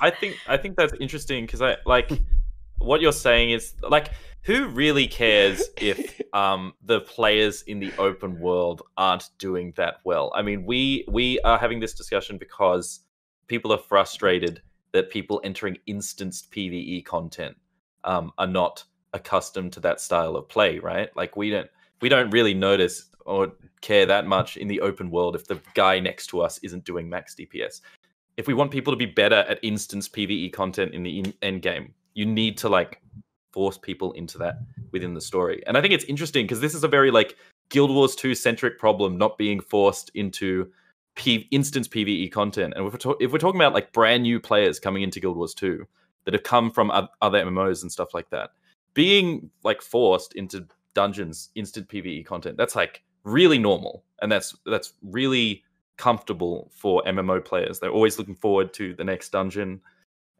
I think I think that's interesting because I like what you're saying is like who really cares if um the players in the open world aren't doing that well? I mean, we we are having this discussion because people are frustrated that people entering instanced PVE content um, are not accustomed to that style of play, right? Like we don't we don't really notice or care that much in the open world if the guy next to us isn't doing max DPS. If we want people to be better at instance PVE content in the end game, you need to like force people into that within the story. And I think it's interesting because this is a very like Guild Wars 2 centric problem not being forced into P- instance PVE content. And if we're, to- if we're talking about like brand new players coming into Guild Wars 2 that have come from other MMOs and stuff like that, being like forced into dungeons, instant PVE content, that's like really normal. And that's that's really comfortable for MMO players. They're always looking forward to the next dungeon.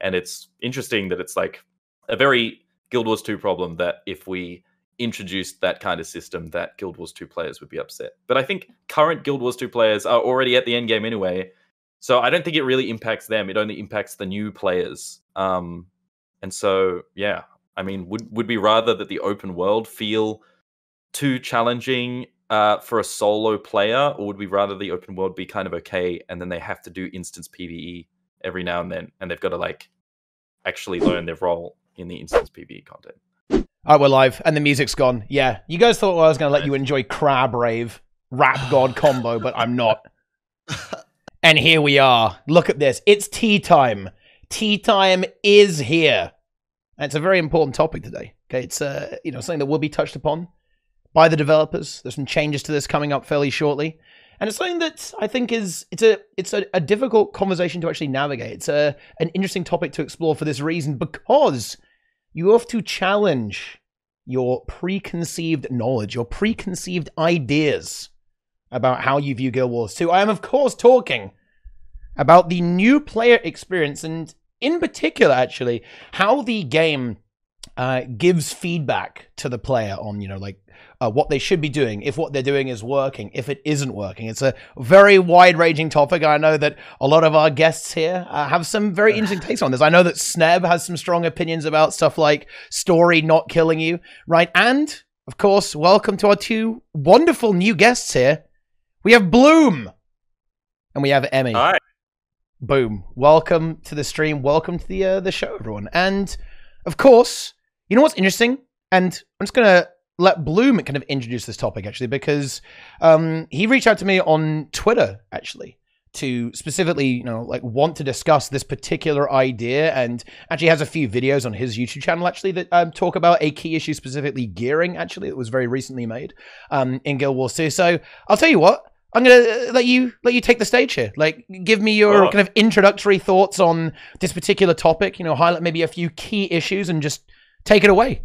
And it's interesting that it's like a very Guild Wars 2 problem that if we introduced that kind of system, that Guild Wars 2 players would be upset. But I think current Guild Wars 2 players are already at the end game anyway. So I don't think it really impacts them. It only impacts the new players. Um, and so, yeah, I mean, would would we rather that the open world feel too challenging uh, for a solo player, or would we rather the open world be kind of okay, and then they have to do instance PVE every now and then, and they've got to like actually learn their role in the instance PVE content. All right, we're live, and the music's gone. Yeah, you guys thought well, I was going to let you enjoy Crab Rave Rap God combo, but I'm not. and here we are. Look at this. It's tea time. Tea time is here. And it's a very important topic today. Okay, it's uh, you know something that will be touched upon by the developers. There's some changes to this coming up fairly shortly. And it's something that I think is it's a it's a, a difficult conversation to actually navigate. It's a an interesting topic to explore for this reason because you have to challenge your preconceived knowledge, your preconceived ideas about how you view Guild Wars 2. I am, of course, talking about the new player experience and, in particular, actually, how the game uh, gives feedback to the player on, you know, like uh, what they should be doing, if what they're doing is working, if it isn't working. It's a very wide ranging topic. I know that a lot of our guests here uh, have some very interesting takes on this. I know that Sneb has some strong opinions about stuff like story not killing you, right? And, of course, welcome to our two wonderful new guests here. We have Bloom and we have Emi. Hi. Boom. Welcome to the stream. Welcome to the uh, the show, everyone. And of course, you know what's interesting? And I'm just gonna let Bloom kind of introduce this topic actually because um, he reached out to me on Twitter actually to specifically you know like want to discuss this particular idea and actually has a few videos on his YouTube channel actually that um, talk about a key issue specifically gearing actually that was very recently made um, in Guild Wars 2. So I'll tell you what. I'm gonna let you let you take the stage here. Like, give me your oh. kind of introductory thoughts on this particular topic. You know, highlight maybe a few key issues and just take it away.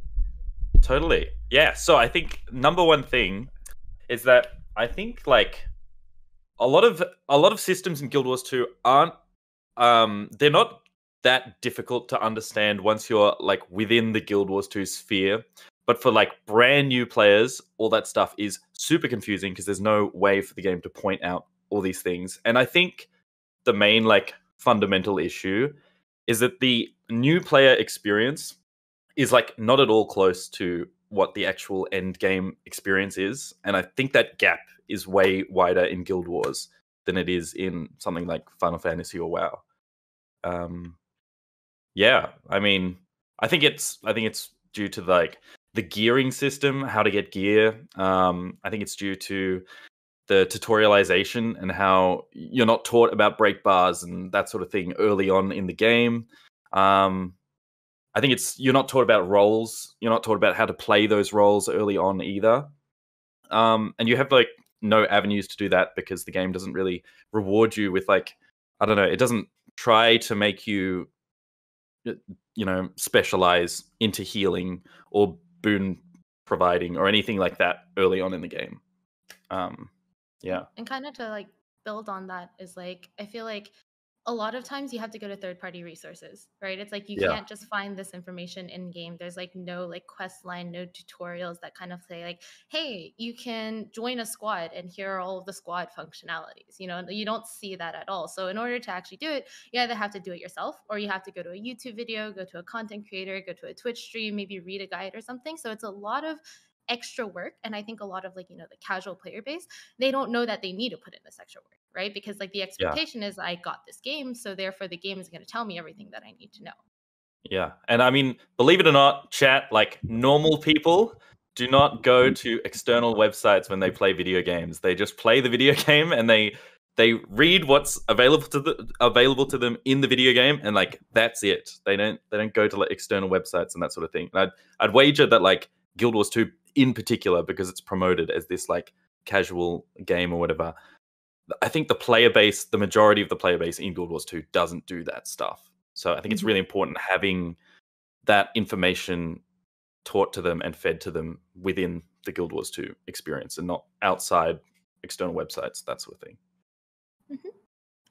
Totally. Yeah. So I think number one thing is that I think like a lot of a lot of systems in Guild Wars 2 aren't um they're not that difficult to understand once you're like within the Guild Wars 2 sphere. But for like brand new players, all that stuff is super confusing because there's no way for the game to point out all these things. And I think the main like fundamental issue is that the new player experience is like not at all close to what the actual end game experience is. And I think that gap is way wider in Guild Wars than it is in something like Final Fantasy or WoW. Um, yeah, I mean, I think it's I think it's due to like the gearing system, how to get gear. Um, I think it's due to the tutorialization and how you're not taught about break bars and that sort of thing early on in the game. Um, I think it's you're not taught about roles. You're not taught about how to play those roles early on either. Um, and you have like no avenues to do that because the game doesn't really reward you with like I don't know. It doesn't try to make you you know specialize into healing or boon providing or anything like that early on in the game. Um, yeah. And kind of to like build on that is like I feel like a lot of times you have to go to third party resources right? It's like you Yeah. can't just find this information in game there's like no like quest line no tutorials that kind of say like hey you can join a squad and here are all of the squad functionalities you know you don't see that at all. So in order to actually do it you either have to do it yourself or you have to go to a youtube video go to a content creator go to a twitch stream maybe read a guide or something. So it's a lot of extra work and i think a lot of like you know the casual player base they don't know that they need to put in this extra work right because like the expectation is i got this game so therefore the game is going to tell me everything that i need to know Yeah. And I mean, believe it or not, chat, like normal people do not go to external websites when they play video games. They just play the video game and they they read what's available to the available to them in the video game and like that's it. They don't they don't go to like external websites and that sort of thing. And I'd I'd wager that like Guild Wars 2 in particular because it's promoted as this like casual game or whatever. I think the player base, the majority of the player base in Guild Wars 2 doesn't do that stuff. So I think it's Mhm. really important having that information taught to them and fed to them within the Guild Wars 2 experience and not outside external websites, that sort of thing.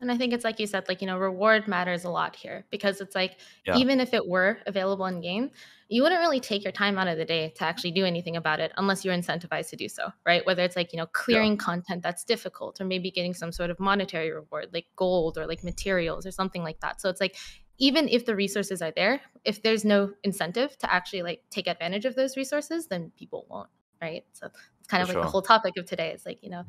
And I think it's like you said, like, you know, reward matters a lot here because it's like, Yeah. even if it were available in game, you wouldn't really take your time out of the day to actually do anything about it unless you're incentivized to do so, right? Whether it's like, you know, clearing content that's difficult or maybe getting some sort of monetary reward like gold or like materials or something like that. So it's like, even if the resources are there, if there's no incentive to actually like take advantage of those resources, then people won't, right? So it's kind For of like the whole topic of today. is like, you know,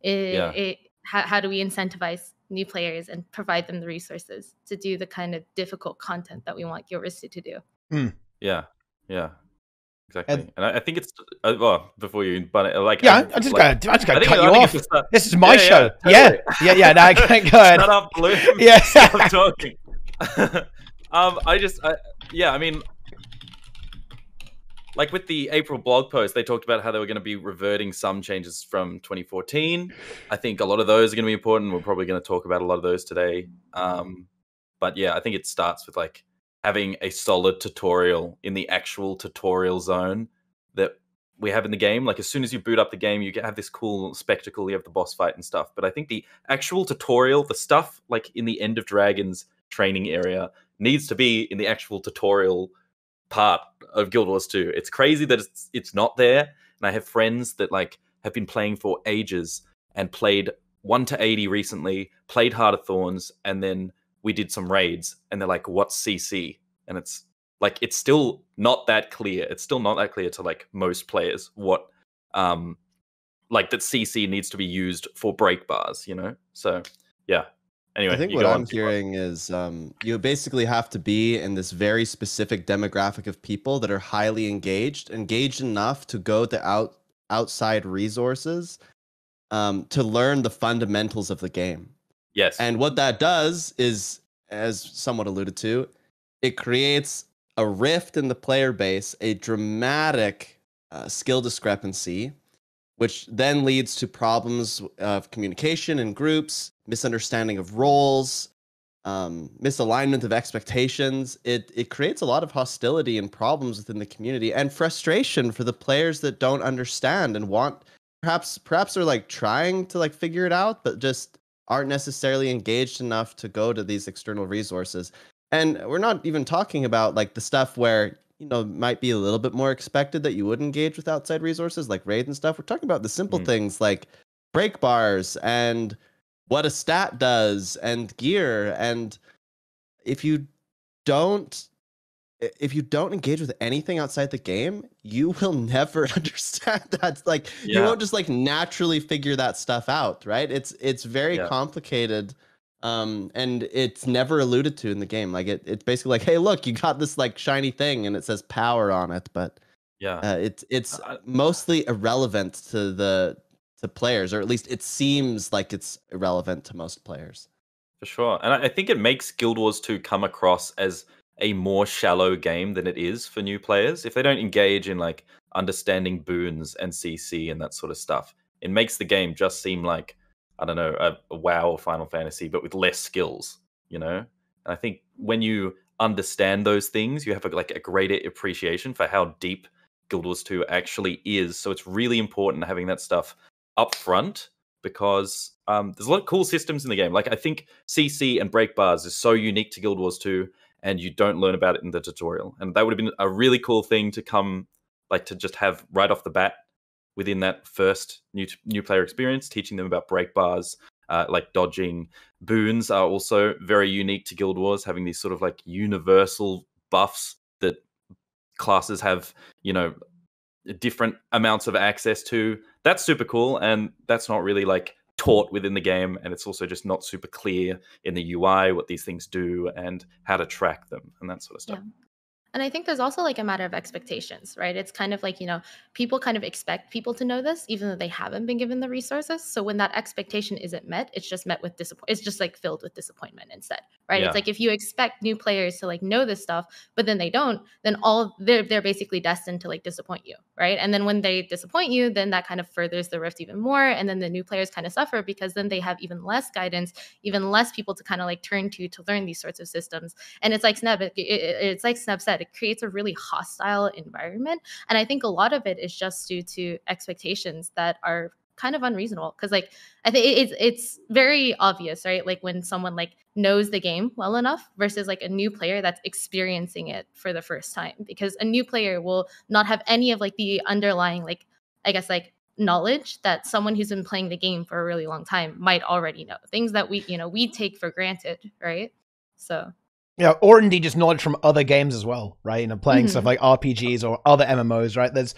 it, Yeah. it how, how do we incentivize new players and provide them the resources to do the kind of difficult content that we want Gilristy to do? Yeah. Yeah. Exactly. And, I, I think it's uh, well before you, but uh, like Yeah, I- I'm just like, gonna, I'm just I gonna think, cut you off. just, uh, This is my Yeah, show. yeah, Yeah, totally. yeah, yeah. No, go ahead. Shut up, Bloom. Yeah. Stop talking. um, I just, I, yeah, I mean, like with the April blog post, they talked about how they were going to be reverting some changes from 2014. I think a lot of those are going to be important. We're probably going to talk about a lot of those today. Um, but yeah, I think it starts with like having a solid tutorial in the actual tutorial zone that we have in the game. Like as soon as you boot up the game, you have this cool spectacle. You have the boss fight and stuff. But I think the actual tutorial, the stuff like in the End of Dragons training area, needs to be in the actual tutorial part of Guild Wars 2. It's crazy that it's it's not there. And I have friends that like have been playing for ages and played 1 to 80 recently, played Heart of Thorns, and then we did some raids and they're like, what's CC? And it's like it's still not that clear. It's still not that clear to like most players what um like that CC needs to be used for break bars, you know? So yeah. Anyway, I think what I'm hearing is um, you basically have to be in this very specific demographic of people that are highly engaged, engaged enough to go to out outside resources um, to learn the fundamentals of the game. Yes. And what that does is, as somewhat alluded to, it creates a rift in the player base, a dramatic uh, skill discrepancy, which then leads to problems of communication in groups, misunderstanding of roles, um, misalignment of expectations. It it creates a lot of hostility and problems within the community and frustration for the players that don't understand and want perhaps perhaps are like trying to like figure it out, but just aren't necessarily engaged enough to go to these external resources. And we're not even talking about like the stuff where you know might be a little bit more expected that you would engage with outside resources like raid and stuff. We're talking about the simple Mm. things like break bars and what a stat does and gear and if you don't if you don't engage with anything outside the game you will never understand that like you Yeah. won't just like naturally figure that stuff out right it's it's very Yeah. complicated um and it's never alluded to in the game like it, it's basically like hey look you got this like shiny thing and it says power on it but yeah. uh, it's it's I- mostly irrelevant to the to players or at least it seems like it's irrelevant to most players For sure. And I I think it makes Guild Wars 2 come across as a more shallow game than it is for new players. If they don't engage in like understanding boons and CC and that sort of stuff, it makes the game just seem like, I don't know, a, a WoW or Final Fantasy, but with less skills, you know? And I think when you understand those things, you have a, like a greater appreciation for how deep Guild Wars 2 actually is. So it's really important having that stuff up front because um, there's a lot of cool systems in the game. Like I think CC and break bars is so unique to Guild Wars 2, and you don't learn about it in the tutorial. And that would have been a really cool thing to come, like to just have right off the bat within that first new new player experience, teaching them about break bars, uh, like dodging. Boons are also very unique to Guild Wars, having these sort of like universal buffs that classes have, you know, different amounts of access to. That's super cool, and that's not really like taught within the game, and it's also just not super clear in the UI what these things do and how to track them and that sort of stuff. Yeah. And I think there's also like a matter of expectations, right? It's kind of like, you know, people kind of expect people to know this, even though they haven't been given the resources. So when that expectation isn't met, it's just met with disappointment. It's just like filled with disappointment instead, right? Yeah. It's like if you expect new players to like know this stuff, but then they don't, then all they're they're basically destined to like disappoint you, right? And then when they disappoint you, then that kind of furthers the rift even more. And then the new players kind of suffer because then they have even less guidance, even less people to kind of like turn to to learn these sorts of systems. And it's like Sneb, it, it, it's like Sneb said, it creates a really hostile environment. And I think a lot of it is just due to expectations that are kind of unreasonable because like i think it's it's very obvious right like when someone like knows the game well enough versus like a new player that's experiencing it for the first time because a new player will not have any of like the underlying like i guess like knowledge that someone who's been playing the game for a really long time might already know things that we you know we take for granted right so Yeah, or indeed just knowledge from other games as well, right? You know, playing Mhm. stuff like RPGs or other MMOs, right? There's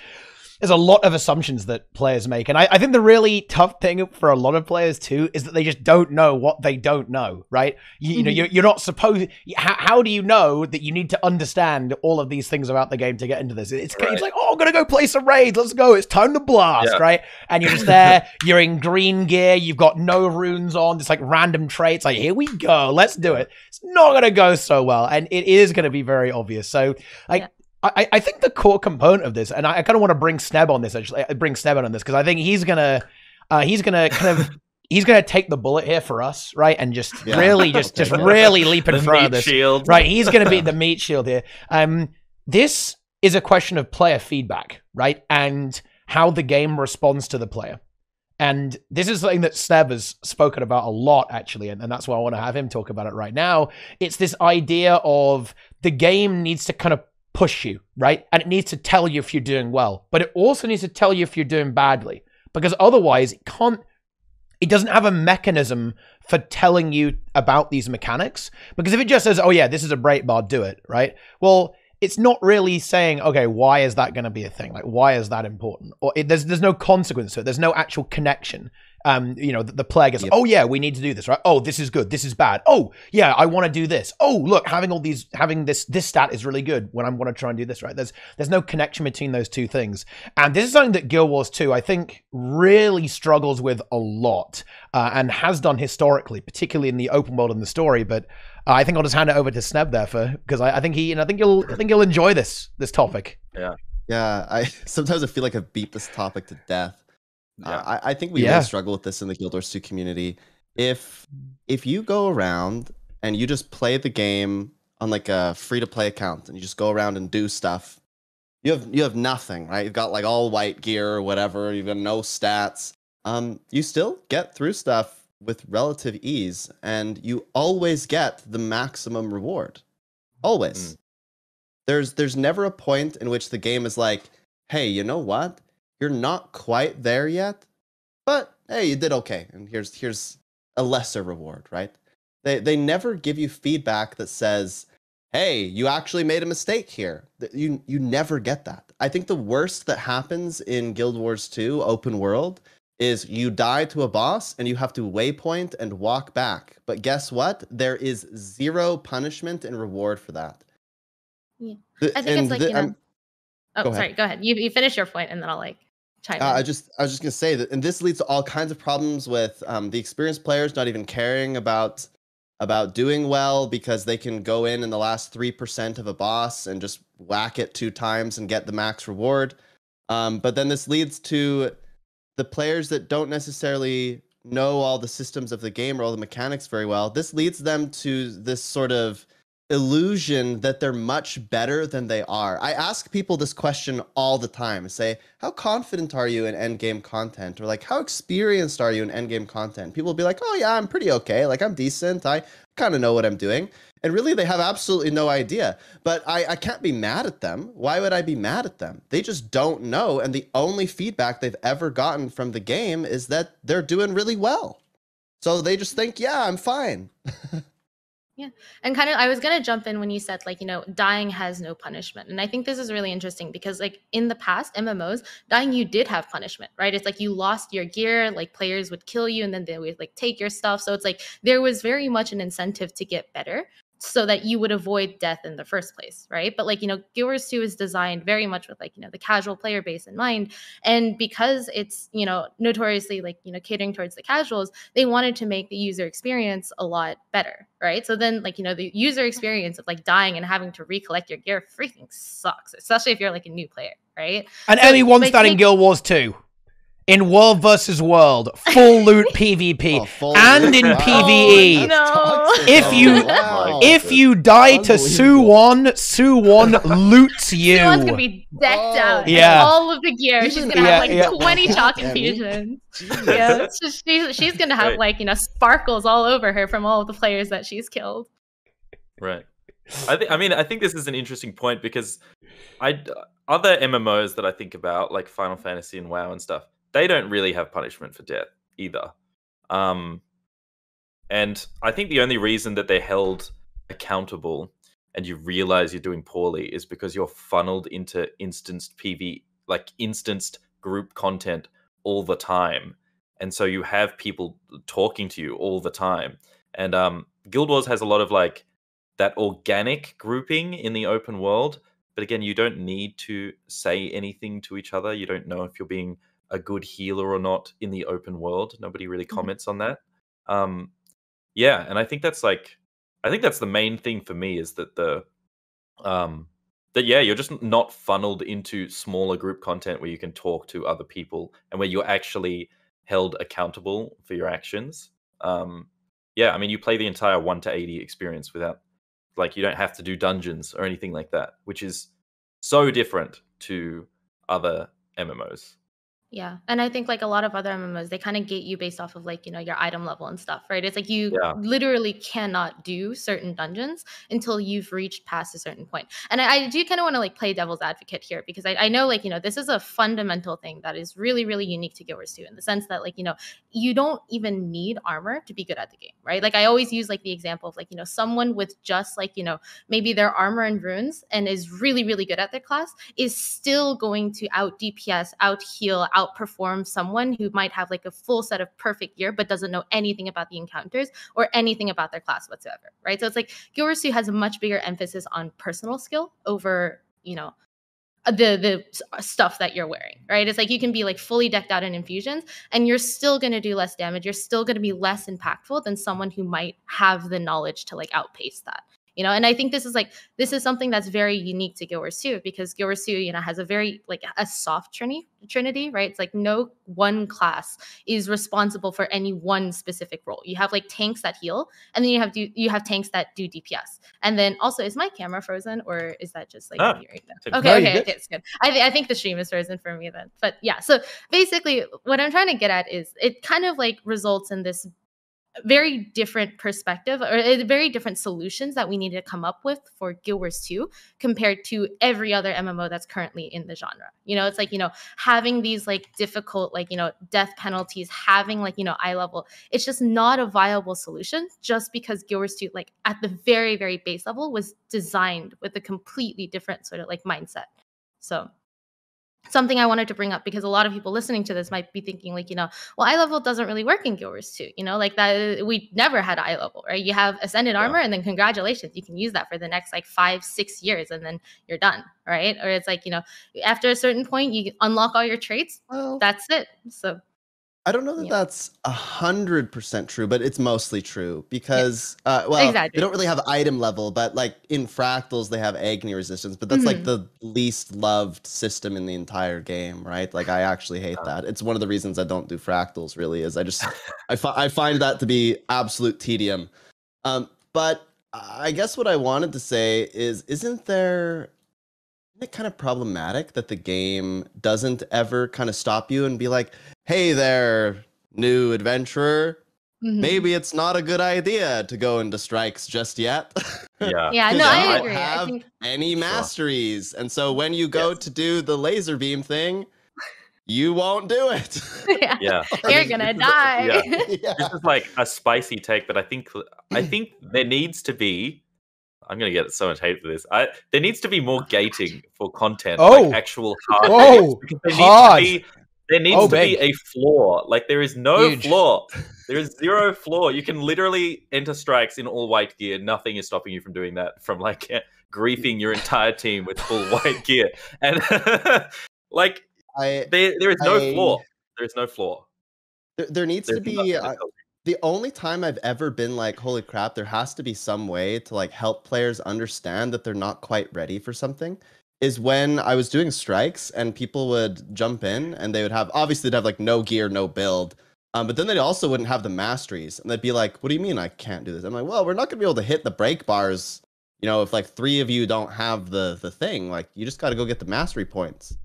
there's a lot of assumptions that players make. And I, I think the really tough thing for a lot of players too is that they just don't know what they don't know, right? You, you know, Mhm. you're, you're not supposed. How, how do you know that you need to understand all of these things about the game to get into this? It's, Right. it's like, oh, I'm gonna go play some raids. Let's go. It's time to blast, Yeah. right? And you're just there. you're in green gear. You've got no runes on. It's like random traits. Like here we go. Let's do it. It's not gonna go so well, and it is gonna be very obvious. So, like. Yeah. I, I think the core component of this, and I, I kind of want to bring Sneb on this, actually, uh, bring Sneb on this because I think he's gonna, uh, he's gonna kind of, he's gonna take the bullet here for us, right, and just Yeah. really, just, just really leap in The front meat of this, shield, right? He's gonna be the meat shield here. Um, this is a question of player feedback, right, and how the game responds to the player. And this is something that Sneb has spoken about a lot, actually, and, and that's why I want to have him talk about it right now. It's this idea of the game needs to kind of push you, right? And it needs to tell you if you're doing well, but it also needs to tell you if you're doing badly, because otherwise it can't. It doesn't have a mechanism for telling you about these mechanics. Because if it just says, "Oh yeah, this is a break bar, do it," right? Well, it's not really saying, "Okay, why is that going to be a thing? Like, why is that important?" Or it, there's there's no consequence to it. There's no actual connection um, you know, the, the player goes, Yep. oh yeah, we need to do this, right? Oh, this is good. This is bad. Oh yeah, I want to do this. Oh look, having all these, having this, this stat is really good when I want to try and do this, right? There's, there's no connection between those two things, and this is something that Guild Wars 2, I think, really struggles with a lot, uh, and has done historically, particularly in the open world and the story. But uh, I think I'll just hand it over to Sneb there for because I, I think he, and I think you'll, I think you'll enjoy this, this topic. Yeah. Yeah, I sometimes I feel like I've beat this topic to death. Uh, Yeah. I, I think we Yeah. struggle with this in the Guild Wars 2 community. If if you go around and you just play the game on like a free to play account and you just go around and do stuff, you have you have nothing, right? You've got like all white gear or whatever, you've got no stats. Um, you still get through stuff with relative ease, and you always get the maximum reward. Always. There's there's never a point in which the game is like, hey, you know what? You're not quite there yet, but hey, you did okay, and here's here's a lesser reward, right? They they never give you feedback that says, hey, you actually made a mistake here. You you never get that. I think the worst that happens in Guild Wars 2 open world is you die to a boss and you have to waypoint and walk back. But guess what? There is zero punishment and reward for that. Yeah. I think it's like, the- you know- I'm- Oh, Go sorry. Go ahead. You, you finish your point, and then I'll like Uh. I just I was just gonna say that, and this leads to all kinds of problems with um, the experienced players not even caring about about doing well because they can go in in the last three percent of a boss and just whack it two times and get the max reward. Um, but then this leads to the players that don't necessarily know all the systems of the game or all the mechanics very well. This leads them to this sort of illusion that they're much better than they are. I ask people this question all the time. Say, how confident are you in endgame content? Or like, how experienced are you in endgame content? People will be like, oh yeah, I'm pretty okay. Like I'm decent. I kind of know what I'm doing. And really, they have absolutely no idea. But I, I can't be mad at them. Why would I be mad at them? They just don't know. And the only feedback they've ever gotten from the game is that they're doing really well. So they just think, yeah, I'm fine. Yeah. And kind of, I was going to jump in when you said, like, you know, dying has no punishment. And I think this is really interesting because, like, in the past, MMOs, dying, you did have punishment, right? It's like you lost your gear, like, players would kill you and then they would, like, take your stuff. So it's like there was very much an incentive to get better so that you would avoid death in the first place, right? But like, you know, Guild Wars 2 is designed very much with like, you know, the casual player base in mind. And because it's, you know, notoriously like, you know, catering towards the casuals, they wanted to make the user experience a lot better, right? So then like, you know, the user experience of like dying and having to recollect your gear freaking sucks, especially if you're like a new player, right? And So they that in Guild Wars 2. In World versus World, full loot PvP. Oh, full and loot. in Wow. PvE. no. If Oh, you- wow. If you die to Suwon, Suwon loots you. Everyone's gonna be decked out. in Yeah. all of the gear. She's gonna Yeah, have like yeah. 20 chak Emi. infusions. Yeah, it's just, she's, she's gonna have Right. like, you know, sparkles all over her from all of the players that she's killed. Right. I think. I mean, I think this is an interesting point because I other MMOs that I think about, like Final Fantasy and WoW and stuff, they don't really have punishment for death either. Um, and I think the only reason that they're held accountable and you realize you're doing poorly is because you're funneled into instanced PV, like instanced group content all the time. And so you have people talking to you all the time. And um, Guild Wars has a lot of like that organic grouping in the open world. But again, you don't need to say anything to each other. You don't know if you're being a good healer or not in the open world. Nobody really Mhm. comments on that. Um, yeah, and I think that's like, I think that's the main thing for me is that the, um, that yeah, you're just not funneled into smaller group content where you can talk to other people and where you're actually held accountable for your actions. Um, yeah, I mean, you play the entire one to eighty experience without, like, you don't have to do dungeons or anything like that, which is so different to other MMOs. Yeah. And I think like a lot of other MMOs, they kind of gate you based off of like, you know, your item level and stuff, right? It's like you Yeah. literally cannot do certain dungeons until you've reached past a certain point. And I, I do kind of want to like play devil's advocate here because I, I know like, you know, this is a fundamental thing that is really, really unique to Guild Wars 2 in the sense that like, you know, you don't even need armor to be good at the game, right? Like I always use like the example of like, you know, someone with just like, you know, maybe their armor and runes and is really, really good at their class is still going to out DPS, out heal, outperform someone who might have like a full set of perfect gear but doesn't know anything about the encounters or anything about their class whatsoever, right? So it's like 2 has a much bigger emphasis on personal skill over, you know, uh, the the stuff that you're wearing, right? It's like you can be like fully decked out in infusions and you're still going to do less damage. You're still going to be less impactful than someone who might have the knowledge to like outpace that. You know, and I think this is like this is something that's very unique to Wars 2 because Wars 2, you know, has a very like a soft trinity, trinity, right? It's like no one class is responsible for any one specific role. You have like tanks that heal, and then you have do you have tanks that do DPS. And then also, is my camera frozen or is that just like Ah, right now? Okay, No, okay, okay, it's good. I, thi- I think the stream is frozen for me then. But yeah, so basically, what I'm trying to get at is it kind of like results in this very different perspective or uh, very different solutions that we need to come up with for Guild Wars 2 compared to every other MMO that's currently in the genre. You know, it's like, you know, having these like difficult, like, you know, death penalties, having like, you know, eye level, it's just not a viable solution just because Guild Wars 2, like at the very, very base level, was designed with a completely different sort of like mindset. So something I wanted to bring up because a lot of people listening to this might be thinking like, you know, well, eye level doesn't really work in Wars 2. You know, like that uh, we never had eye level, right? You have ascended Yeah. armor and then congratulations, you can use that for the next like five, six years and then you're done, right? Or it's like, you know, after a certain point, you unlock all your traits. Well, That's it. So I don't know that Yeah. that's a hundred percent true, but it's mostly true because uh, well, they don't really have item level, but like in fractals they have agony resistance, but that's like Mhm. the least loved system in the entire game, right? Like I actually hate that. It's one of the reasons I don't do fractals. Really, is I just I, fi- I find that to be absolute tedium. Um, but I guess what I wanted to say is, isn't there? Isn't it kind of problematic that the game doesn't ever kind of stop you and be like, "Hey there, new adventurer, Mhm. maybe it's not a good idea to go into strikes just yet." Yeah. yeah no, you I don't agree. I have think any Sure. masteries, and so when you go Yes. to do the laser beam thing, you won't do it. yeah. Yeah. you're gonna die. Yeah. yeah. This is like a spicy take, but I think I think there needs to be. I'm gonna get so much hate for this. I there needs to be more gating for content, Oh. like actual hard. Oh, there hard. Needs to be, there needs Oh, to be a floor. Like there is no Huge. flaw. There is zero floor. You can literally enter strikes in all white gear. Nothing is stopping you from doing that. From like griefing your entire team with full white gear, and like I there there is no I- flaw. There is no floor. there, there needs There's to be nothing uh, that tells the only time I've ever been like, holy crap, there has to be some way to like help players understand that they're not quite ready for something. Is when I was doing strikes and people would jump in and they would have obviously they'd have like no gear, no build. Um, but then they also wouldn't have the masteries, and they'd be like, "What do you mean I can't do this?" I'm like, "Well, we're not gonna be able to hit the break bars, you know, if like three of you don't have the the thing. Like, you just got to go get the mastery points."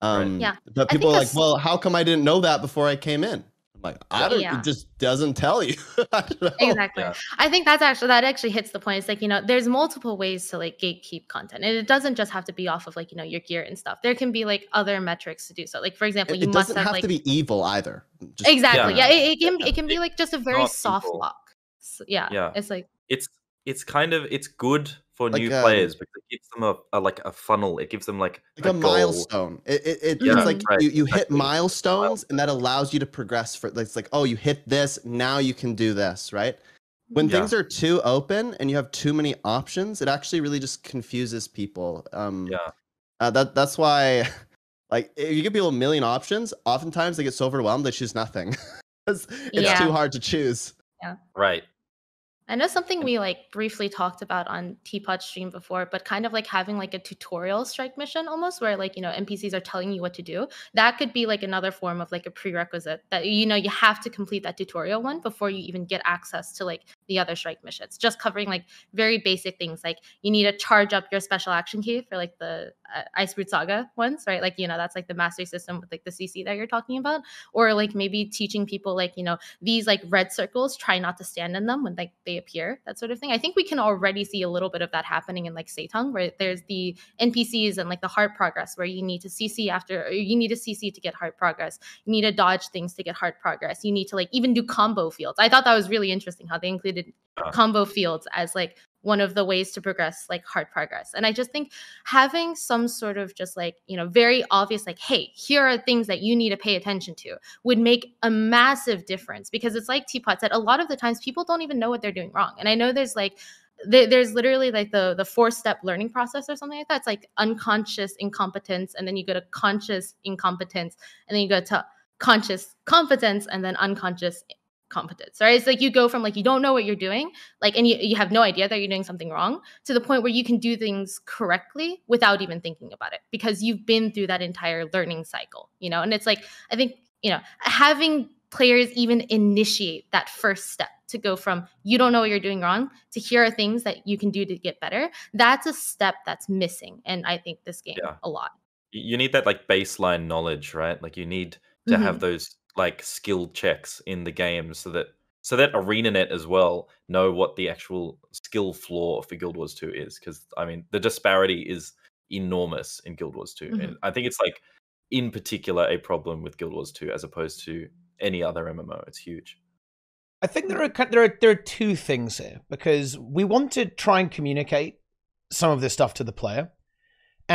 Um, Yeah. But people are like, "Well, how come I didn't know that before I came in?" I'm like, "I don't. Yeah. It just doesn't tell you." I. Exactly. Yeah. I think that's actually that actually hits the point. It's like, you know, there's multiple ways to like gatekeep content. And it doesn't just have to be off of like, you know, your gear and stuff. There can be like other metrics to do so. Like for example, It, you it must doesn't have, have like to be evil either. Just- Exactly. Yeah. Yeah, it, it can Yeah. it can be like just a very soft evil. lock. So, yeah. Yeah. It's like it's it's kind of it's good for Like, new um, players because it gives them a, a like a funnel. It gives them like like a, goal. milestone. It, it, it- Yeah, it's like right, you, you hit milestones, and that allows you to progress. For it's like, oh, you hit this, now you can do this, right? When Yeah. things are too open and you have too many options, it actually really just confuses people. Um, Yeah. uh, that that's why, like, if you give people a million options, oftentimes they get so overwhelmed they choose nothing. it's it's Yeah. too hard to choose. Yeah. Right. I know something we like briefly talked about on Teapot stream before, but kind of like having like a tutorial strike mission almost where like, you know, NPCs are telling you what to do. That could be like another form of like a prerequisite that, you know, you have to complete that tutorial one before you even get access to like the other strike missions. Just covering like very basic things like you need to charge up your special action key for like the uh, Icebrood Saga ones, right? Like, you know, that's like the mastery system with like the CC that you're talking about. Or like maybe teaching people like, you know, these like red circles try not to stand in them when like they appear that sort of thing. I think we can already see a little bit of that happening in like Seitung, where there's the npcs and like the heart progress where you need to cc after you need to cc to get heart progress. You need to dodge things to get heart progress. You need to like even do combo fields. I thought that was really interesting how they included. Uh-huh. combo fields as like one of the ways to progress like heart progress. And i just think having some sort of just like you know very obvious like hey here are things that you need to pay attention to would make a massive difference. Because it's like teapot said a lot of the times people don't even know what they're doing wrong. And i know there's like there's literally like the the four step learning process or something like that. It's like unconscious incompetence and then you go to conscious incompetence and then you go to conscious competence and then unconscious competence right it's like you go from like you don't know what you're doing like and you, you have no idea that you're doing something wrong to the point where you can do things correctly without even thinking about it because you've been through that entire learning cycle you know and it's like i think you know having players even initiate that first step to go from you don't know what you're doing wrong to here are things that you can do to get better that's a step that's missing and i think this game Yeah. a lot You need that like baseline knowledge, right? Like you need to have mm-hmm. those like skill checks in the game so that so that ArenaNet as well know what the actual skill floor for Guild Wars 2 is. Because I mean the disparity is enormous in Guild Wars 2. Mm-hmm. And I think it's like in particular a problem with Guild Wars 2 as opposed to any other MMO. It's huge. I think there are there are there are two things here because we want to try and communicate some of this stuff to the player,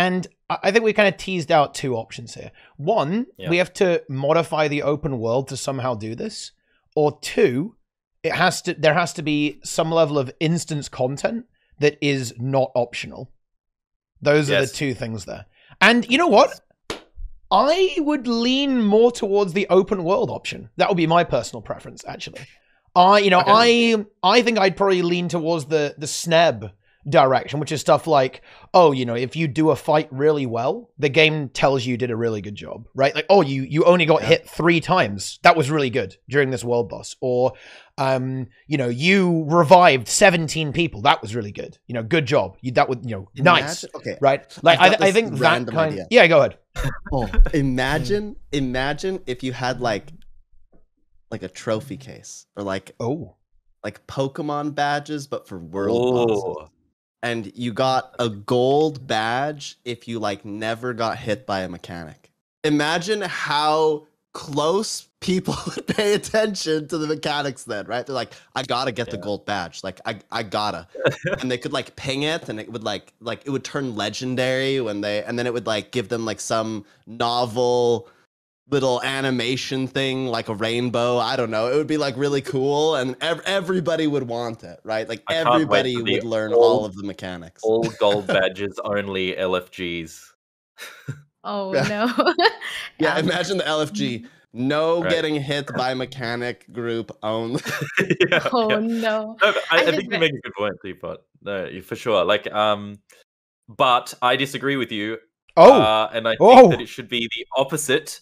and I think we kind of teased out two options here. One, Yeah. we have to modify the open world to somehow do this, or two, it has to there has to be some level of instance content that is not optional. Those are the two things there. And you know what? I would lean more towards the open world option. That would be my personal preference, actually. I, you know, Okay. I, I think I'd probably lean towards the the sneb direction, which is stuff like, oh, you know, if you do a fight really well, the game tells you did a really good job, right? Like, oh, you you only got Yeah. hit three times. That was really good during this world boss. Or, um, you know, you revived 17 people. That was really good. You know, good job. You that would, you know, nice. Okay. Right? Like I've I, got I this think that kind idea. Yeah, go ahead. Oh, imagine, imagine if you had like, like a trophy case or like Oh. like Pokemon badges, but for world bosses. And you got a gold badge if you like never got hit by a mechanic. Imagine how close people would pay attention to the mechanics then, right? They're like, I gotta get the gold badge. Like I I gotta. and they could like ping it and it would like like it would turn legendary when they and then it would like give them like some novel little animation thing like a rainbow i don't know it would be like really cool and ev- everybody would want it right like I can't wait everybody would learn all all- of the mechanics all gold badges, only LFGs. Oh Yeah. no. yeah imagine the lfg no Right. getting hit by mechanic group only yeah, Oh yeah. no. No, I, I I think think you make a good point, Teapot. No, for sure. Like, um, but I disagree with you. Oh. uh, and I think Oh. that it should be the opposite.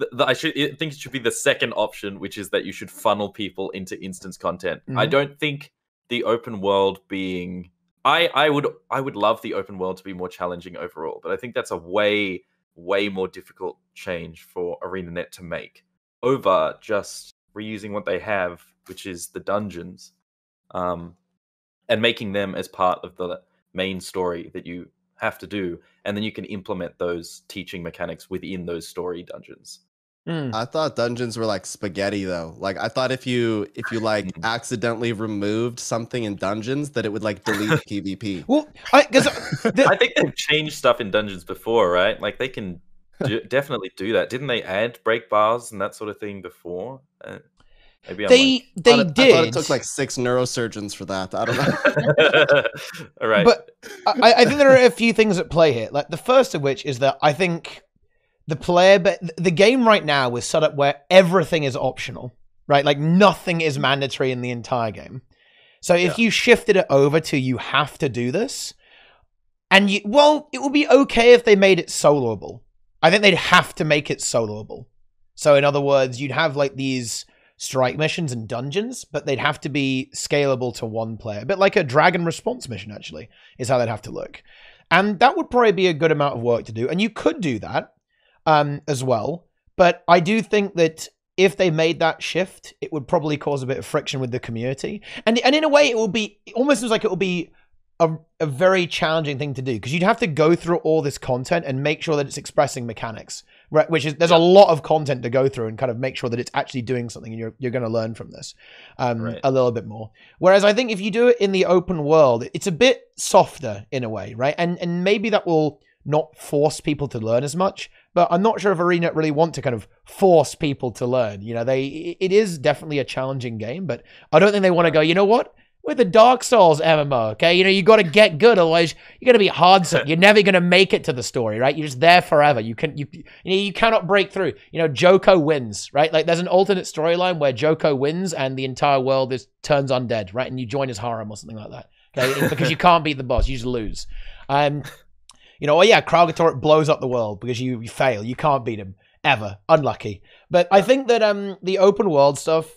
The, the- I should I think it should be the second option, which is that you should funnel people into instance content. I Mhm. don't think the open world being. I I would I would love the open world to be more challenging overall, but I think that's a way way more difficult change for ArenaNet to make over just reusing what they have, which is the dungeons, um, and making them as part of the main story that you have to do, and then you can implement those teaching mechanics within those story dungeons. Mm. i thought dungeons were like spaghetti though like i thought if you if you like Mm. accidentally removed something in dungeons that it would like delete pvp Well, I because I think they've changed stuff in dungeons before, right? Like they can do, definitely do that. Didn't they add break bars and that sort of thing before? Uh, maybe I'm they they thought it- did. I thought it took like six neurosurgeons for that i don't know all right. But I, I think there are a few things at play here. Like the first of which is that I think the player, but the game right now is set up where everything is optional, right? Like nothing is mandatory in the entire game. So if you shifted it over to you have to do this, and you well, it would be okay if they made it soloable. I think they'd have to make it soloable. So in other words, you'd have like these strike missions and dungeons, but they'd have to be scalable to one player. A bit like a dragon response mission, actually, is how they'd have to look. And that would probably be a good amount of work to do. And you could do that um, as well. But I do think that if they made that shift, it would probably cause a bit of friction with the community. And and in a way, it will be it almost seems like it will be a, a very challenging thing to do because you'd have to go through all this content and make sure that it's expressing mechanics, right? Which is there's a lot of content to go through and kind of make sure that it's actually doing something, and you're you're going to learn from this um, Right. a little bit more. Whereas I think if you do it in the open world, it's a bit softer in a way, right? And and maybe that will not force people to learn as much. But I'm not sure if Arena really want to kind of force people to learn. You know, they it is definitely a challenging game, but I don't think they want to go. You know what? With the Dark Souls MMO, okay, you know you got to get good, otherwise you're gonna be hard. set. You're never gonna make it to the story, right? You're just there forever. You can you you know you cannot break through. You know, Joko wins, right? Like there's an alternate storyline where Joko wins and the entire world is turns undead, right? And you join his harem or something like that, okay? because you can't beat the boss, you just lose. Um, you know, oh yeah, Kralkatorrik blows up the world because you, you fail. You can't beat him ever. Unlucky. But I think that um the open world stuff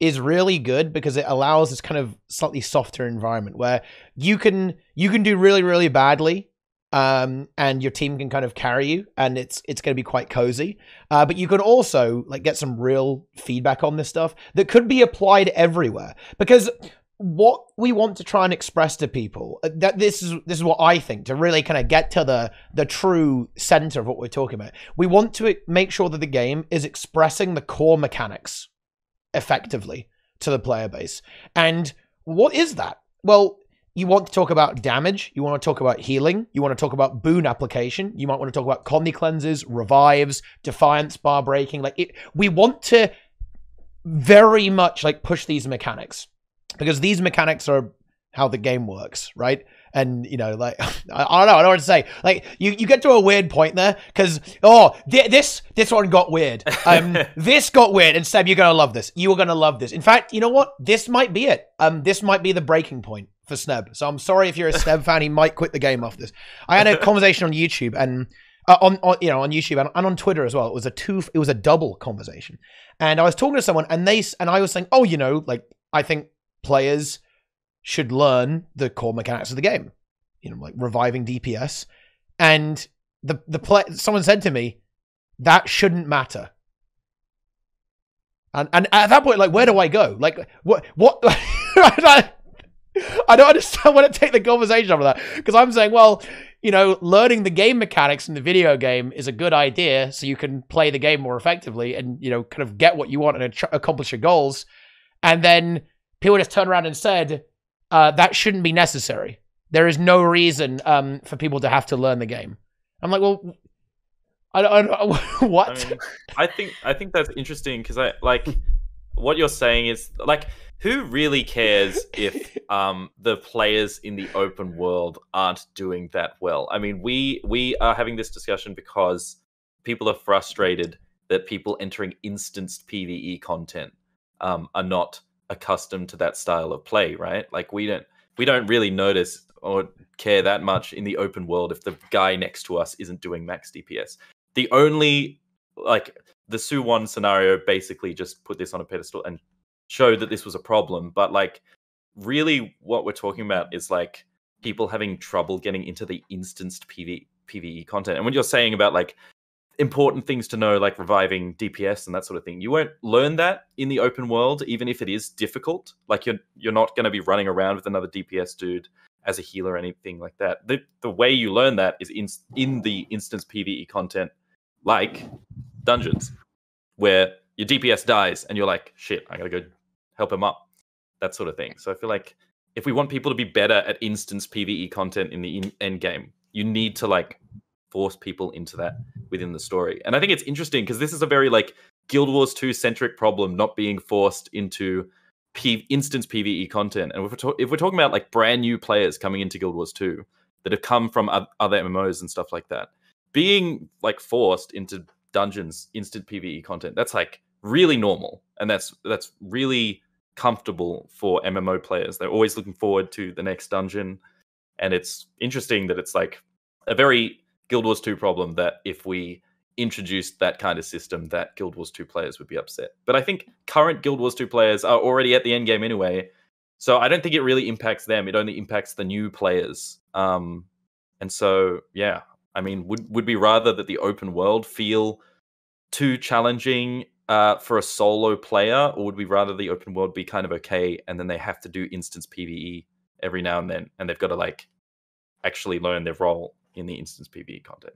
is really good because it allows this kind of slightly softer environment where you can you can do really really badly um and your team can kind of carry you and it's it's going to be quite cozy uh but you can also like get some real feedback on this stuff that could be applied everywhere because what we want to try and express to people uh, that this is this is what I think to really kind of get to the the true center of what we're talking about. We want to make sure that the game is expressing the core mechanics effectively to the player base. And what is that? Well, you want to talk about damage, you want to talk about healing, you want to talk about boon application, you might want to talk about condi cleanses, revives, defiance bar breaking. Like it we want to very much like push these mechanics because these mechanics are how the game works, right? And you know, like I, I don't know, I don't know what to say. Like you, you get to a weird point there because oh, thi- this this one got weird. Um, this got weird, and Sneb, you're gonna love this. You are gonna love this. In fact, you know what? This might be it. Um, this might be the breaking point for Sneb. So I'm sorry if you're a Sneb fan, he might quit the game after this. I had a conversation on YouTube and uh, on, on you know on YouTube and, and on Twitter as well. It was a two it was a double conversation. And I was talking to someone and they and I was saying, "Oh, you know, like I think players should learn the core mechanics of the game. You know, like reviving DPS." And the the play someone said to me, "That shouldn't matter." And and at that point, like, where do I go? Like, what what? I don't understand where to take the conversation over that because I'm saying, well, you know, learning the game mechanics in the video game is a good idea, so you can play the game more effectively and you know, kind of get what you want and accomplish your goals. And then people just turned around and said uh, that shouldn't be necessary. There is no reason um, for people to have to learn the game. I'm like, well, I don't, I don't what? I, mean, I think I think that's interesting because I like what you're saying is like who really cares if um, the players in the open world aren't doing that well? I mean, we we are having this discussion because people are frustrated that people entering instanced PVE content um, are not accustomed to that style of play, right? Like we don't we don't really notice or care that much in the open world if the guy next to us isn't doing max DPS the only like the Soo-Won scenario basically just put this on a pedestal and showed that this was a problem. But like, really, what we're talking about is like people having trouble getting into the instanced PV, PVE content. And when you're saying about like important things to know, like reviving DPS and that sort of thing, you won't learn that in the open world, even if it is difficult. Like you're you're not going to be running around with another DPS dude as a healer or anything like that. The the way you learn that is in in the instance PVE content like dungeons, where your DPS dies and you're like, shit, I gotta go help him up. That sort of thing. So I feel like if we want people to be better at instance PvE content in the in- end game, you need to like force people into that within the story. And I think it's interesting because this is a very like Guild Wars 2 centric problem, not being forced into P- instance PvE content. And if we're, to- if we're talking about like brand new players coming into Guild Wars 2 that have come from other MMOs and stuff like that, being like forced into dungeons instant pve content that's like really normal and that's that's really comfortable for mmo players they're always looking forward to the next dungeon and it's interesting that it's like a very guild wars 2 problem that if we introduced that kind of system that guild wars 2 players would be upset. But i think current guild wars 2 players are already at the end game anyway so i don't think it really impacts them it only impacts the new players um and so yeah I mean, would would we rather that the open world feel too challenging uh, for a solo player, or would we rather the open world be kind of okay, and then they have to do instance PVE every now and then, and they've got to like actually learn their role in the instance PVE content?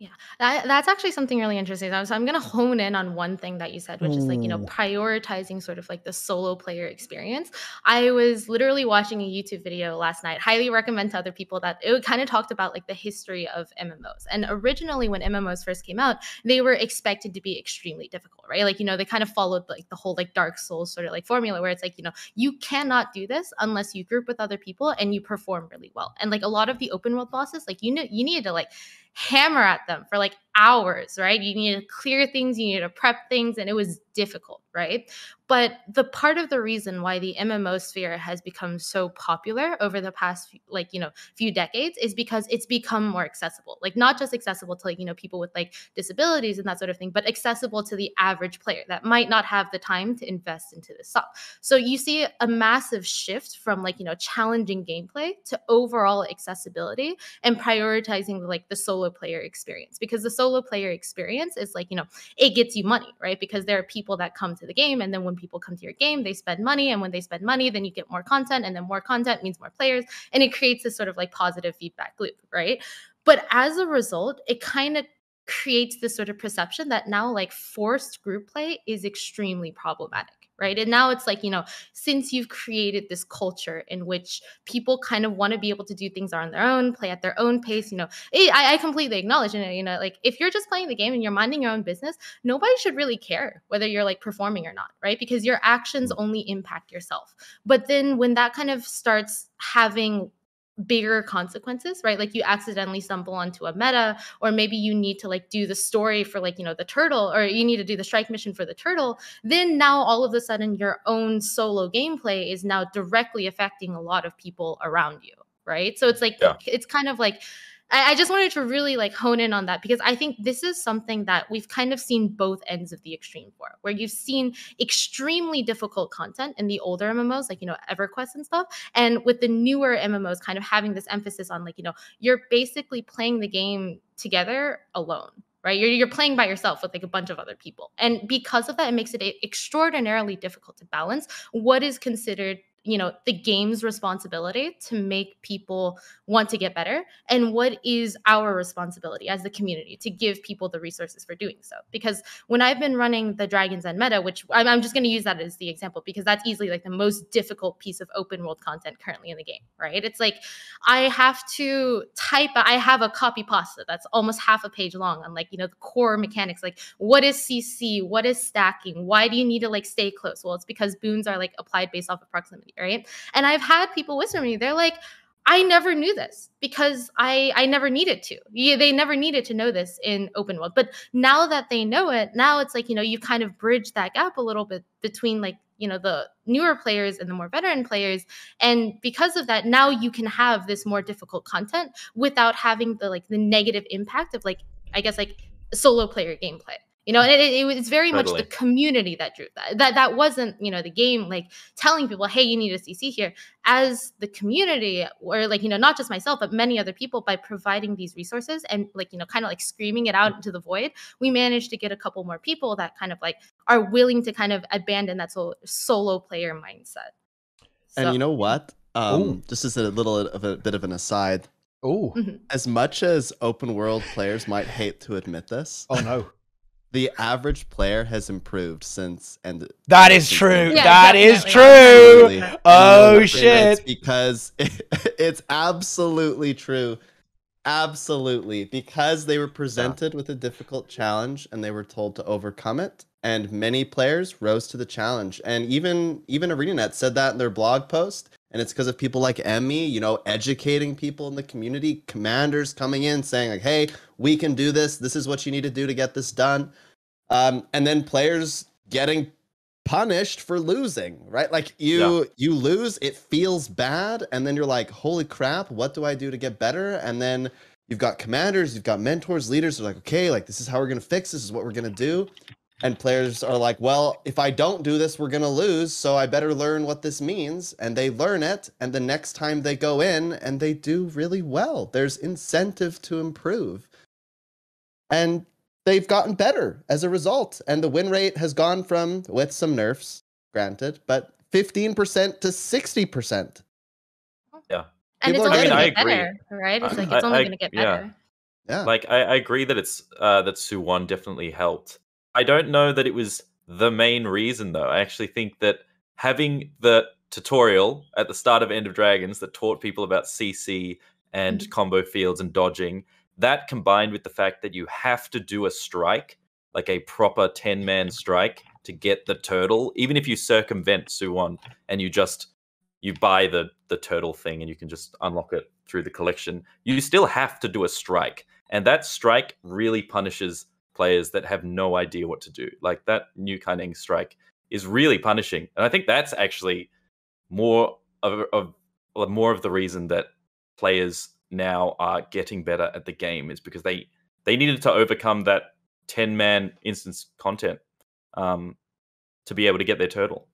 Yeah, that, that's actually something really interesting. So I'm going to hone in on one thing that you said, which is like, you know, prioritizing sort of like the solo player experience. I was literally watching a YouTube video last night, highly recommend to other people that it kind of talked about like the history of MMOs. And originally, when MMOs first came out, they were expected to be extremely difficult, right? Like, you know, they kind of followed like the whole like Dark Souls sort of like formula where it's like, you know, you cannot do this unless you group with other people and you perform really well. And like a lot of the open world bosses, like, you know, you needed to like, hammer at them for like hours, right? You need to clear things, you need to prep things, and it was difficult, right? But the part of the reason why the MMO sphere has become so popular over the past like, you know, few decades is because it's become more accessible. Like not just accessible to like, you know, people with like disabilities and that sort of thing, but accessible to the average player that might not have the time to invest into this stuff. So you see a massive shift from like, you know, challenging gameplay to overall accessibility and prioritizing like the solo player experience because the solo player experience is like, you know, it gets you money, right? Because there are people that come to the game and then when people come to your game, they spend money. And when they spend money, then you get more content. And then more content means more players. And it creates this sort of like positive feedback loop, right? But as a result, it kind of creates this sort of perception that now like forced group play is extremely problematic right? And now it's like, you know, since you've created this culture in which people kind of want to be able to do things on their own, play at their own pace, you know, I, I completely acknowledge, you know, you know, like if you're just playing the game and you're minding your own business, nobody should really care whether you're like performing or not, right? Because your actions mm. only impact yourself. But then when that kind of starts having bigger consequences, right? Like you accidentally stumble onto a meta, or maybe you need to like do the story for like, you know, the turtle, or you need to do the strike mission for the turtle, then now all of a sudden your own solo gameplay is now directly affecting a lot of people around you, right? So it's like, Yeah. it's kind of like, I, I just wanted to really like hone in on that because I think this is something that we've kind of seen both ends of the extreme for, where you've seen extremely difficult content in the older MMOs, like, you know, EverQuest and stuff. And with the newer MMOs kind of having this emphasis on like, you know, you're basically playing the game together alone. Right, you're, you're playing by yourself with like a bunch of other people, and because of that, it makes it extraordinarily difficult to balance what is considered, you know, the game's responsibility to make people want to get better, and what is our responsibility as the community to give people the resources for doing so. Because when I've been running the Dragon's End meta, which I'm, I'm just going to use that as the example because that's easily like the most difficult piece of open world content currently in the game, right? It's like I have to type, I have a copy pasta that's almost half a page long on like, you know, the core mechanics, like what is CC, what is stacking, why do you need to like stay close? Well, it's because boons are like applied based off of proximity, right? And I've had people whisper me, they're like, I never knew this because I I never needed to. They never needed to know this in open world. But now that they know it, now it's like, you know, you kind of bridge that gap a little bit between like, you know, the newer players and the more veteran players. And because of that, now you can have this more difficult content without having the like the negative impact of like, I guess like solo player gameplay. You know, and it, it was very much Totally. the community that drew that. That that wasn't, you know, the game like telling people, hey, you need a CC here as the community or like you know not just myself but many other people by providing these resources and like you know kind of like screaming it out into the void we managed to get a couple more people that kind of like are willing to kind of abandon that solo, solo player mindset And So- you know what? Um, Ooh. just as a little of a bit of an aside, Oh, as much as open world players might hate to admit this, oh no. The average player has improved since and That is true. Yeah, that is true. Absolutely. Oh, you know, and shit. It's because it's absolutely true. Absolutely. Because they were presented with a difficult challenge and they were told to overcome it. And many players rose to the challenge. And even even ArenaNet said that in their blog post. And it's because of people like Emi, you know, educating people in the community, commanders coming in saying, like, hey, we can do this. This is what you need to do to get this done. Um, and then players getting punished for losing right like you you lose it feels bad and then you're like holy crap what do i do to get better and then you've got commanders you've got mentors leaders are like okay like this is how we're going to fix this is what we're going to do and players are like well if i don't do this we're going to lose so i better learn what this means and they learn it and the next time they go in and they do really well there's incentive to improve and they've gotten better as a result. And the win rate has gone from, with some nerfs, granted, but 15% to 60%. Yeah. And it's People are only going to get better right it's I- like it's I- only going to get yeah. better Yeah. Like I, I agree that it's uh, that Soo-Won definitely helped. I don't know that it was the main reason though. I actually think that having the tutorial at the start of End of Dragons that taught people about CC and Mhm. combo fields and dodging, that combined with the fact that you have to do a strike, like a proper 10 man strike to get the turtle, even if you circumvent Soo-Won and you just you buy the the turtle thing and you can just unlock it through the collection, you still have to do a strike. And that strike really punishes players that have no idea what to do. Like that new Kaineng strike is really punishing. And I think that's actually more of, of more of the reason that players now are getting better at the game is because they they needed to overcome that 10 man instance content um, to be able to get their turtle.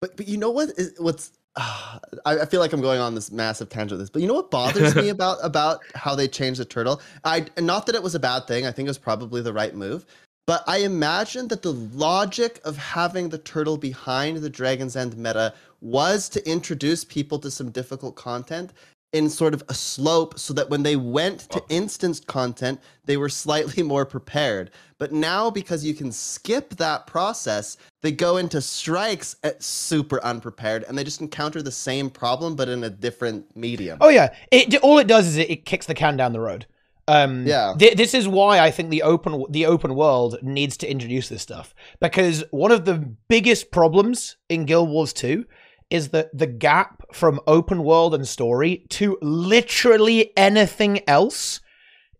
But, but you know what is what's uh, I, I feel like I'm going on this massive tangent with this, but you know what bothers me about about how they changed the turtle? I not that it was a bad thing. I think it was probably the right move. But I imagine that the logic of having the turtle behind the Dragon's End meta was to introduce people to some difficult content in sort of a slope so that when they went to instance content, they were slightly more prepared. But now, because you can skip that process, they go into strikes at super unprepared and they just encounter the same problem but in a different medium. Oh yeah, it all it does is it, it kicks the can down the road. Um, Yeah. thi- this is why I think the open the open world needs to introduce this stuff because one of the biggest problems in Guild Wars 2 is that the gap from open world and story to literally anything else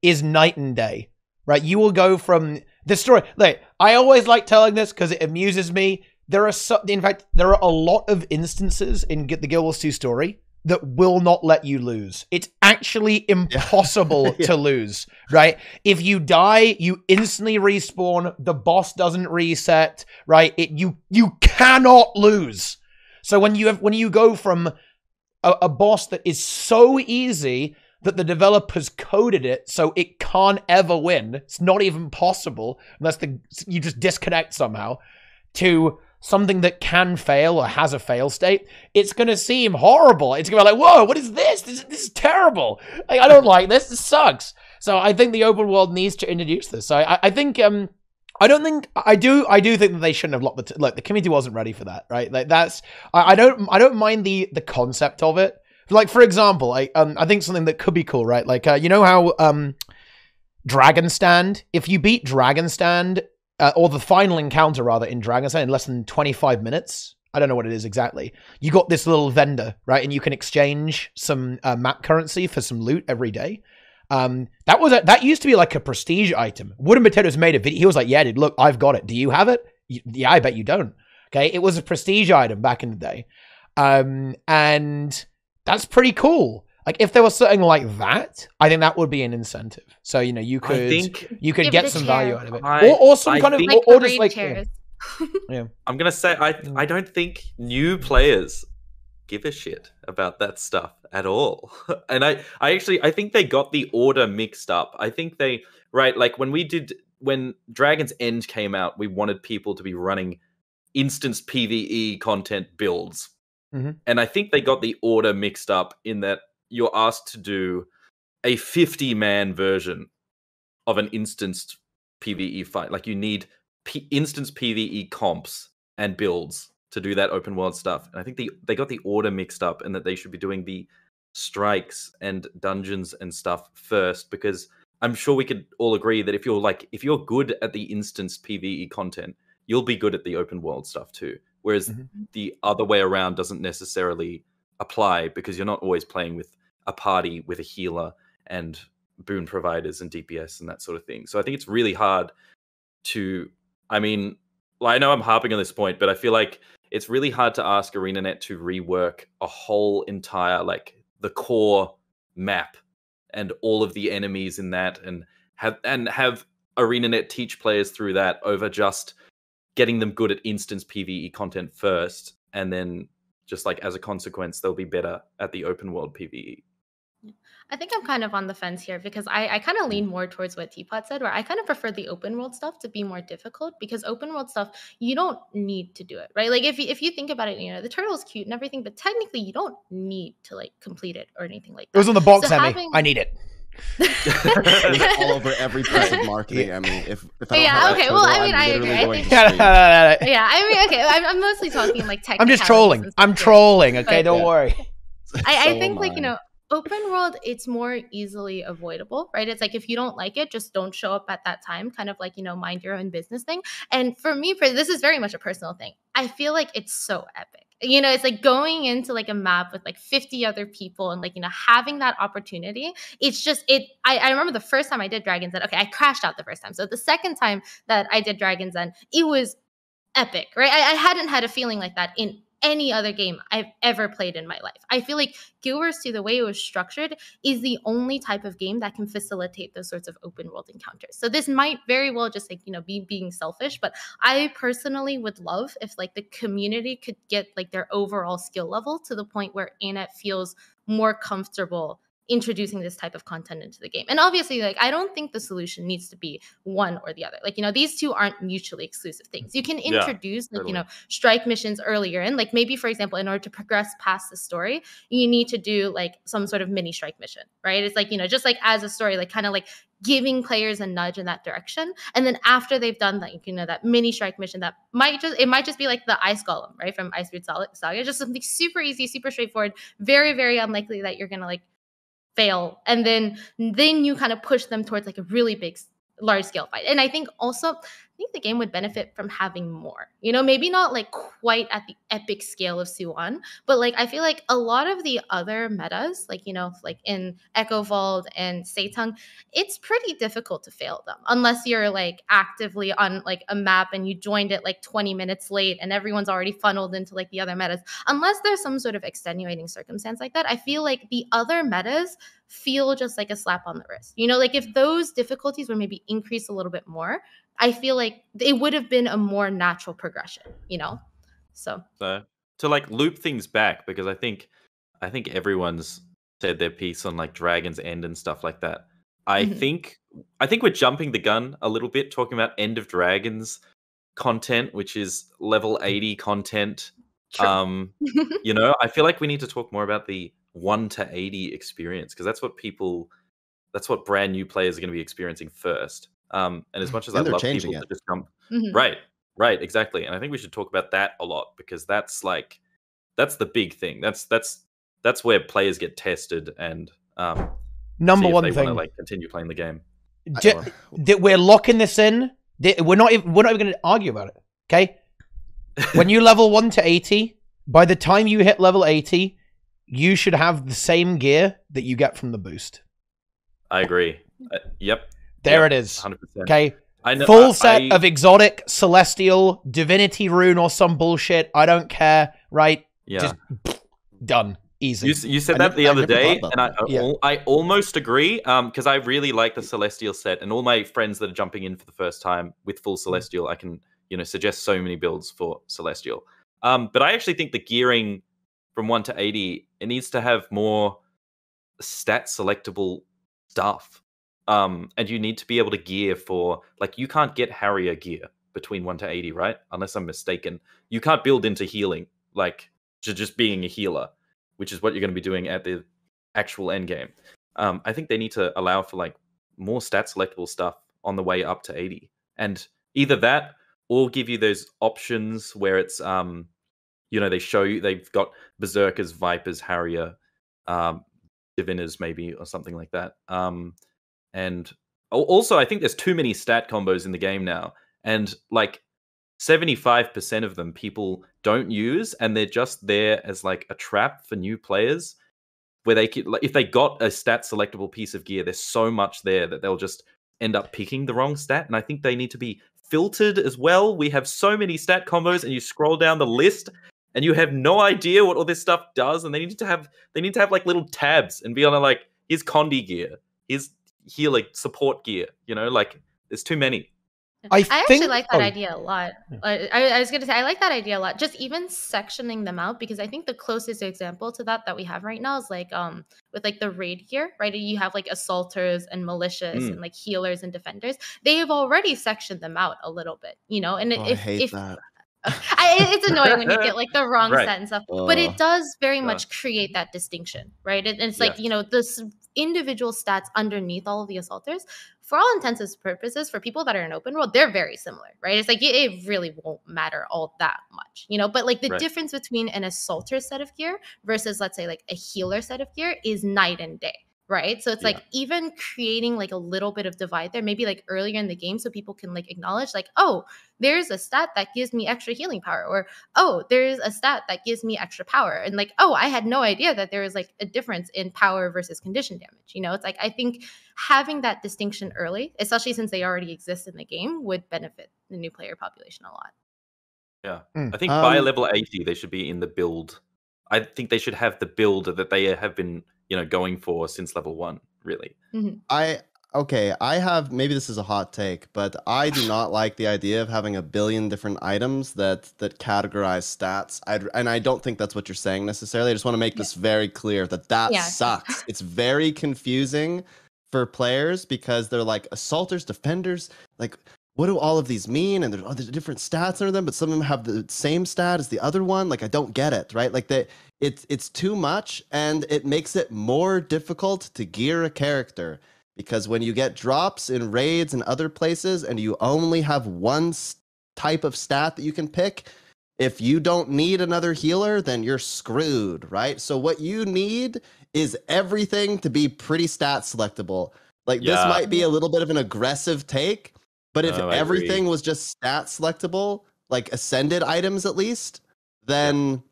is night and day. Right? You will go from the story. Like I always like telling this because it amuses me. There are so, in fact there are a lot of instances in the Guild Wars 2 story that will not let you lose. It's actually impossible yeah. to lose, right? If you die, you instantly respawn, the boss doesn't reset, right? It you you cannot lose. So when you have when you go from a, a boss that is so easy that the developers coded it so it can't ever win. It's not even possible unless the you just disconnect somehow to something that can fail or has a fail state, it's going to seem horrible. It's going to be like, whoa, what is this? This, this is terrible. Like, I don't like this. This sucks. So I think the open world needs to introduce this. So I, I think, um, I don't think I do. I do think that they shouldn't have locked the t- like the community wasn't ready for that, right? Like that's I, I don't I don't mind the the concept of it. Like for example, like um I think something that could be cool, right? Like uh, you know how um Dragon Stand, if you beat Dragon Stand uh, or the final encounter rather in Dragon Den in less than 25 minutes. I don't know what it is exactly. You got this little vendor, right? And you can exchange some uh, map currency for some loot every day. Um, that was a, that used to be like a prestige item. Wooden Potatoes made a video. He was like, "Yeah, dude, look, I've got it. Do you have it? Yeah, I bet you don't." Okay, it was a prestige item back in the day, um, and that's pretty cool. Like if there was something like that, I think that would be an incentive. So you know, you could think, you could get some chair. value out of it, I, or, or some I kind of, or, or just like yeah. yeah. I'm gonna say I I don't think new players give a shit about that stuff at all. and I I actually I think they got the order mixed up. I think they right like when we did when Dragon's End came out, we wanted people to be running instance PVE content builds. Mm-hmm. And I think they got the order mixed up in that you're asked to do a 50 man version of an instanced PVE fight. Like you need P- instance PVE comps and builds to do that open world stuff. And I think the, they got the order mixed up and that they should be doing the strikes and dungeons and stuff first because I'm sure we could all agree that if you're like if you're good at the instance PVE content, you'll be good at the open world stuff too. Whereas mm-hmm. the other way around doesn't necessarily apply because you're not always playing with a party with a healer and boon providers and DPS and that sort of thing. So I think it's really hard to. I mean, I know I'm harping on this point, but I feel like it's really hard to ask ArenaNet to rework a whole entire like the core map and all of the enemies in that and have and have ArenaNet teach players through that over just getting them good at instance PvE content first and then just like as a consequence they'll be better at the open world PvE. I think I'm kind of on the fence here because I, I kind of lean more towards what Teapot said, where I kind of prefer the open world stuff to be more difficult because open world stuff, you don't need to do it, right? Like if you, if you think about it, you know, the turtle's cute and everything, but technically you don't need to like complete it or anything like that. It was on the box, so having... I need it. all over every piece of marketing. I mean, if, if I yeah, okay. Turtle, well, I mean, I'm I agree. I think, yeah, I mean, okay. I'm, I'm mostly talking like tech. I'm just trolling. I'm trolling. Okay, but, don't yeah. worry. I, I think like you know open world it's more easily avoidable right? It's like if you don't like it just don't show up at that time kind of like you know mind your own business thing. And for me for this is very much a personal thing. I feel like it's so epic. You know it's like going into like a map with like 50 other people and like you know having that opportunity it's just it i, I remember the first time i did dragons end okay i crashed out the first time. So the second time that i did dragons end it was epic right? I, I hadn't had a feeling like that in any other game I've ever played in my life. I feel like Guild Wars 2, the way it was structured, is the only type of game that can facilitate those sorts of open world encounters. So this might very well just like, you know, be being selfish, but I personally would love if like the community could get like their overall skill level to the point where ANET feels more comfortable introducing this type of content into the game. And obviously, like I don't think the solution needs to be one or the other. Like, you know, these two aren't mutually exclusive things. You can introduce yeah, like, totally. you know, strike missions earlier and like maybe for example, in order to progress past the story, you need to do like some sort of mini strike mission, right? It's like, you know, just like as a story, like kind of like giving players a nudge in that direction. And then after they've done that, you know, that mini strike mission that might just it might just be like the ice golem, right? From Ice Icebrood Saga. Just something super easy, super straightforward, very, very unlikely that you're gonna like fail. And then then you kind of push them towards like a really big large scale fight. And i think also I think the game would benefit from having more. You know, maybe not like quite at the epic scale of Soo-Won, but like I feel like a lot of the other metas, like you know, like in Echovald and Seitung, it's pretty difficult to fail them unless you're like actively on like a map and you joined it like 20 minutes late and everyone's already funneled into like the other metas. Unless there's some sort of extenuating circumstance like that, I feel like the other metas feel just like a slap on the wrist. You know, like if those difficulties were maybe increased a little bit more, I feel like it would have been a more natural progression, you know? So So to like loop things back because I think I think everyone's said their piece on like Dragon's End and stuff like that. I Mhm. think I think we're jumping the gun a little bit talking about End of Dragons content, which is level 80 content. True. Um, you know, I feel like we need to talk more about the 1 to 80 experience because that's what people that's what brand new players are going to be experiencing first. Um, and as much as And I love changing people it. to just jump Mhm. Right, right, exactly. And I think we should talk about that a lot because that's like that's the big thing. That's that's that's where players get tested and um Number see if one they thing, want to like continue playing the game. J- Sure. that we're locking this in. Th- We're not. Even, we're not even going to argue about it. Okay. When you level one to eighty, by the time you hit level eighty, you should have the same gear that you get from the boost. I agree. Uh, yep, There it is. hundred percent. Okay. I know. Full I- set I- of exotic, celestial, divinity rune, or some bullshit. I don't care. Right. yeah. just- Done. Easy. You, you said I that the other day, and I. Yeah. I almost agree because I really like the Celestial set, and all my friends that are jumping in for the first time with full Celestial, I can you know suggest so many builds for Celestial. Um, but I actually think the gearing from one to eighty it needs to have more stat selectable stuff, um, and you need to be able to gear for like you can't get Harrier gear between one to eighty, right? Unless I'm mistaken, you can't build into healing like just being a healer which is what you're going to be doing at the actual end game. Um, I think they need to allow for like more stat selectable stuff on the way up to 80, and either that or give you those options where it's um, you know, they show you they've got berserkers, vipers, harrier, um, diviners maybe or something like that. Um, and also I think there's too many stat combos in the game now, and like 75% of them people don't use and they're just there as like a trap for new players where they could like if they got a stat selectable piece of gear there's so much there that they'll just end up picking the wrong stat and i think they need to be filtered as well. We have so many stat combos and you scroll down the list and you have no idea what all this stuff does and they need to have they need to have like little tabs and be on a like here's condi gear here's healer support gear you know like there's too many I I, actually like that oh. idea a lot. Yeah. I, I, I was gonna say I like that idea a lot. Just even sectioning them out because I think the closest example to that that we have right now is like um with like the raid gear, right? You have like assaulters and militias Mm. and like healers and defenders. They have already sectioned them out a little bit, you know. And Oh, I if hate if that. I, it's annoying when you get like the wrong Right. set and stuff, but it does very Yeah. much create that distinction, right? And it's like Yes. you know the s- individual stats underneath all of the assaulters, for all intents and purposes, for people that are in open world, they're very similar, right? It's like it, really won't matter all that much, you know. But like the Right. difference between an assaulter set of gear versus let's say like a healer set of gear is night and day right so it's Yeah. like even creating like a little bit of divide there maybe like earlier in the game so people can like acknowledge like oh there's a stat that gives me extra healing power or oh there's a stat that gives me extra power and like oh i had no idea that there was like a difference in power versus condition damage you know it's like i think having that distinction early especially since they already exist in the game would benefit the new player population a lot Yeah. I think by Um, level 80, they should be in the build. I think they should have the build that they have been, you know, going for since level one, really. Mm-hmm. I okay, I have maybe this is a hot take, but I do not like the idea of having a billion different items that that categorize stats. I and I don't think that's what you're saying necessarily. I just want to make this very clear that that Yeah. sucks. it's very confusing for players because they're like assaulters, defenders, like what do all of these mean? And there's oh, other different stats under them, but some of them have the same stat as the other one. Like I don't get it, right? Like that it's it's too much and it makes it more difficult to gear a character because when you get drops in raids and other places and you only have one type of stat that you can pick if you don't need another healer then you're screwed right so what you need is everything to be pretty stat selectable like this might be a little bit of an aggressive take But if No, I agree. everything was just stat selectable, like ascended items at least, then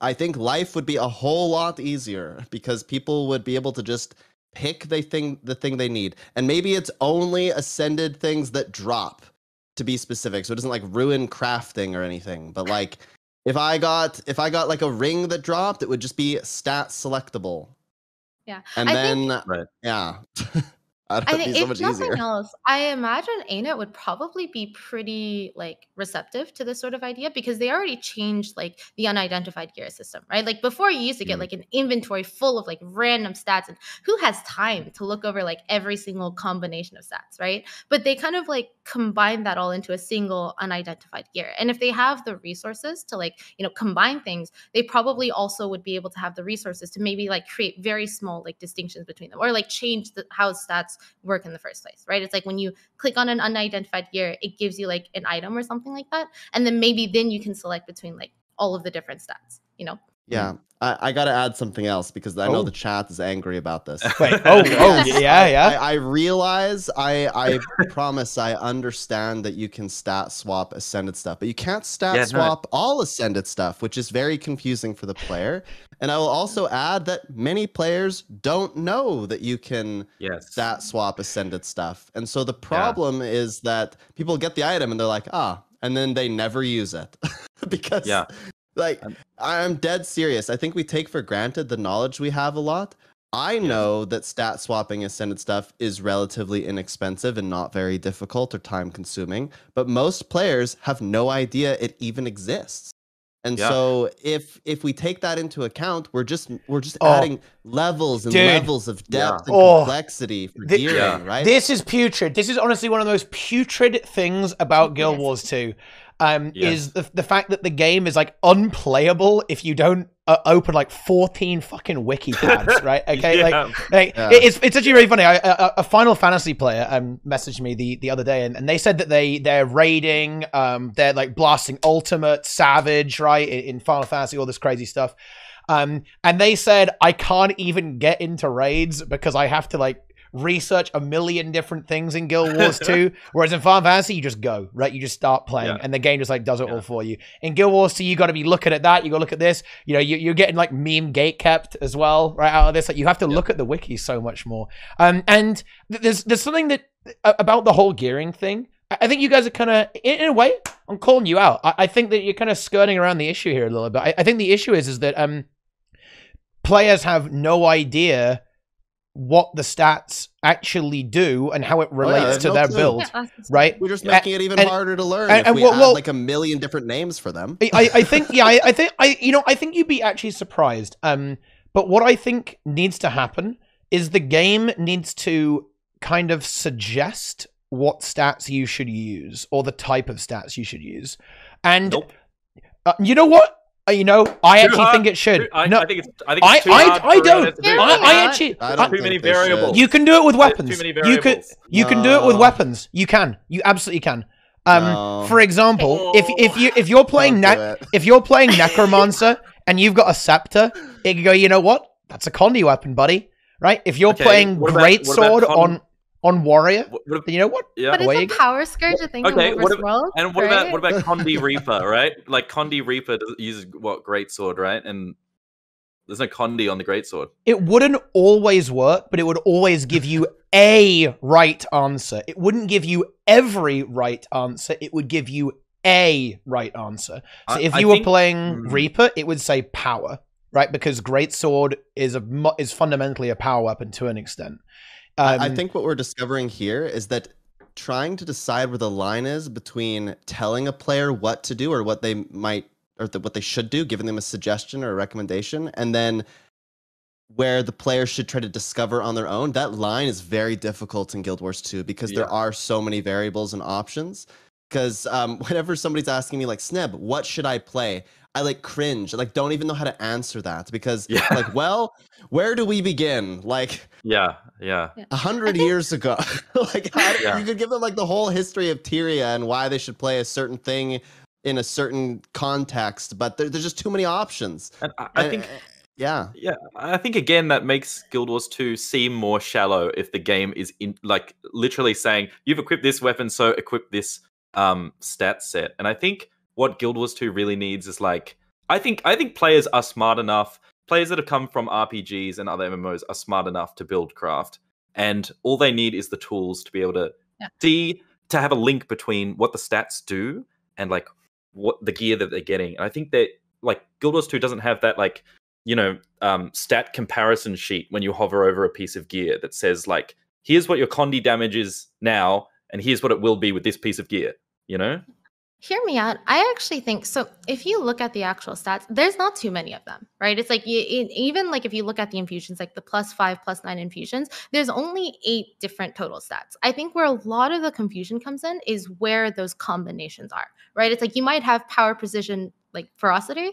I think life would be a whole lot easier because people would be able to just pick the thing the thing they need. And maybe it's only ascended things that drop to be specific. So it doesn't like ruin crafting or anything. But like if I got if I got like a ring that dropped, it would just be stat selectable. Yeah. And I then think- Right. yeah. I think so if nothing easier. else, I imagine ANET would probably be pretty like receptive to this sort of idea because they already changed like the unidentified gear system, right? Like before you used to get Mm. like an inventory full of like random stats and who has time to look over like every single combination of stats, right? But they kind of like combine that all into a single unidentified gear. And if they have the resources to like, you know, combine things, they probably also would be able to have the resources to maybe like create very small like distinctions between them or like change the, how stats work in the first place, right? It's like when you click on an unidentified gear, it gives you like an item or something like that. And then maybe then you can select between like all of the different stats, you know? Yeah. I, I gotta add something else because I know Oh. the chat is angry about this. Wait, oh, oh, Yes, yeah, I- yeah. I, I realize, I, I promise, I understand that you can stat swap ascended stuff, but you can't stat Yeah, no. swap all ascended stuff, which is very confusing for the player. And I will also add that many players don't know that you can Yes. stat swap ascended stuff. And so the problem is that people get the item and they're like, ah, and then they never use it because Yeah. Like And- I'm dead serious. I think we take for granted the knowledge we have a lot. I know that stat swapping ascended stuff is relatively inexpensive and not very difficult or time consuming, but most players have no idea it even exists. And Yeah. so if if we take that into account, we're just we're just Oh, adding levels and dude. levels of Yeah. depth and Oh, complexity for thi- gearing, Yeah. right? This is putrid. This is honestly one of the most putrid things about Guild Yes. Wars 2. Um, Yes. is the, the fact that the game is like unplayable if you don't uh, open like 14 fucking wiki tabs, right? Okay, like Yeah. Like, Yeah. it- it's it's actually really funny. I, a, a Final Fantasy player um messaged me the, the other day, and, and they said that they they're raiding, um they're like blasting Ultimate, Savage, right in, in Final Fantasy, all this crazy stuff. Um, and they said I can't even get into raids because I have to like research a million different things in Guild Wars 2. Whereas in Final Fantasy, you just go, right? You just start playing Yeah. and the game just like does it all for you. In Guild Wars 2, you got to be looking at that. You got to look at this. You know, you, you're getting like meme gate kept as well, right? Out of this. Like you have to Yeah. look at the wiki so much more. Um, and th- there's, there's something that a- about the whole gearing thing. I I think you guys are kind of, in, in a way, I'm calling you out. I, I think that you're kind of skirting around the issue here a little bit. I, I think the issue is, is that um, players have no idea what the stats actually do and how it Oh, yeah, relates to no their clue. build, Yeah, right? We're just And- making it even and- harder to learn and- if and we what- add well- like a million different names for them. I, I I think yeah I, I think I you know I think you'd be actually surprised um but what I think needs to happen is the game needs to kind of suggest what stats you should use or the type of stats you should use and Nope. uh, you know what you know I Too actually hard. think it should I, no I think it's. I think it's too I, hard I for don't Reddit to do. Yeah, I. I actually I I- don't Too many think they variables. you can do it with There's weapons Too many you can variables. you can do it with weapons you can you absolutely can um No. for example if if you if you're playing Don't ne- if you're playing Necromancer and you've got a scepter, it can go, you know what? That's a Condi weapon, buddy. Right? If you're Okay, playing what about- Great Sword con- on on Warrior, What- what- you know what? yeah. But Away you isn't. Power Scourge a thing Okay, in what Wolver's ab- World? And what about what about Condi Reaper, right? Like Condi Reaper does, uses what great sword, right? And there's no Condi on the great sword. It wouldn't always work, but it would always give you a right answer. It wouldn't give you every right answer. It would give you a right answer. So I- if I you were think- playing Mm. Reaper, it would say power, right? Because great sword is a is fundamentally a power weapon to an extent. I- I Um, think what we're discovering here is that trying to decide where the line is between telling a player what to do or what they might or the, what they should do, giving them a suggestion or a recommendation, and then where the player should try to discover on their own. That line is very difficult in Guild Wars 2 because there are so many variables and options. Because um, whenever somebody's asking me like Sneb, what should I play? I like cringe. I, like don't even know how to answer that because Yeah. like, well, where do we begin? Like Yeah, yeah. a hundred think- years ago. like how do- Yeah. you could give them like the whole history of Tyria and why they should play a certain thing in a certain context, but there, there's just too many options. And I, I And- think Yeah. Yeah, I think again that makes Guild Wars 2 seem more shallow if the game is in like literally saying you've equipped this weapon, so equip this um stat set. And I think what Guild Wars 2 really needs is like I think I think players are smart enough. Players that have come from RPGs and other MMOs are smart enough to build craft, and all they need is the tools to be able to Yeah. see to have a link between what the stats do and like what the gear that they're getting. And I think that like Guild Wars 2 doesn't have that like you know um, stat comparison sheet when you hover over a piece of gear that says like here's what your condi damage is now and here's what it will be with this piece of gear you know Hear me out. I actually think so. If you look at the actual stats, there's not too many of them, right? It's like you, it, even like if you look at the infusions, like the plus five, plus nine infusions, there's only eight different total stats. I think where a lot of the confusion comes in is where those combinations are, right? It's like you might have power, precision, like ferocity,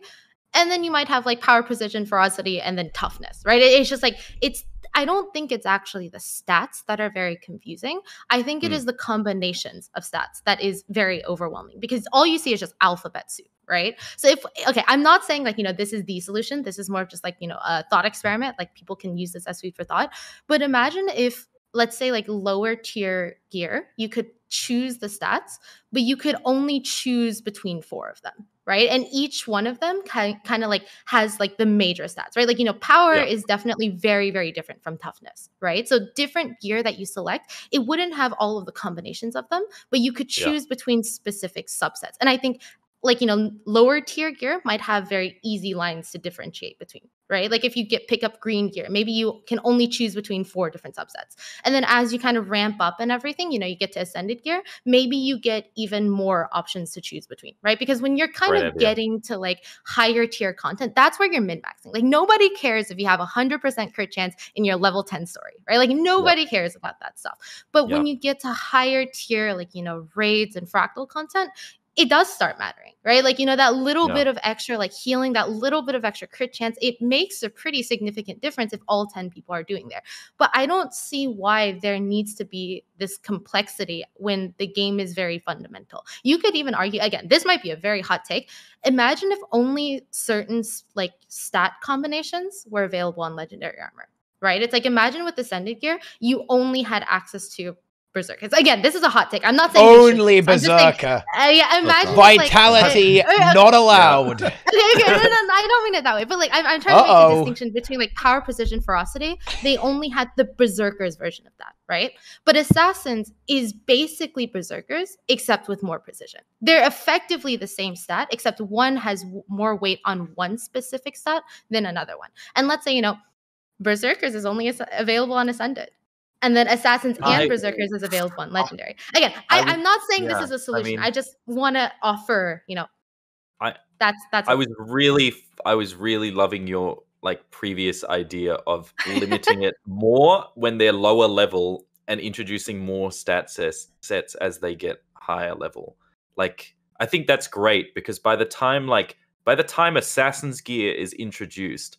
and then you might have like power, precision, ferocity, and then toughness, right? It's just like it's. I don't think it's actually the stats that are very confusing. I think it Hmm. is the combinations of stats that is very overwhelming because all you see is just alphabet soup, right? So if okay, I'm not saying like you know this is the solution. This is more of just like you know a thought experiment. Like people can use this as food for thought. But imagine if let's say like lower tier gear, you could choose the stats, but you could only choose between four of them, right? And each one of them kind kind of like has like the major stats, right? Like you know, power Yeah. is definitely very very different from toughness, right? So different gear that you select, it wouldn't have all of the combinations of them, but you could Yeah. choose between specific subsets. And I think like you know lower tier gear might have very easy lines to differentiate between right? Like if you get pick up green gear maybe you can only choose between four different subsets. And then as you kind of ramp up and everything you know you get to ascended gear maybe you get even more options to choose between right? Because when you're kind Great of idea. getting to like higher tier content that's where you're min-maxing. Like nobody cares if you have a 100% crit chance in your level 10 story right? Like nobody cares about that stuff. But when you get to higher tier like you know raids and fractal content it does start mattering, right? Like, you know, that little Yeah. bit of extra, like healing, that little bit of extra crit chance, it makes a pretty significant difference if all 10 people are doing there. But I don't see why there needs to be this complexity when the game is very fundamental. You could even argue, again, this might be a very hot take. Imagine if only certain like stat combinations were available on legendary armor, right? It's like imagine with Ascended gear, you only had access to Berserkers. Again, this is a hot take. I'm not saying. Only I'm saying- Berserker. uh, yeah, imagine if, like- Vitality Uh, not allowed. okay, okay, no, no, no, I don't mean it that way. But like, I'm, I'm trying to make a distinction between like power, precision, ferocity. They only had the berserkers version of that, right? But assassins is basically berserkers, except with more precision. They're effectively the same stat, except one has w- more weight on one specific stat than another one. And let's say you know, berserkers is only available on ascended. And then assassins and I- berserkers is available on legendary. Again, I, I, I'm not saying yeah, this is a solution. mean- I just want to offer, you know, I- that's that's i was really i was really loving your like previous idea of limiting it more when they're lower level and introducing more stat sets, sets as they get higher level like i think that's great because by the time like by the time assassin's gear is introduced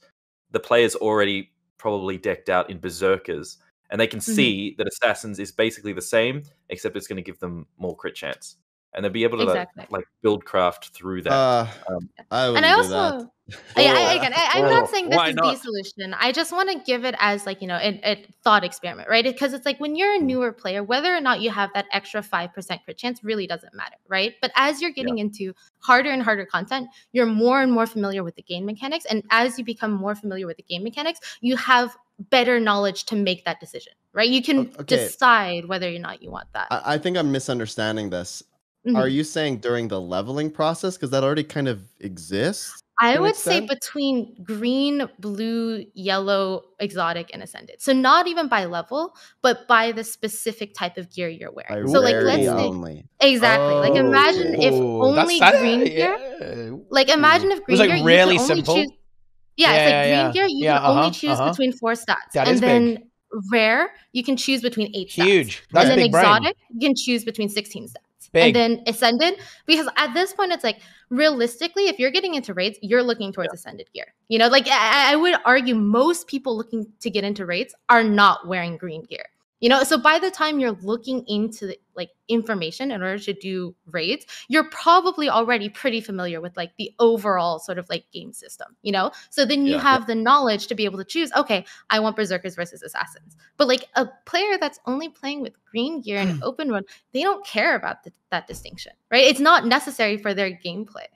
the player's already probably decked out in berserkers and they can Mhm. see that assassins is basically the same except it's going to give them more crit chance and they'll be able to Exactly. like build craft through that Uh, Um, I wouldn't and I do also, that. I, I, Oh, again, I, I'm oh, not saying this why is not? the solution. I just want to give it as like you know a, a thought experiment, right? Because it's like when you're a Mm. newer player, whether or not you have that extra five percent crit chance really doesn't matter, right? But as you're getting into harder and harder content, you're more and more familiar with the game mechanics, and as you become more familiar with the game mechanics, you have better knowledge to make that decision, right? You can okay. decide whether or not you want that. I, I think I'm misunderstanding this. Mhm. Are you saying during the leveling process? Because that already kind of exists. I to an would say between green, blue, yellow, exotic, and ascended. So not even by level, but by the specific type of gear you're By wearing. So like let's rarity say only. exactly. Like imagine if Oh, that's- only that- green gear. yeah. Like imagine if was, green like, gear really you can only simple. choose. Yeah, Yeah, it's like yeah, green yeah. gear you Yeah, can only uh-huh, choose uh-huh. between four stats, That and is big. then rare you can choose between eight stats. Huge. That's and then big brain. exotic, you can choose between 16 stats. Big. And then ascended, because at this point, it's like realistically, if you're getting into raids, you're looking towards ascended gear. You know, like I, I would argue most people looking to get into raids are not wearing green gear. You know, so by the time you're looking into the, like information in order to do raids, you're probably already pretty familiar with like the overall sort of like game system, you know? So then you Yeah. have the knowledge to be able to choose, okay, I want berserkers versus assassins. But like a player that's only playing with green gear and open run, they don't care about th- that distinction, right? It's not necessary for their gameplay.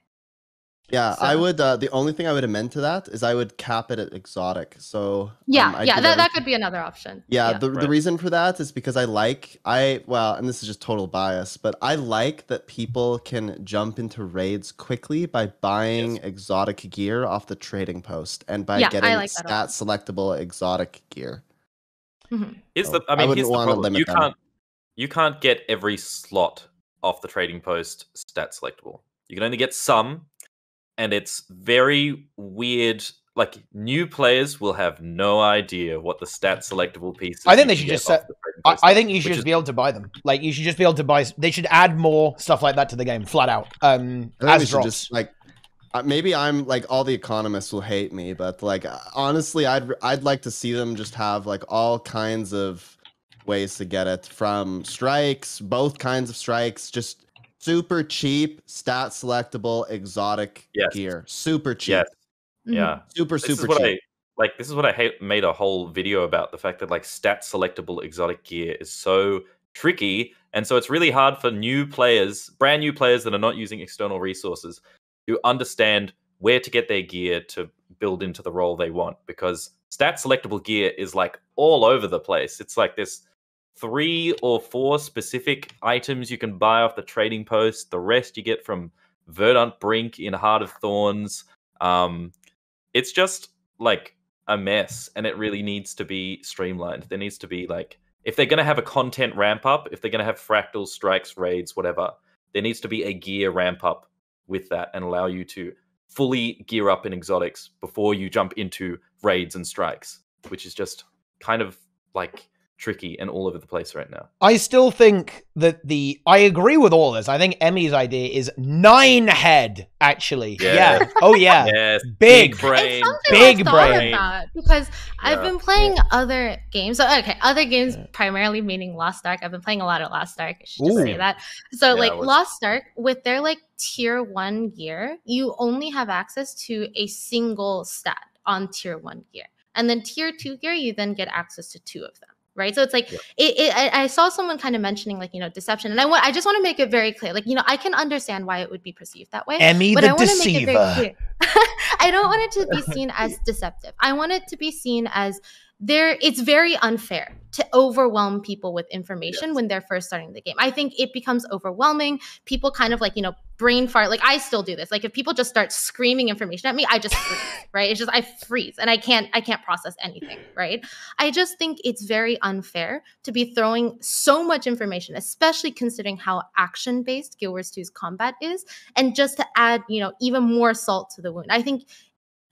Yeah, I would. Uh, the only thing I would amend to that is I would cap it at exotic. So Yeah, um, yeah, that, that could be another option. Yeah, the, Right. the reason for that is because I like I well, and this is just total bias, but I like that people can jump into raids quickly by buying Yes. exotic gear off the trading post and by Yeah, getting like that stat selectable exotic gear. Mhm. Here's So, the. I I mean, wouldn't here's the wanna problem. limit You them. can't. You can't get every slot off the trading post stat selectable. You can only get some, and it's very weird. Like new players will have no idea what the stat selectable pieces. I think they should just set- I, I think you should just is- be able to buy them. Like you should just be able to buy. They should add more stuff like that to the game, flat out. Um, I think as should drops. just like uh, maybe I'm like all the economists will hate me, but like uh, honestly, I'd I'd like to see them just have like all kinds of ways to get it from strikes, both kinds of strikes, just super cheap, stat selectable, exotic Yes. gear, super cheap, Yes, Mhm. yeah. super This super is what cheap. I like. This is what I hate, made a whole video about the fact that like stat selectable exotic gear is so tricky, and so it's really hard for new players, brand new players that are not using external resources, to understand where to get their gear to build into the role they want. Because stat selectable gear is like all over the place. It's like this three or four specific items you can buy off the trading post. The rest you get from Verdant Brink in Heart of Thorns. Um, it's just like a mess, and it really needs to be streamlined. There needs to be like, if they're going to have a content ramp up, if they're going to have fractals, strikes, raids, whatever, there needs to be a gear ramp up with that and allow you to fully gear up in exotics before you jump into raids and strikes, which is just kind of like tricky and all over the place right now. I still think that the I agree with all this. I think Emi's idea is nine head. Actually, Yeah. yeah. Oh yeah. Yes, big. brain. It's big I've brain. about because I've been playing other games. So okay, other games primarily meaning Lost Ark. I've been playing a lot of Lost Ark. I should just say that. So Yeah, like was- Lost Ark with their like tier one gear, you only have access to a single stat on tier one gear, and then tier two gear, you then get access to two of them. Right, so it's like Yeah. it, it, I, I saw someone kind of mentioning like you know deception, and I want I just want to make it very clear, like you know I can understand why it would be perceived that way, Emi but the I want to make it very deceiver. clear. I don't want it to be seen as deceptive. I want it to be seen as there it's very unfair to overwhelm people with information Yes. when they're first starting the game. I think it becomes overwhelming. People kind of like, you know, brain fart. Like I still do this. Like if people just start screaming information at me, I just freeze, right? It's just I freeze and I can't I can't process anything, right? I just think it's very unfair to be throwing so much information, especially considering how action-based Guild Wars 2's combat is, and just to add, you know, even more salt to the wound. I think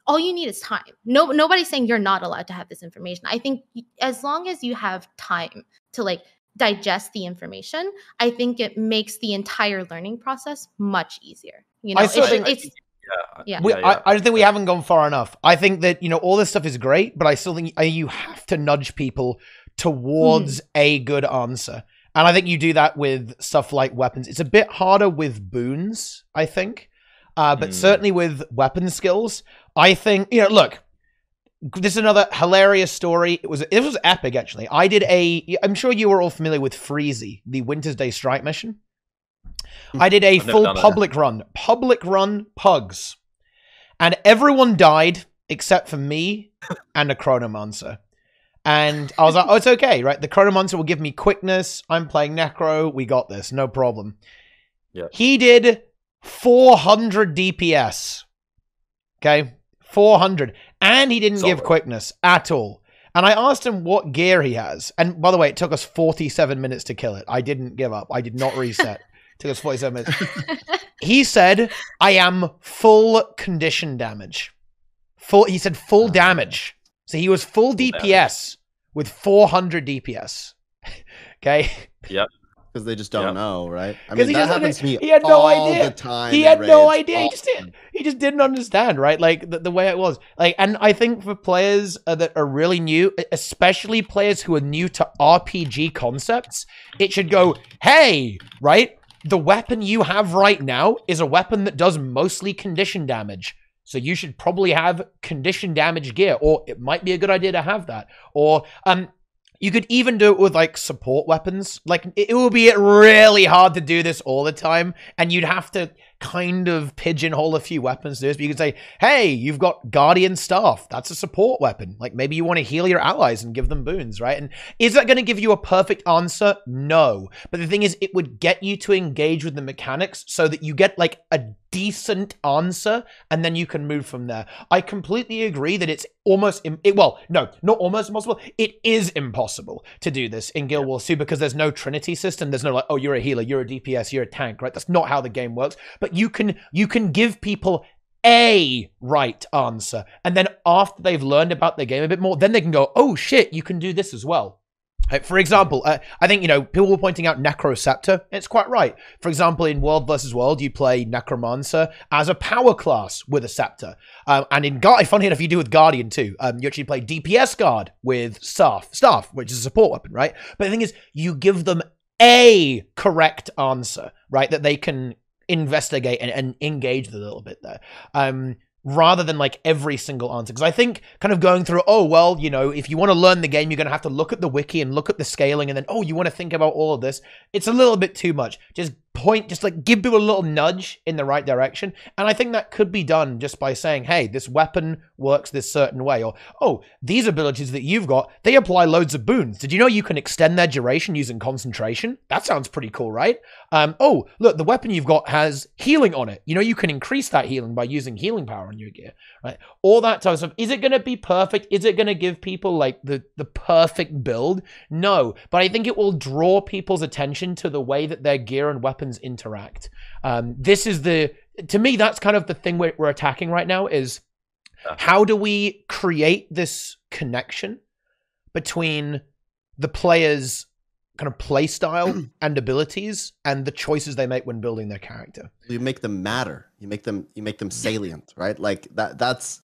all you need is time. No, nobody's saying you're not allowed to have this information. I think as long as you have time to like digest the information, I think it makes the entire learning process much easier. You know, I it's, still just- think- it's Yeah, Yeah. We, yeah, yeah. I, I think we haven't gone far enough. I think that you know all this stuff is great, but I still think you have to nudge people towards a good answer. And I think you do that with stuff like weapons. It's a bit harder with boons, I think, uh, but Hmm. certainly with weapon skills, I think you know. Look, this is another hilarious story. It was it was epic actually. I did a. I'm sure you were all familiar with Freezie, the Wintersday Strike mission. I did a full public run, public run pugs, and everyone died except for me and a chronomancer. And I was like, oh, it's okay, right? The chronomancer will give me quickness. I'm playing necro. We got this, no problem. Yeah. He did 400 DPS. Okay, 400, and he didn't give quickness at all. And I asked him what gear he has. And by the way, it took us 47 minutes to kill it. I didn't give up. I did not reset. It took us 47 minutes. he said, I am full condition damage. Full he said full Ah. damage. So he was full Full DPS with 400 DPS. okay. Yep. Because they just don't know, right? I mean, he that happens to me he had no all idea. the time. he had no idea. He just did. He just didn't understand, right? Like the, the way it was. Like, and I think for players uh, that are really new, especially players who are new to RPG concepts, it should go, hey, right? The weapon you have right now is a weapon that does mostly condition damage. So you should probably have condition damage gear, or it might be a good idea to have that. Or um, you could even do it with like support weapons. Like it, will be really hard to do this all the time, and you'd have to kind of pigeonhole a few weapons to this. But you could say, "Hey, you've got Guardian Staff. That's a support weapon. Like maybe you want to heal your allies and give them boons, right?" And is that going to give you a perfect answer? No. But the thing is, it would get you to engage with the mechanics so that you get like a decent answer and then you can move from there. I completely agree that it's almost Im- it, well, no, not almost impossible. It is impossible to do this in Guild Wars 2 because there's no trinity system. There's no like, oh, you're a healer, you're a DPS, you're a tank, right? That's not how the game works. But you can you can give people a right answer. And then after they've learned about the game a bit more, then they can go, oh shit, you can do this as well. Uh, For example, uh, I think you know people were pointing out Necroceptor. It's quite right. For example, in World versus World, you play Necromancer as a power class with a scepter, um, and in Guard, funny enough, you do with Guardian too. Um, you actually play DPS guard with staff, staff, which is a support weapon, right? But the thing is, you give them a correct answer, right? That they can investigate and, and engage with a little bit there. Um, rather than like every single answer. Because I think kind of going through, oh, well, you know, if you want to learn the game, you're going to have to look at the wiki and look at the scaling, and then, oh, you want to think about all of this. It's a little bit too much. Just point, just like give people a little nudge in the right direction. And I think that could be done just by saying, hey, this weapon works this certain way. Or, oh, these abilities that you've got, they apply loads of boons. Did you know you can extend their duration using concentration? That sounds pretty cool, right? Um, oh, look, the weapon you've got has healing on it. You know, you can increase that healing by using healing power on your gear, right? All that type of stuff. Is it going to be perfect? Is it going to give people like the the perfect build? No, but I think it will draw people's attention to the way that their gear and weapons interact. Um, this is the to me that's kind of the thing we're, we're attacking right now is how do we create this connection between the player's kind of play style and abilities and the choices they make when building their character. you make them matter. You make them you make them salient right? Like that that's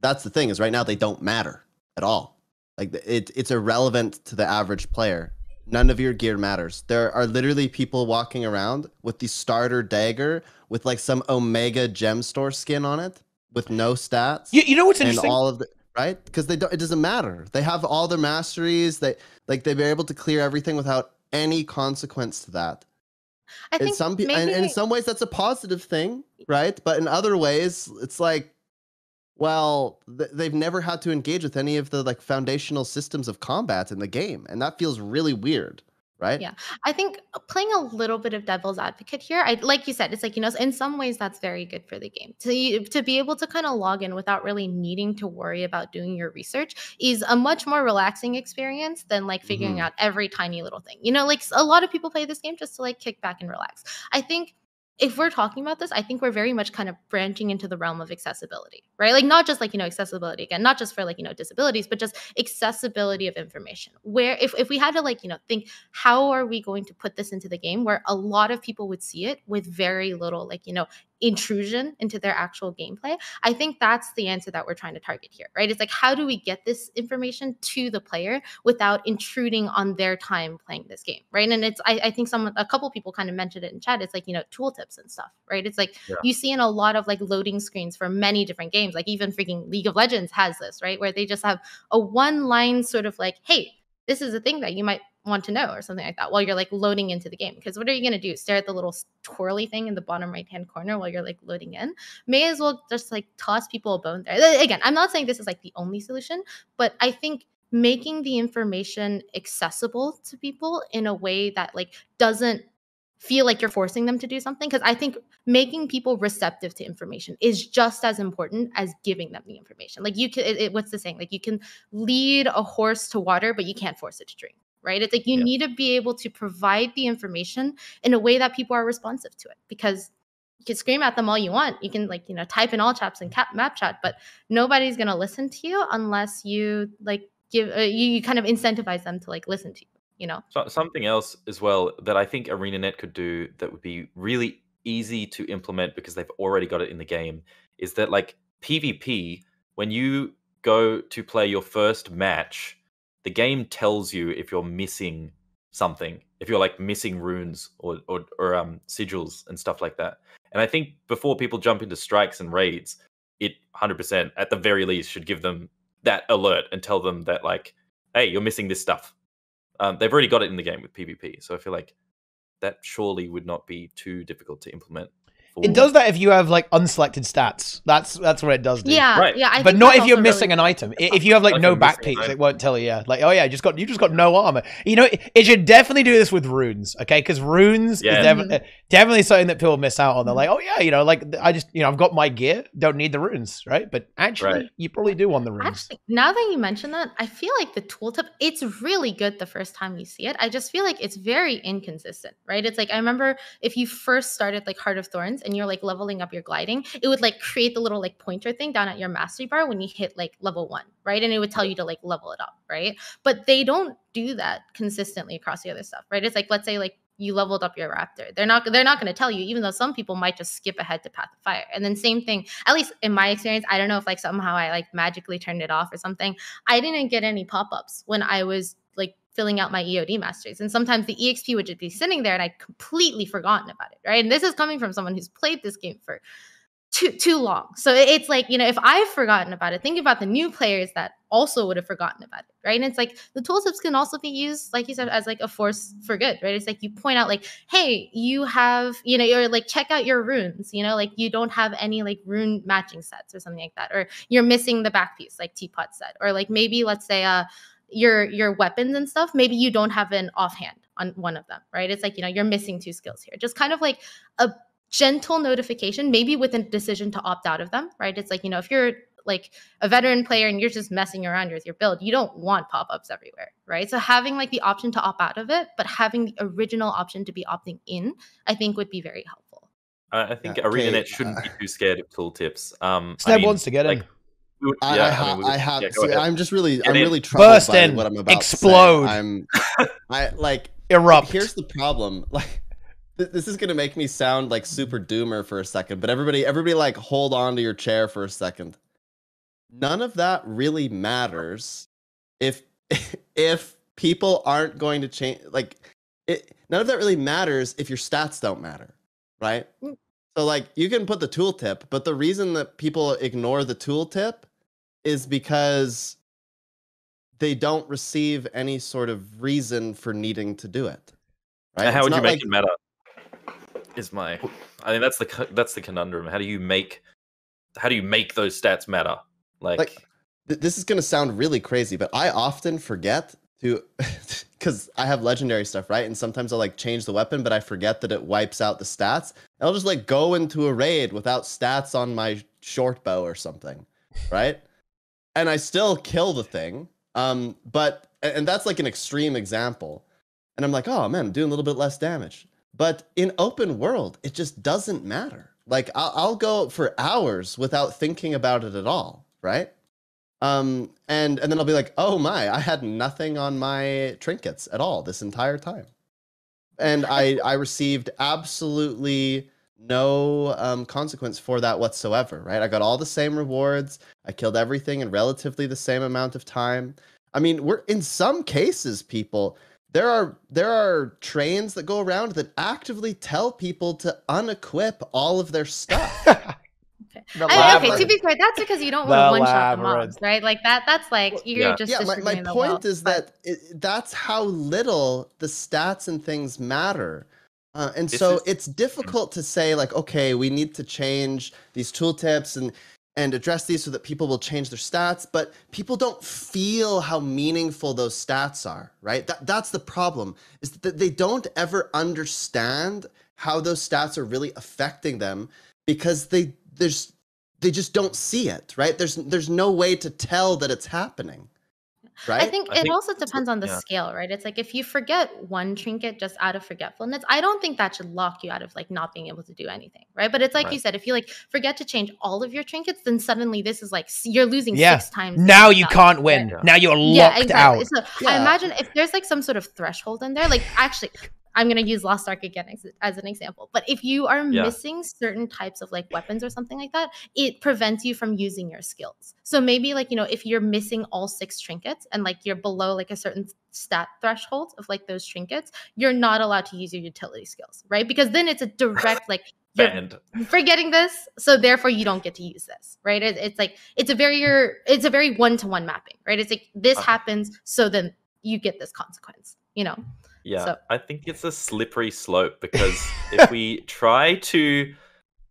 that's the thing is right now they don't matter at all. Like it, it's irrelevant to the average player none of your gear matters. There are literally people walking around with the starter dagger with like some omega gem store skin on it with no stats You, you know what's and interesting? all of the right? Because they don't it doesn't matter. They have all their masteries. They like they've been able to clear everything without any consequence to that. I in think some people maybe and in some ways that's a positive thing right? But in other ways it's like well th- they've never had to engage with any of the like foundational systems of combat in the game and that feels really weird right Yeah. I think uh, playing a little bit of devil's advocate here, I like you said, it's like you know, in some ways that's very good for the game. To y- to be able to kind of log in without really needing to worry about doing your research is a much more relaxing experience than like figuring Mhm. out every tiny little thing. You know, like a lot of people play this game just to like kick back and relax. I think if we're talking about this, I think we're very much kind of branching into the realm of accessibility, right? Like not just like, you know, accessibility again, not just for like, you know, disabilities, but just accessibility of information. Where if, if we had to like, you know, think how are we going to put this into the game where a lot of people would see it with very little like, you know, intrusion into their actual gameplay? I think that's the answer that we're trying to target here, right? It's like how do we get this information to the player without intruding on their time playing this game, right? And it's I, I think some a couple people kind of mentioned it in chat. It's like you know tooltips and stuff, right? It's like Yeah. you see in a lot of like loading screens for many different games, like even freaking League of Legends has this, right? Where they just have a one line sort of like, hey, this is a thing that you might want to know or something like that while you're like loading into the game because what are you going to do? Stare at the little twirly thing in the bottom right hand corner while you're like loading in? May as well just like toss people a bone there. Again i'm not saying this is like the only solution but i think making the information accessible to people in a way that like doesn't feel like you're forcing them to do something because i think making people receptive to information is just as important as giving them the information. Like you can it, it- what's the saying? Like you can lead a horse to water but you can't force it to drink right it's like you Yeah. need to be able to provide the information in a way that people are responsive to it because you can scream at them all you want you can like you know type in all chaps and cap map chat but nobody's going to listen to you unless you like give uh, you, you kind of incentivize them to like listen to you you know. So, something else as well that I think ArenaNet could do that would be really easy to implement because they've already got it in the game is that like PvP, when you go to play your first match, the game tells you if you're missing something, if you're like missing runes or or, or um sigils and stuff like that. And I think before people jump into strikes and raids, it 100% at the very least should give them that alert and tell them that like, hey, you're missing this stuff. Um, they've already got it in the game with PvP, so I feel like that surely would not be too difficult to implement. For- It does that if you have like unselected stats. That's that's what it does. Do. Yeah, Right. yeah. I but not if you're missing really an item. I- If you have like Like no back missing an peaks, it won't tell you. Yeah, like oh yeah, you just got you just got no armor. You know, it, it should definitely do this with runes, okay? Because runes Yeah. is dev- uh, definitely something that people miss out on. They're like, oh yeah, you know, like I just you know I've got my gear, don't need the runes, right? But actually, Right. you probably do want the runes. Actually, now that you mention that, I feel like the tooltip, it's really good the first time you see it. I just feel like it's very inconsistent, right? It's like I remember if you first started like Heart of Thorns and you're like leveling up your gliding, it would like create the little like pointer thing down at your mastery bar when you hit like level one, right? And it would tell you to like level it up, right? But they don't do that consistently across the other stuff, right? It's like let's say like you leveled up your raptor. They're not they're not going to tell you, even though some people might just skip ahead to Path of Fire. And then same thing, at least in my experience, I don't know if like somehow I like magically turned it off or something. I didn't get any pop-ups when I was filling out my EOD masters. And sometimes the EXP would just be sitting there and I'd completely forgotten about it. Right. And this is coming from someone who's played this game for too too long. So it's like, you know, if I've forgotten about it, think about the new players that also would have forgotten about it. Right. And it's like the tooltips can also be used, like you said, as like a force for good, right? It's like you point out, like, hey, you have, you know, you're like, check out your runes, you know, like you don't have any like rune matching sets or something like that. Or you're missing the back piece, like Teapot said. Or like maybe let's say uh your your weapons and stuff, maybe you don't have an offhand on one of them, right? It's like, you know, you're missing two skills here. Just kind of like a gentle notification, maybe with a decision to opt out of them, right? It's like, you know, if you're like a veteran player and you're just messing around with your build, you don't want pop-ups everywhere, right? So having like the option to opt out of it, but having the original option to be opting in, I think would be very helpful. I I think Yeah, okay, ArenaNet shouldn't uh, be too scared of tooltips. Um, I mean, wants to get in. like, we would- I, yeah, I, I mean, we- I have. yeah, see. I'm just really, Get I'm in. really troubled Burst by in. what I'm about Explode. to say. I'm, I like. Erupt. Here's the problem. Like, th- this is gonna make me sound like super doomer for a second, but everybody, everybody, like, hold on to your chair for a second. None of that really matters if if people aren't going to change. Like, it. None of that really matters if your stats don't matter, right? Mm. So like you can put the tooltip, but the reason that people ignore the tooltip is because they don't receive any sort of reason for needing to do it. Right? How It's would you make like- it matter? Is my, I think that's the that's the conundrum. How do you make, how do you make those stats matter? Like, like th- this is gonna sound really crazy, but I often forget to because I have legendary stuff, right? And sometimes I'll like change the weapon, but I forget that it wipes out the stats. And I'll just like go into a raid without stats on my short bow or something, right? And I still kill the thing. Um, but and that's like an extreme example. And I'm like, oh man, I'm doing a little bit less damage. But in open world, it just doesn't matter. Like I'll, I'll go for hours without thinking about it at all, right? Um, and and then I'll be like, oh my, I had nothing on my trinkets at all this entire time, and I I received absolutely no um, consequence for that whatsoever, right? I got all the same rewards. I killed everything in relatively the same amount of time. I mean, we're in some cases, people. There are there are trains that go around that actively tell people to unequip all of their stuff. The I mean, okay, to be fair, that's because you don't want to one shot the labyrinth. mobs, right? Like that. That's like Well, you're yeah. just yeah, my, my distributing the point wealth, is that it, that's how little the stats and things matter. Uh, and This so is- it's difficult to say like, okay, we need to change these tooltips and and address these so that people will change their stats, but people don't feel how meaningful those stats are, right? That, that's the problem is that they don't ever understand how those stats are really affecting them because they there's they just don't see it, right? There's there's no way to tell that it's happening. Right? I think I it think also depends on the yeah. scale, right? It's like if you forget one trinket just out of forgetfulness, I don't think that should lock you out of like not being able to do anything, right? But it's like you said, if you like forget to change all of your trinkets, then suddenly this is like you're losing Yeah. six times. Now you value, can't right? win. Yeah. Now you're Yeah, locked exactly. out. So I imagine if there's like some sort of threshold in there, like actually, I'm gonna use Lost Ark again as, as an example. But if you are Yeah. missing certain types of like weapons or something like that, it prevents you from using your skills. So maybe like you know if you're missing all six trinkets and like you're below like a certain stat threshold of like those trinkets, you're not allowed to use your utility skills, right? Because then it's a direct like Banned. forgetting this so therefore you don't get to use this right it, it's like it's a very it's a very one-to-one mapping right it's like this Okay. happens so then you get this consequence you know Yeah, So- I think it's a slippery slope because if we try to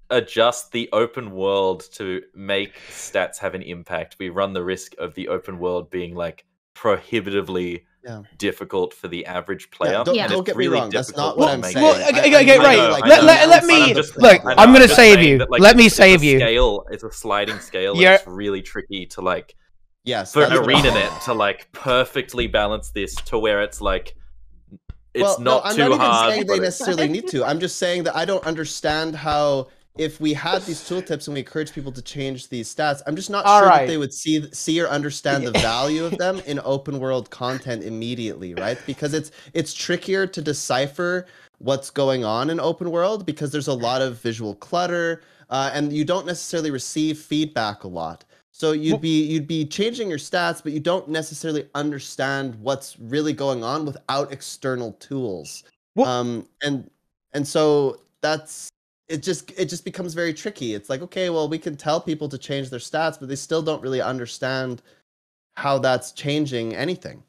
adjust the open world to make stats have an impact, we run the risk of the open world being like prohibitively Yeah. difficult for the average Yeah, player. don't, Yeah. don't it's get me really wrong. That's not what to I'm saying. Well, it. okay, okay, right. know, I Let- let- let me- I'm just- look, I know, I'm gonna just save you. that, Let me save you. Scale, it's a sliding scale. Yeah. It's really tricky to like Yes, for that's what- ArenaNet to like perfectly balance this to where it's like it's well, not no, I'm not even hard. saying they necessarily need to. I'm just saying that I don't understand how if we had these tooltips and we encourage people to change these stats, I'm just not All sure right. that they would see see or understand the value of them in open world content immediately, right? Because it's it's trickier to decipher what's going on in open world because there's a lot of visual clutter uh, and you don't necessarily receive feedback a lot. So you'd Well- be you'd be changing your stats, but you don't necessarily understand what's really going on without external tools. Well- um, and and so that's it. Just it just becomes very tricky. It's like okay, well, we can tell people to change their stats, but they still don't really understand how that's changing anything.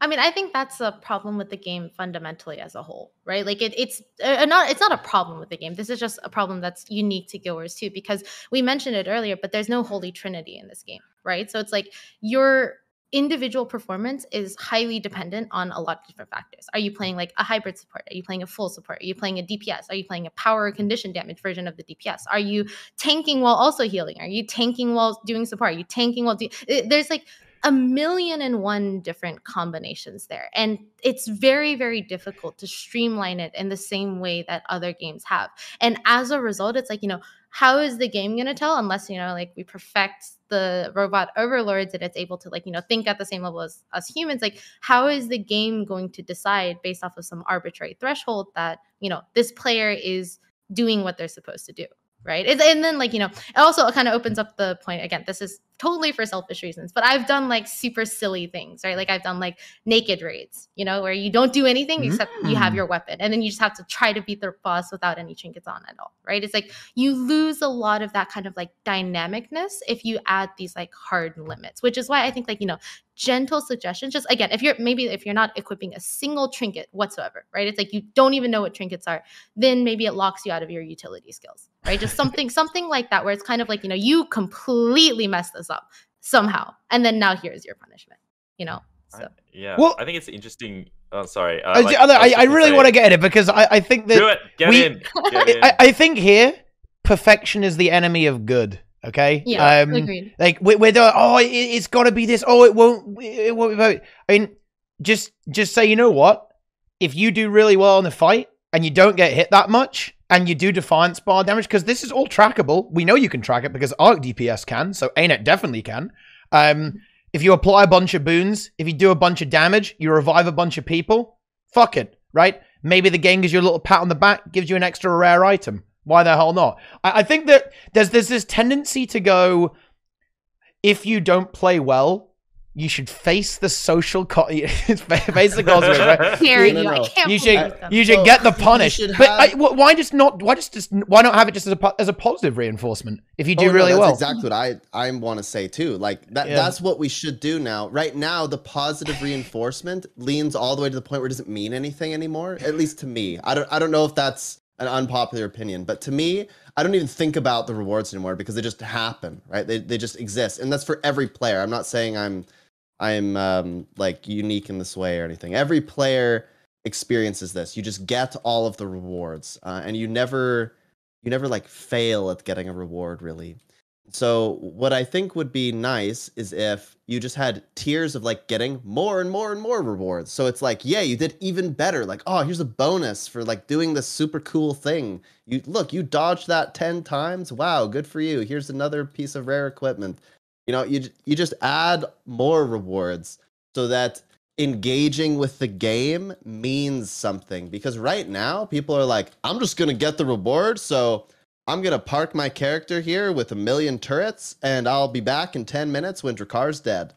I mean i think that's a problem with the game fundamentally as a whole right like it, it's uh, not it's not a problem with the game this is just a problem that's unique to guild wars 2 because we mentioned it earlier but there's no holy trinity in this game right so it's like your individual performance is highly dependent on a lot of different factors. Are you playing like a hybrid support? Are you playing a full support? Are you playing a DPS? Are you playing a power condition damage version of the DPS? Are you tanking while also healing? Are you tanking while doing support? Are you tanking while do- it- there's like a million and one different combinations there. And it's very, very difficult to streamline it in the same way that other games have. And as a result, it's like, you know, how is the game going to tell unless, you know, like we perfect the robot overlords and it's able to like, you know, think at the same level as us humans? Like, how is the game going to decide based off of some arbitrary threshold that, you know, this player is doing what they're supposed to do? Right? It's- and then like you know it also kind of opens up the point again this is totally for selfish reasons but i've done like super silly things right? Like i've done like naked raids you know where you don't do anything except you have Mm. your weapon and then you just have to try to beat the boss without any trinkets on at all right? It's like you lose a lot of that kind of like dynamicness if you add these like hard limits which is why i think like you know gentle suggestions just again if you're maybe if you're not equipping a single trinket whatsoever right? It's like you don't even know what trinkets are then maybe it locks you out of your utility skills right just something something like that where it's kind of like you know you completely messed this up somehow and then now here's your punishment you know I- yeah, Well- I think it's interesting. Oh, sorry. Uh, I, like, I, was I, I really want to get in it because I, I think that do it. Get we- in. Get in. I, I think here perfection is the enemy of good. Okay. yeah Um, agreed Like we- we're doing, oh, it, it's got to be this. Oh, it won't. It won't be. about-" I mean, just just say, you know what? If you do really well in the fight and you don't get hit that much, and you do defiance bar damage, because this is all trackable. We know you can track it because Arc DPS can, so ANET definitely can. Um, if you apply a bunch of boons, if you do a bunch of damage, you revive a bunch of people. Fuck it, right? Maybe the game gives you a little pat on the back, gives you an extra rare item. Why the hell not? I, I think that there's there's this tendency to go, if you don't play well, you should face the social co- face the consequence. Right? Hearing no, you, I no. can't You should them. you should get the you punish. should But I, uh, why just not? Why just, just why not have it just as a as a positive reinforcement if you do Oh, no, really that's well? exactly what I I want to say too. Like that Yeah. that's what we should do now. Right now, the positive reinforcement leans all the way to the point where it doesn't mean anything anymore. At least to me. I don't I don't know if that's an unpopular opinion, but to me, I don't even think about the rewards anymore because they just happen, right? They they just exist, and that's for every player. I'm not saying I'm I'm um, like unique in this way or anything. Every player experiences this. You just get all of the rewards, uh, and you never you never like fail at getting a reward really. So what I think would be nice is if you just had tiers of like getting more and more and more rewards. So it's like, yeah, you did even better. Like, oh, here's a bonus for like doing this super cool thing. You look, you dodged that 10 times. Wow, good for you. Here's another piece of rare equipment. You know, you you just add more rewards so that engaging with the game means something because right now people are like, I'm just going to get the reward, so I'm gonna park my character here with a million turrets, and I'll be back in ten minutes when Drakkar's dead.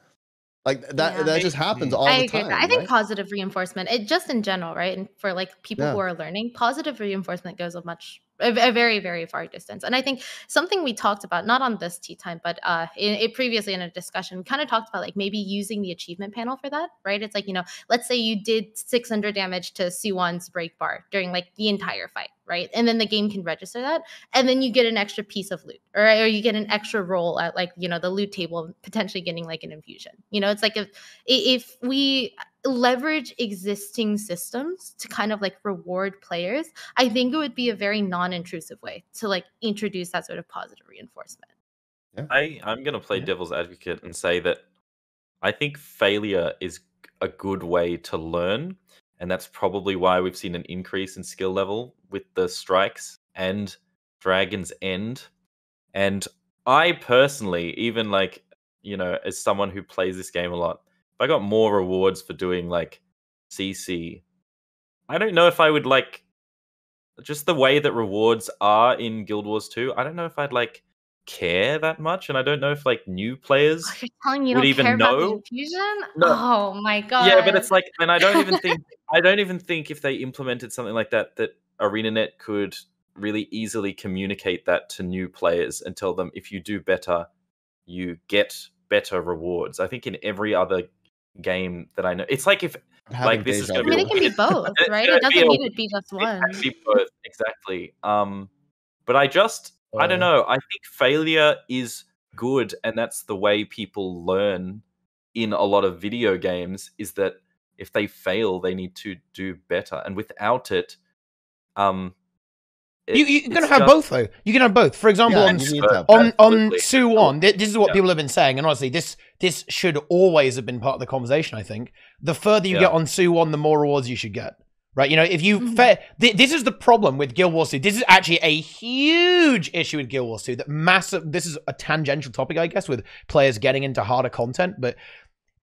Like that, Yeah. that just happens all I the agree. time. that. I think right? positive reinforcement, it just in general, right? And for like people Yeah. who are learning, positive reinforcement goes a much a, a very very far distance. And I think something we talked about, not on this tea time, but uh, in, it previously in a discussion, we kind of talked about like maybe using the achievement panel for that, right? It's like you know, let's say you did 600 damage to Soo-Won's break bar during like the entire fight, right? And then the game can register that, and then you get an extra piece of loot, or or you get an extra roll at like you know the loot table, potentially getting like an infusion. You know, it's like if if we leverage existing systems to kind of like reward players, I think it would be a very non-intrusive way to like introduce that sort of positive reinforcement. I I'm gonna play Yeah. devil's advocate and say that I think failure is a good way to learn, and that's probably why we've seen an increase in skill level with the strikes and Dragon's End. And I personally, even like you know, as someone who plays this game a lot, if I got more rewards for doing like CC, I don't know if I would like just the way that rewards are in Guild Wars 2. I don't know if I'd like care that much, and I don't know if like new players. Oh, you're telling you Would even care about the know? No. Oh my god! Yeah, but it's like, and I don't even think I don't even think if they implemented something like that that ArenaNet could really easily communicate that to new players and tell them if you do better, you get better rewards. I think in every other game that I know, it's like if like, this is deja I gonna mean, it can be both, right? It doesn't be need to be just it one. can be both exactly. Um, but I just I don't know. I think failure is good, and that's the way people learn in a lot of video games. Is that if they fail, they need to do better, and without it, um, it- You, you're gonna have just- both though. You can have both. For example, Yeah, on you need to have on on Absolutely. Soo-Won, thi- this is what Yeah. people have been saying, and honestly, this this should always have been part of the conversation. I think the further you Yeah. get on Soo-Won, the more rewards you should get. Right? You know, if you Mhm. fa- thi- this is the problem with Guild Wars 2. This is actually a huge issue with Guild Wars 2. That massive. This is a tangential topic, I guess, with players getting into harder content, but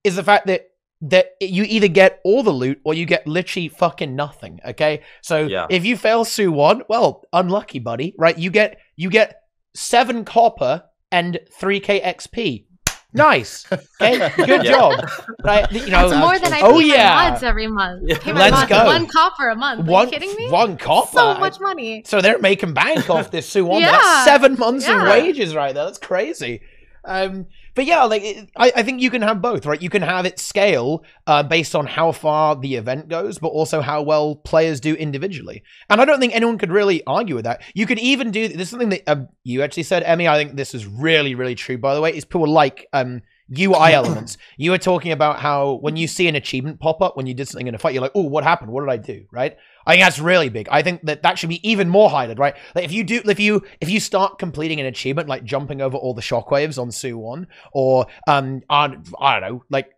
is the fact that that you either get all the loot or you get literally fucking nothing. Okay, so Yeah. if you fail Soo-Won, well, unlucky, buddy. Right? You get you get seven copper and three k XP. Nice. Okay, good Yeah. job. Right? You know, That's more than I Oh, pay yeah. my mods every month. Yeah. Pay my Let's mods go. One copper a month. Are one you kidding me? one copper. So much money. So they're making bank off this Soo-Won. Yeah. That's seven months of wages right there. That's crazy. Um, but yeah, like it, I, I think you can have both, right? You can have it scale uh, based on how far the event goes, but also how well players do individually. And I don't think anyone could really argue with that. You could even do this is something that um, you actually said, Emi. I think this is really, really true. By the way, is people like um, UI elements. You were talking about how when you see an achievement pop up when you did something in a fight, you're like, "Oh, what happened? What did I do?" Right? I think that's really big. I think that that should be even more highlighted, right? Like if you do, if you if you start completing an achievement like jumping over all the shockwaves on Soo-Won, or um, on I don't know, like.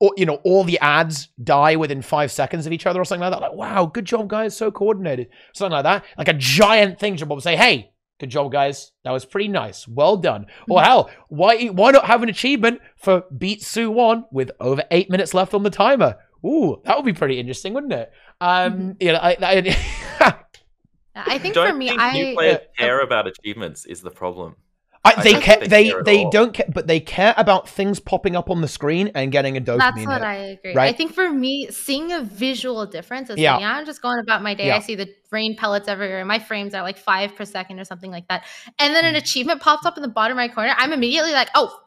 Or, you know, all the ads die within five seconds of each other or something like that. Like, wow, good job, guys, so coordinated. Something like that. Like a giant thing and say, hey, good job, guys. That was pretty nice. Well done. Or hell, why why not have an achievement for beat Soo-Won with over eight minutes left on the timer? Ooh, that would be pretty interesting, wouldn't it? Um, you know, I, I, I think don't for me, think I new players care about achievements is the problem. I, I they don't care, they they care at they don't care, but they care about things popping up on the screen and getting a dopamine. That's what hit. I agree. Right? I think for me, seeing a visual difference is Yeah. yeah. yeah, I'm just going about my day. Yeah. I see the rain pellets everywhere. My frames are like five per second or something like that. And then an Mm. achievement pops up in the bottom right corner. I'm immediately like, oh,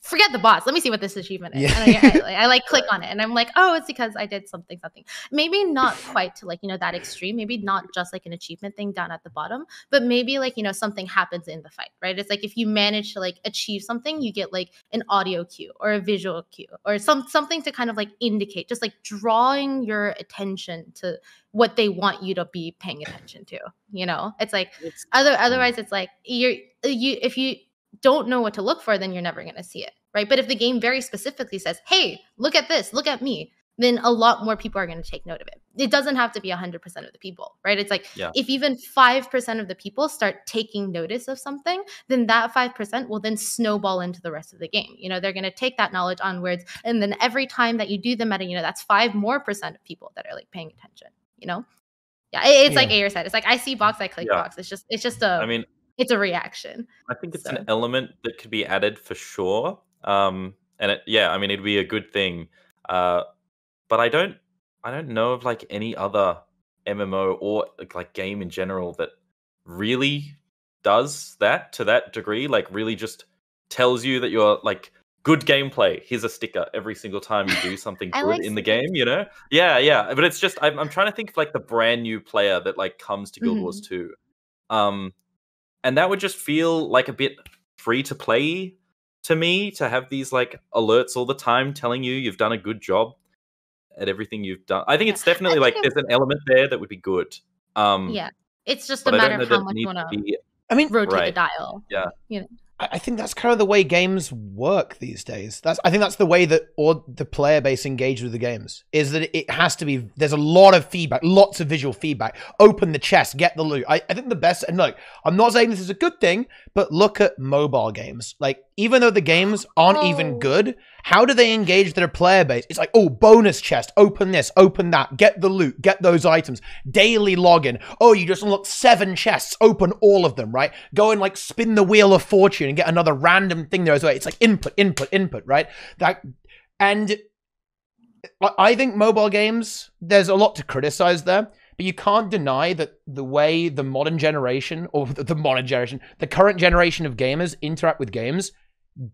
forget the boss. Let me see what this achievement is. Yeah. And I, I, I like click on it and I'm like, oh, it's because I did something, something. Maybe not quite to like, you know, that extreme. Maybe not just like an achievement thing down at the bottom, but maybe like, you know, something happens in the fight, right? It's like if you manage to like achieve something, you get like an audio cue or a visual cue or some something to kind of like indicate, just like drawing your attention to what they want you to be paying attention to. You know, it's like It's other otherwise it's like you're you if you don't know what to look for, then you're never going to see it, right? But if the game very specifically says, "Hey, look at this, look at me," then a lot more people are going to take note of it. It doesn't have to be 100% of the people, right? It's like Yeah. if even 5% of the people start taking notice of something, then that 5% will then snowball into the rest of the game. You know, they're going to take that knowledge onwards. And then every time that you do the meta, you know, that's five more percent of people that are like paying attention, you know? Yeah, it- it's like Yeah. Ayer said. It's like I see box, I click Yeah. box. It's just, it's just a, I mean, it's a reaction. I think it's So- an element that could be added for sure. Um, and it, yeah, I mean, it'd be a good thing. Uh, but I don't, I don't know of like any other MMO or like, game in general that really does that to that degree. Like, really just tells you that you're like good gameplay. Here's a sticker every single time you do something good like in the game. You know? Yeah, yeah. But it's just I'm, I'm trying to think of like the brand new player that like comes to Guild Mm-hmm. Wars 2. Um, and that would just feel like a bit free to play to me to have these like alerts all the time telling you you've done a good job at everything you've done. I think it's definitely I like think there's an element there that would be good. Um, Yeah. It's just a matter of how much you want to to be. I mean, rotate the Right. dial. I I think that's kind of the way games work these days. That's I think that's the way that all the player base engage with the games. Is that it has to be there's a lot of feedback, lots of visual feedback. Open the chest, get the loot. I, I think the best and look, I'm not saying this is a good thing, but look at mobile games. Like even though the games aren't even Oh. good, how do they engage their player base? It's like, oh, bonus chest, open this, open that, get the loot, get those items, daily login. Oh, you just unlocked seven chests, open all of them, right? Go and like spin the wheel of fortune and get another random thing there as well. It's like input, input, input, right? That and I- think mobile games, there's a lot to criticize there, but you can't deny that the way the modern generation, or the modern generation, the current generation of gamers interact with games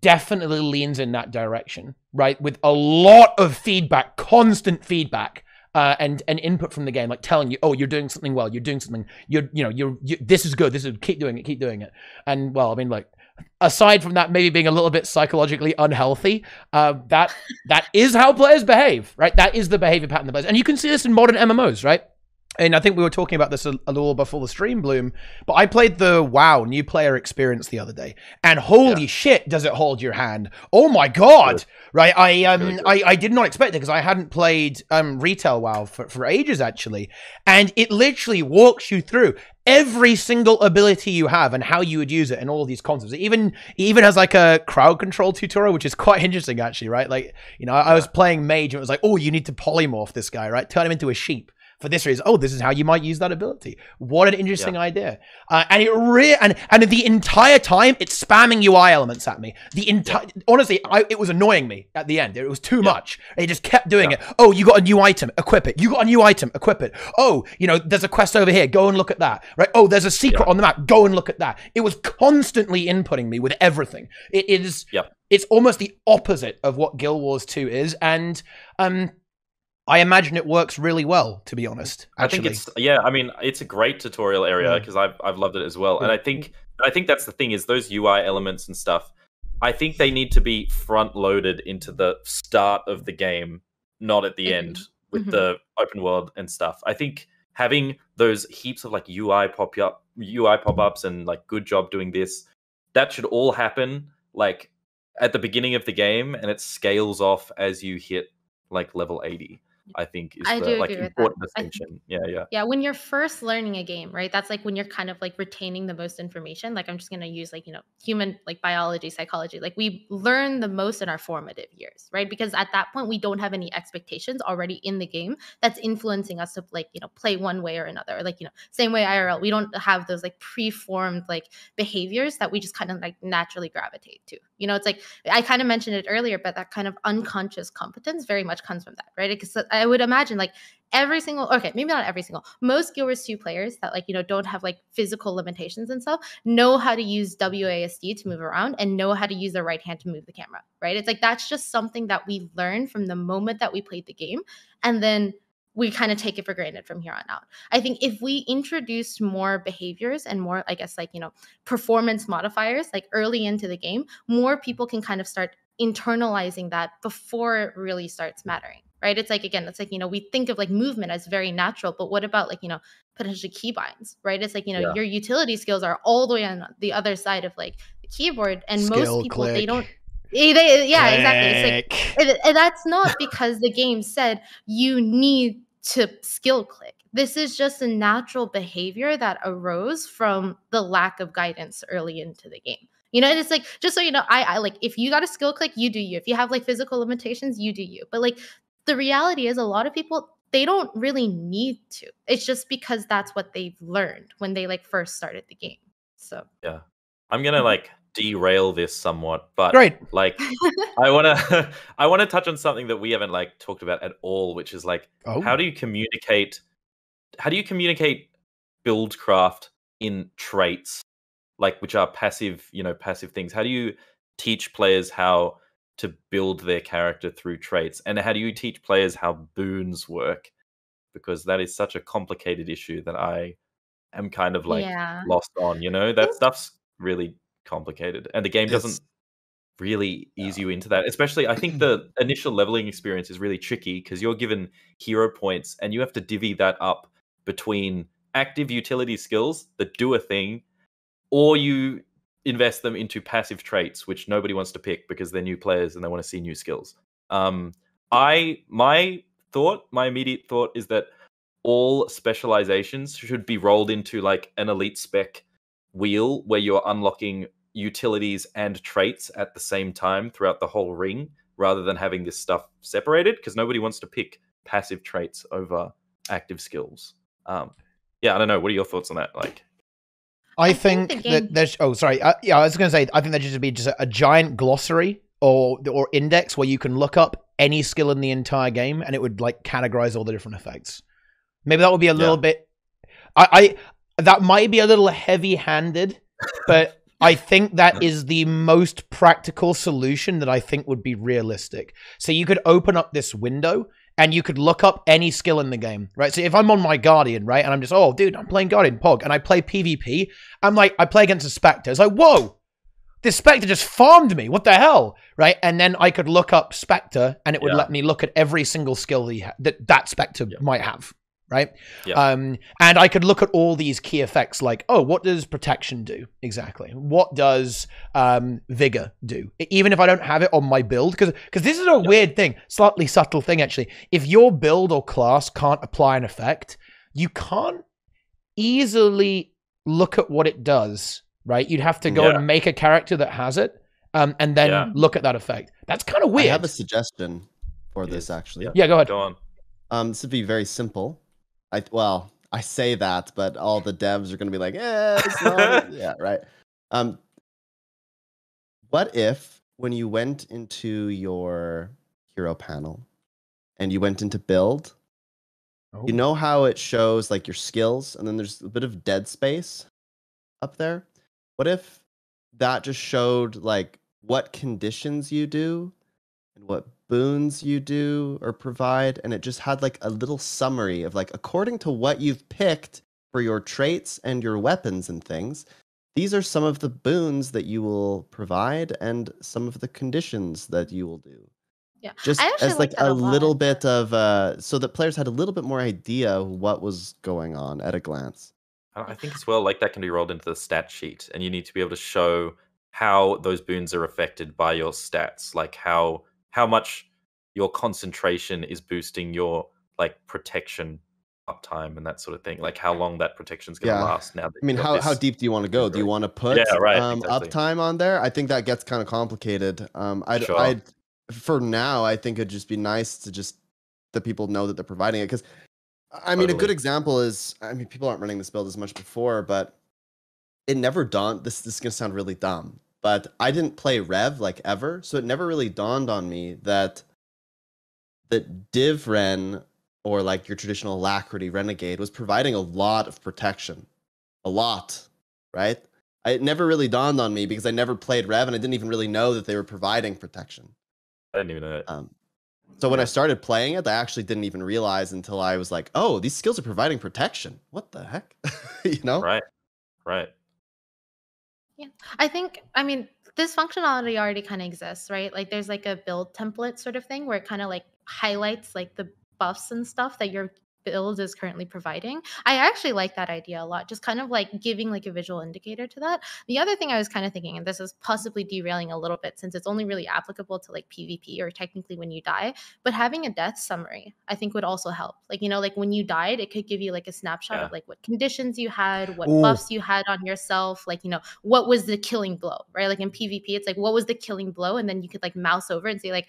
definitely leans in that direction, right? With a lot of feedback, constant feedback. Uh, and and input from the game, like telling you, oh, you're doing something well, you're doing something, you're you know, you're you, this is good, this is keep doing it, keep doing it. And well, I mean, like aside from that, maybe being a little bit psychologically unhealthy, uh, that that is how players behave, right? That is the behavior pattern of players, and you can see this in modern MMOs, right? And I think we were talking about this a, a little before the stream, Bloom. But I played the WoW new player experience the other day, and holy Yeah. shit, does it hold your hand? Oh my god! Good. Right? I um really. I, I did not expect it because I hadn't played um retail WoW for, for ages actually, and it literally walks you through every single ability you have and how you would use it and all these concepts. It even it even has like a crowd control tutorial, which is quite interesting actually, right? Like you know, I, I was playing mage and it was like, oh, you need to polymorph this guy, right? Turn him into a sheep for this reason. Oh, this is how you might use that ability. What an interesting idea! Uh, and it re- and and the entire time it's spamming UI elements at me. The entire honestly, I, it was annoying me at the end. It was too much. It just kept doing Yeah. it. Oh, you got a new item, equip it. You got a new item, equip it. Oh, you know, there's a quest over here. Go and look at that. Right? Oh, there's a secret Yeah. on the map. Go and look at that. It was constantly inputting me with everything. It is. Yep. It's almost the opposite of what Guild Wars 2 is, and um, I imagine it works really well. To be honest, I actually. think it's yeah. I mean, it's a great tutorial area Mm. because I've I've loved it as well, and Mm. I think I think that's the thing is those UI elements and stuff. I think they need to be front loaded into the start of the game, not at the end with Mhm. the open world and stuff. I think having those heaps of like UI pop up UI pop ups and like good job doing this, that should all happen like at the beginning of the game, and it scales off as you hit like level eighty. I think is I the like that. important think- distinction. Yeah, yeah. Yeah, when you're first learning a game, right? That's like when you're kind of like retaining the most information. Like I'm just gonna use like, you know, human like biology, psychology. Like we learn the most in our formative years, right? Because at that point we don't have any expectations already in the game that's influencing us to like, you know, play one way or another. Or like, you know, same way IRL. We don't have those like preformed like behaviors that we just kind of like naturally gravitate to. You know, it's like I kind of mentioned it earlier, but that kind of mm-hmm. unconscious competence very much comes from that, right? Because I would imagine like every single okay maybe not every single most guild wars 2 players that like you know don't have like physical limitations and stuff know how to use wasd to move around and know how to use their right hand to move the camera right it's like that's just something that we learn from the moment that we played the game and then we kind of take it for granted from here on out i think if we introduced more behaviors and more i guess like you know performance modifiers like early into the game more people can kind of start internalizing that before it really starts mattering right? It's like again, it's like you know we think of like movement as very natural, but what about like you know potentially keybinds, right? It's like you know Yeah. your utility skills are all the way on the other side of like the keyboard, and Skill most people they don't. eh, They, yeah, exactly. It's like and that's not because the game said you need to skill click. This is just a natural behavior that arose from the lack of guidance early into the game. You know, it's like just so you know, I, I like if you got a skill click, you do you. If you have like physical limitations, you do you. But like the reality is, a lot of people they don't really need to. It's just because that's what they've learned when they like first started the game. So yeah, I'm gonna Mhm. like derail this somewhat, but Great. like I wanna I wanna touch on something that we haven't like talked about at all, which is like Oh, how do you communicate how do you communicate buildcraft in traits like which are passive you know passive things? How do you teach players how to build their character through traits? And how do you teach players how boons work? Because that is such a complicated issue that i am kind of like yeah, lost on you know? That stuff's really complicated and the game doesn't really ease you into that especially i think the initial leveling experience is really tricky because you're given hero points and you have to divvy that up between active utility skills that do a thing or you invest them into passive traits which nobody wants to pick because they're new players and they want to see new skills. Um i my thought my immediate thought is that all specializations should be rolled into like an elite spec wheel where you're unlocking utilities and traits at the same time throughout the whole ring rather than having this stuff separated because nobody wants to pick passive traits over active skills um yeah i don't know what are your thoughts on that like I I think, think the that there's. Oh, sorry. Uh, yeah, I was going to say. I think there should be just a, a giant glossary or or index where you can look up any skill in the entire game, and it would like categorize all the different effects. Maybe that would be a little bit. I, I that might be a little heavy-handed, but I think that is the most practical solution that I think would be realistic. So you could open up this window and you could look up any skill in the game, right? So if I'm on my Guardian, right, and I'm just, oh, dude, I'm playing Guardian Pog, and I play PvP, I'm like, I play against a Specter. It's like, whoa, this Specter just farmed me. What the hell, right? And then I could look up Specter, and it would Yeah. let me look at every single skill that ha- that, that Specter Yeah. might have, right? Yeah. Um, and I could look at all these key effects, like, oh, what does protection do exactly? What does um, vigor do? Even if I don't have it on my build, because because this is a weird thing, slightly subtle thing actually. If your build or class can't apply an effect, you can't easily look at what it does. Right? You'd have to go Yeah. and make a character that has it, um, and then Yeah. look at that effect. That's kind of weird. I have a suggestion for this actually. Yeah. yeah, go ahead. go on Um, this would be very simple. I well, I say that, but all the devs are going to be like, "Eh, it's not." yeah, right. Um, what if when you went into your hero panel and you went into build, Oh. you know how it shows like your skills, and then there's a bit of dead space up there. What if that just showed like what conditions you do and what boons you do or provide, and it just had like a little summary of like according to what you've picked for your traits and your weapons and things. These are some of the boons that you will provide and some of the conditions that you will do yeah. just as like that a lot. little bit of uh so that players had a little bit more idea what was going on at a glance I I think as well, like that can be rolled into the stat sheet, and you need to be able to show how those boons are affected by your stats, like how how much your concentration is boosting your like protection uptime and that sort of thing, like how long that protection's going to Yeah. last. Now, that i mean how, how deep do you want to go do you want to put Yeah, right, um exactly. uptime on there i think that gets kind of complicated um i'd Sure. i'd for now i think it'd just be nice to just that people know that they're providing it because i mean a good example is i mean people aren't running this build as much before but it never dawned this this is gonna sound really dumb but i didn't play rev like ever so it never really dawned on me that that divren or like your traditional alacrity renegade was providing a lot of protection a lot right I, it never really dawned on me because i never played rev and i didn't even really know that they were providing protection I didn't even know. It. um, so when I started playing it, I actually didn't even realize until I was like, "Oh, these skills are providing protection. What the heck?" you know? Right, right. I think, I mean, this functionality already kind of exists, right? Like there's like a build template sort of thing where it kind of like highlights like the buffs and stuff that your build is currently providing. I actually like that idea a lot, just kind of like giving like a visual indicator to that. The other thing I was kind of thinking, and this is possibly derailing a little bit since it's only really applicable to like PvP or technically when you die, but having a death summary, I think would also help. Like, you know, like when you died, it could give you like a snapshot Yeah. of like what conditions you had, what Ooh. buffs you had on yourself, like, you know, what was the killing blow, right? Like in PvP, it's like, what was the killing blow? And then you could like mouse over and say, like,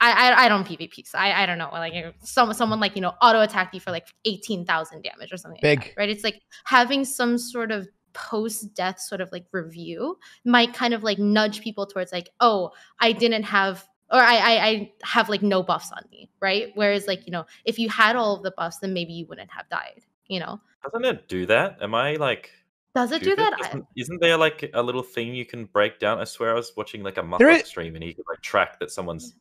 I, I I don't PvP, so I, I don't know. Like some someone like you know auto attack you for like eighteen thousand damage or something. like that, Big. right? It's like having some sort of post death sort of like review might kind of like nudge people towards like, oh, I didn't have or I, I I have like no buffs on me, right? Whereas like you know if you had all of the buffs, then maybe you wouldn't have died. You know, Doesn't it do that? Am I like? does it do stupid? that? I- Isn't, isn't there like a little thing you can break down? I swear I was watching like a There stream and he could like track that someone's, mm.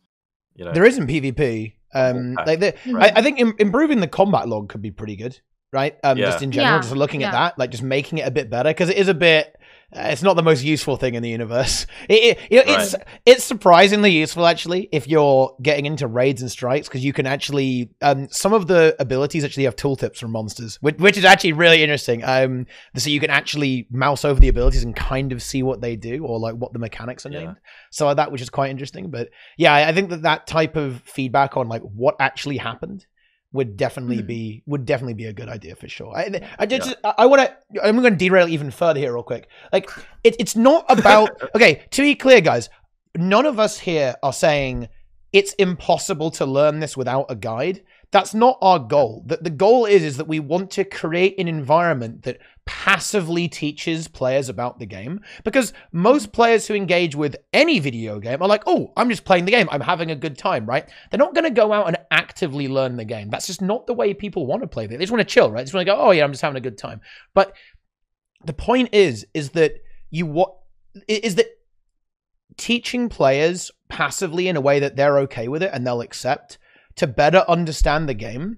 You know. There isn't PvP. Um, Okay. like the, Right. I, I think Im- improving the combat log could be pretty good, right? Um, just in general, Yeah, just looking at that, like just making it a bit better because it is a bit. Uh, it's not the most useful thing in the universe. It, it, know, it's it's surprisingly useful actually if you're getting into raids and strikes because you can actually um some of the abilities actually have tooltips from monsters, which, which is actually really interesting. Um, so you can actually mouse over the abilities and kind of see what they do or like what the mechanics are Yeah. named. So that which is quite interesting. But yeah, I I think that that type of feedback on like what actually happened would definitely Mhm. be would definitely be a good idea for sure. I, I just I, I want to I'm going to derail even further here real quick. Like it, it's not about okay. To be clear, guys, none of us here are saying it's impossible to learn this without a guide. That's not our goal. The, the goal is is that we want to create an environment that passively teaches players about the game because most players who engage with any video game are like, "Oh, I'm just playing the game. I'm having a good time," right? They're not going to go out and actively learn the game. That's just not the way people want to play. They just want to chill, right? They just want to go, "Oh yeah, I'm just having a good time." But the point is is that you what is that teaching players passively in a way that they're okay with it and they'll accept to better understand the game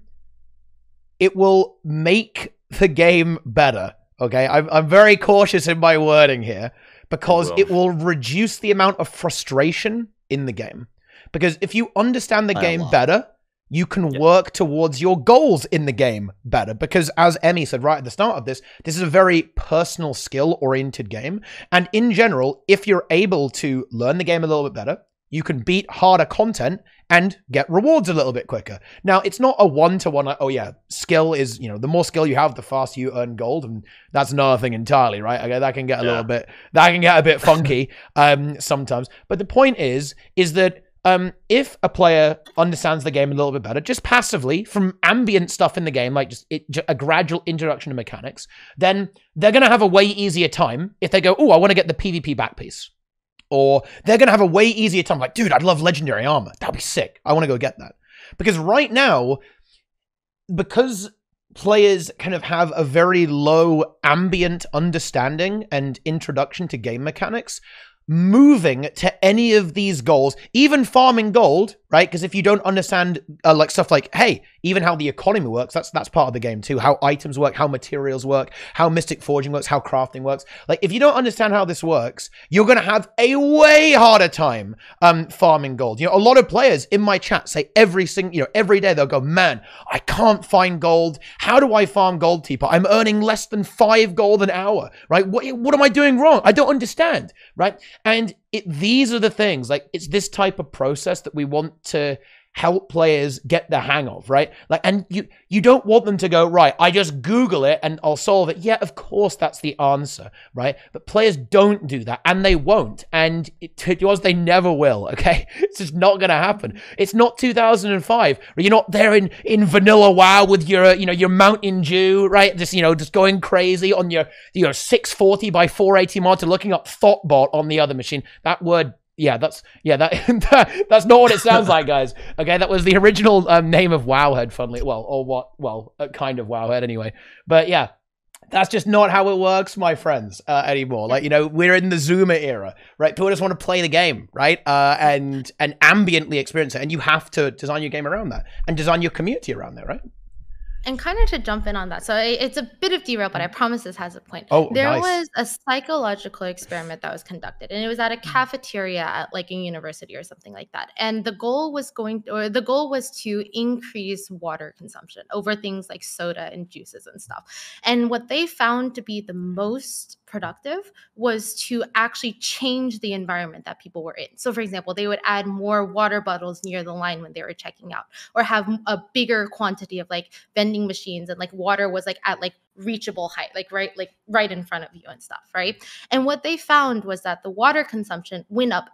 it will make the game better okay? I'm, I'm very cautious in my wording here because will. it will reduce the amount of frustration in the game. Because if you understand the a game better you can Yeah. work towards your goals in the game better. Because as Emi said right at the start of this this is a very personal skill oriented game. And in general if you're able to learn the game a little bit better you can beat harder content and get rewards a little bit quicker. Now, it's not a one to one, like, oh, yeah, skill is, you know, the more skill you have, the faster you earn gold. And that's another thing entirely, right? Okay, that can get a Yeah. little bit, that can get a bit funky um, sometimes. But the point is, is that um, if a player understands the game a little bit better, just passively from ambient stuff in the game, like just it, ju- a gradual introduction to mechanics, then they're going to have a way easier time if they go, oh, I want to get the PvP back piece or they're going to have a way easier time. Like, dude, I'd love legendary armor. That'd be sick. I want to go get that. Because right now, because players kind of have a very low ambient understanding and introduction to game mechanics, moving to any of these goals, even farming gold, right? Because if you don't understand uh, like stuff like, hey, even how the economy works, that's that's part of the game too. How items work, how materials work, how mystic forging works, how crafting works. Like if you don't understand how this works, you're gonna have a way harder time um farming gold. You know, a lot of players in my chat say every single, you know, every day they'll go, man, I can't find gold. How do I farm gold, Teapot? I'm earning less than five gold an hour, right? What what am I doing wrong? I don't understand, right? And it, these are the things like it's this type of process that we want to help players get the hang of right? Like and you you don't want them to go right i just google it and i'll solve it. Yeah of course that's the answer right? But players don't do that and they won't and to be they never will okay? It's just not gonna happen. It's not 2005 you're not there in in vanilla wow with your you know your mountain dew right? Just you know just going crazy on your your 640 by 480 monitor looking up Thottbot on the other machine. That word yeah, that's yeah that, that that's not what it sounds like, guys. Okay, that was the original um, name of Wowhead, funnily well, or what? Well, uh, kind of Wowhead anyway. But yeah, that's just not how it works, my friends, uh, anymore. Like you know, we're in the Zoomer era, right? People just want to play the game, right? Uh, and and ambiently experience it, and you have to design your game around that and design your community around that, right? And kind of to jump in on that. So it's a bit of derail but i promise this has a point. Oh, there nice. was a psychological experiment that was conducted and it was at a mm. cafeteria at like a university or something like that. And the goal was going or the goal was to increase water consumption over things like soda and juices and stuff. And what they found to be the most productive was to actually change the environment that people were in. So for example they would add more water bottles near the line when they were checking out or have a bigger quantity of like vending machines and like water was like at like reachable height like right like right in front of you and stuff right? And what they found was that the water consumption went up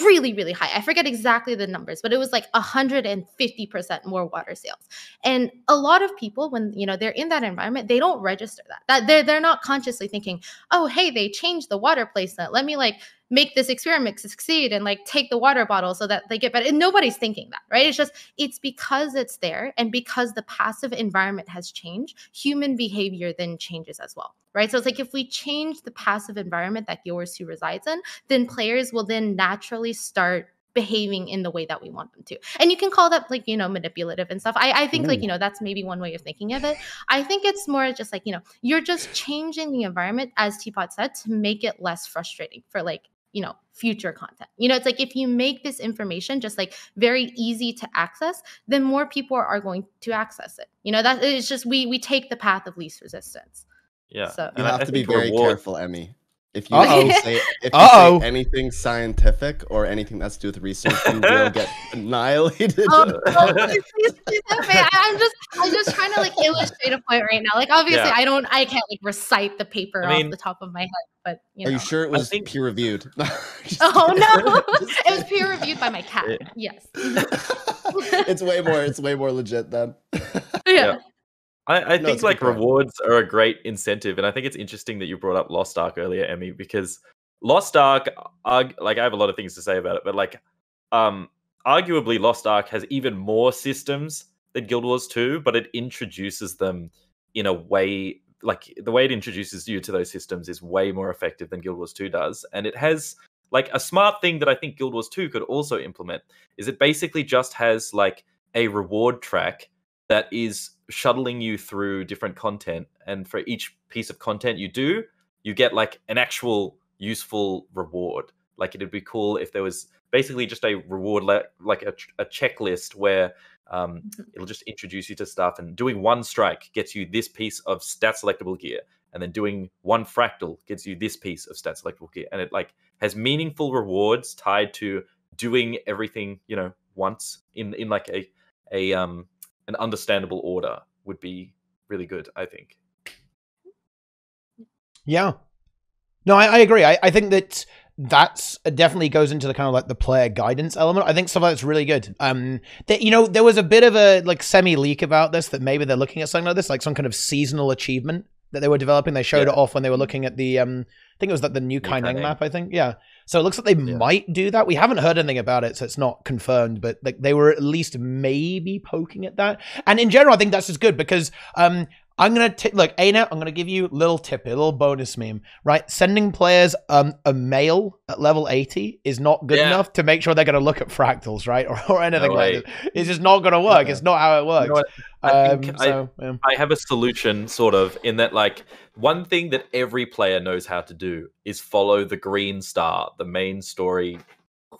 really really high. I forget exactly the numbers but it was like 150% more water sales. And a lot of people when you know they're in that environment they don't register that. That they're, they're not consciously thinking oh hey they changed the water placement. Let me like make this experiment succeed and like take the water bottle so that they get better and nobody's thinking that right? It's just it's because it's there and because the passive environment has changed human behavior then changes as well right? So it's like if we change the passive environment that 2 resides in then players will then naturally start behaving in the way that we want them to. And you can call that like you know manipulative and stuff. I, I think like mm. you know that's maybe one way of thinking of it. I think it's more just like you know you're just changing the environment as teapot said to make it less frustrating for like you know future content you know it's like if you make this information just like very easy to access then more people are going to access it you know that it's just we we take the path of least resistance Yeah. So- You And I- have I to be very reward- careful, Emi. If you Uh-oh. say if you Uh-oh. say anything scientific or anything that's to do with research, you will get annihilated. Oh, oh, please, please, please help. I, I'm just, I'm just trying to like illustrate a point right now. Like, obviously, Yeah. I don't, I can't like recite the paper I mean- off the top of my head, but you know. Are you sure it was think- peer reviewed? Oh no, it was peer reviewed by my cat. Yeah. Yes. it's way more. It's way more legit then. Yeah. I, I No, think like rewards are a great incentive, and I think it's interesting that you brought up Lost Ark earlier, Emi, because Lost Ark, arg- like I have a lot of things to say about it, but like, um, arguably Lost Ark has even more systems than Guild Wars 2, but it introduces them in a way like the way it introduces you to those systems is way more effective than Guild Wars 2 does, and it has like a smart thing that I think Guild Wars 2 could also implement is it basically just has like a reward track that is shuttling you through different content and for each piece of content you do you get like an actual useful reward like it'd be cool if there was basically just a reward le- like a, a checklist where um, Mhm. it'll just introduce you to stuff and doing one strike gets you this piece of stat selectable gear and then doing one fractal gets you this piece of stat selectable gear and it like has meaningful rewards tied to doing everything you know once in in like a a um an understandable order would be really good i think Yeah. No, I, I agree. I, I think that that's definitely goes into the kind of like the player guidance element. I think stuff like that's really good. Um, that you know, there was a bit of a like semi leak about this that maybe they're looking at something like this, like some kind of seasonal achievement that they were developing. They showed Yeah. it off when they were looking at the um, think it was like the new Kaineng. map. I think, yeah. So it looks like they Yeah. might do that. We haven't heard anything about it, so it's not confirmed. But like they were at least maybe poking at that. And in general, I think that's just good because um, I'm gonna t- look, Anet, I'm gonna give you a little tip, a little bonus meme, right? Sending players um a mail at level 80 is not good Yeah. enough to make sure they're gonna look at fractals, right? Or, or anything like way. that. It's just not gonna work. Uh-uh. It's not how it You works. know? I um, think I- yeah. I have a solution, sort of, in that like one thing that every player knows how to do is follow the green star, the main story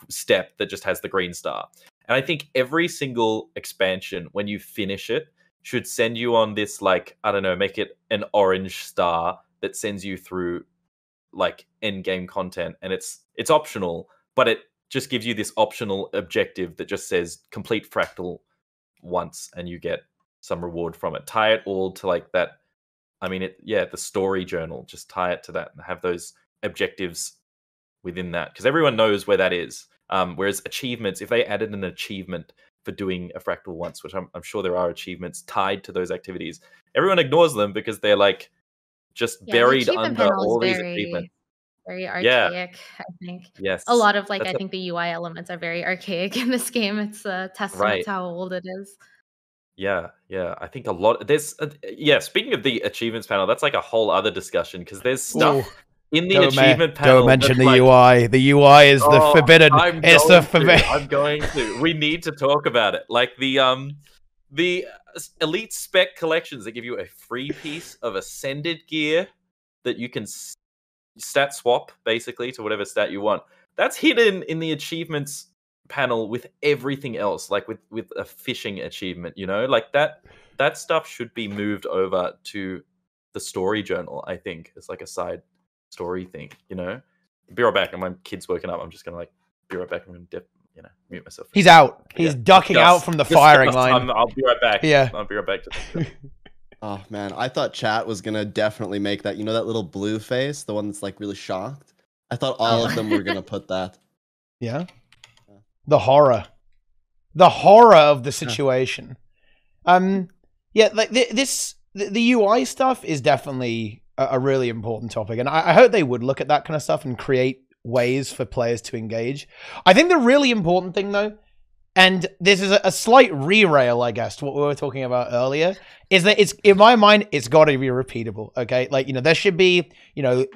step that just has the green star. And I think every single expansion, when you finish it, should send you on this like I don't know, make it an orange star that sends you through like end game content, and it's it's optional, but it just gives you this optional objective that just says complete fractal once, and you get some reward from it. Tie it all to like that. I mean, it yeah, the story journal. Just tie it to that and have those objectives within that because everyone knows where that is. Um, whereas achievements, if they added an achievement for doing a fractal once, which I'm, I'm sure there are achievements tied to those activities, everyone ignores them because they're like just Yeah, buried achievement under panel is all these very- achievements. Very Yeah. archaic, I think. Yes, A lot of like, That's I a- think the UI elements are very archaic in this game. It's a testament Right. to how old it is. Yeah, yeah. I think a lot. There's uh, yeah. Speaking of the achievements panel, that's like a whole other discussion because there's stuff Ooh, in the don't, ma- achievement panel. don't mention the like, UI. The UI is the Oh, forbidden. I'm It's the going to. forbidden. I'm going to. We need to talk about it. Like the um, the uh, elite spec collections that give you a free piece of ascended gear that you can stat swap basically to whatever stat you want. That's hidden in the achievements panel with everything else, like with with a fishing achievement. You know, like that that stuff should be moved over to the story journal. I think it's like a side story thing. You know, be right back. And my kid's woken up. I'm just gonna like be right back. I'm gonna dip, you know mute myself. He's out. He's Yeah. ducking Just- out from the firing enough line. time, I'll be right back. Yeah. I'll be right back. Just- Oh man, I thought chat was gonna definitely make that. You know that little blue face, the one that's like really shocked. I thought all Oh. of them were gonna put that. Yeah. The horror. The horror of the situation. Um yeah, like th- this the, the UI stuff is definitely a, really important topic and I, I hope they would look at that kind of stuff and create ways for players to engage. I think the really important thing though and this is a, a slight re-rail, I guess, to what we were talking about earlier, is that it's in my mind, it's got to be repeatable. Okay, like you know, there should be, you know,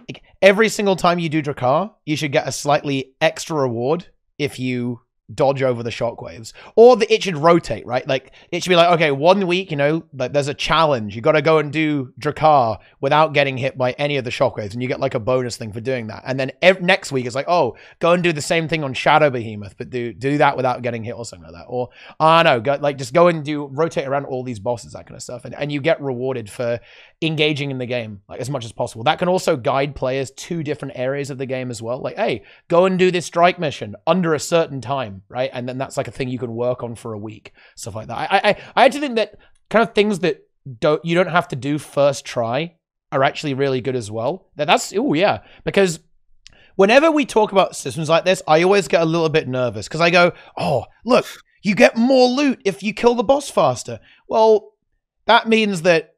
every single time you do Drakkar, you should get a slightly extra reward if you dodge over the shockwaves, or that it should rotate, right? Like it should be like, okay, one week, you know, like there's a challenge, you got to go and do Drakkar without getting hit by any of the shockwaves, and you get like a bonus thing for doing that. And then ev- next week it's like, oh, go and do the same thing on Shadow Behemoth, but do do that without getting hit or something like that. Or I don't know, go, like just go and do rotate around all these bosses, that kind of stuff, and and you get rewarded for engaging in the game like as much as possible. That can also guide players to different areas of the game as well. Like, hey, go and do this strike mission under a certain time, right? And then that's like a thing you can work on for a week, stuff like that. I I I actually think that kind of things that don't you don't have to do first try are actually really good as well. That that's oh yeah, because whenever we talk about systems like this, I always get a little bit nervous because I go, oh look, you get more loot if you kill the boss faster. Well, that means that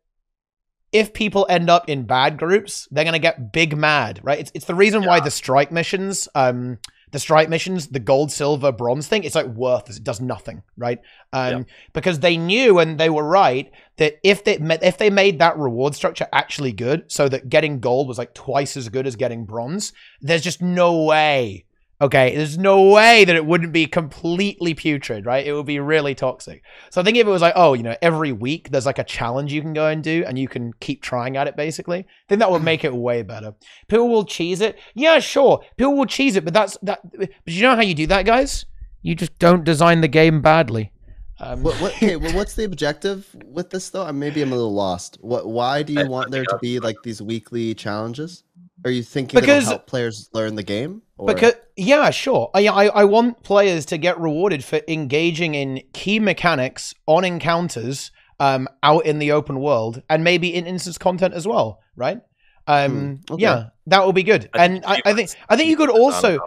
if people end up in bad groups, they're gonna get big mad, right? It's it's the reason why the strike missions, um, the strike missions, the gold, silver, bronze thing, it's like worthless. It does nothing, right? Um, because they knew and they were right that if they if they made that reward structure actually good, so that getting gold was like twice as good as getting bronze, there's just no way. Okay, there's no way that it wouldn't be completely putrid, right? It would be really toxic. So I think if it was like, oh, you know, every week there's like a challenge you can go and do, and you can keep trying at it, basically. I think that would make it way better. People will cheese it, yeah, sure. People will cheese it, but that's that. But you know how you do that, guys? You just don't design the game badly. Um, What, what, okay, well, what's the objective with this though? I'm maybe I'm a little lost. What? Why do you want there to be like these weekly challenges? Are you thinking Because- it'll help players learn the game? Or? Because yeah, sure. I, I I want players to get rewarded for engaging in key mechanics on encounters um out in the open world and maybe in instance content as well, right? Um Hmm, okay. yeah, that will be good. I and think I, I think I think you could need to be done also.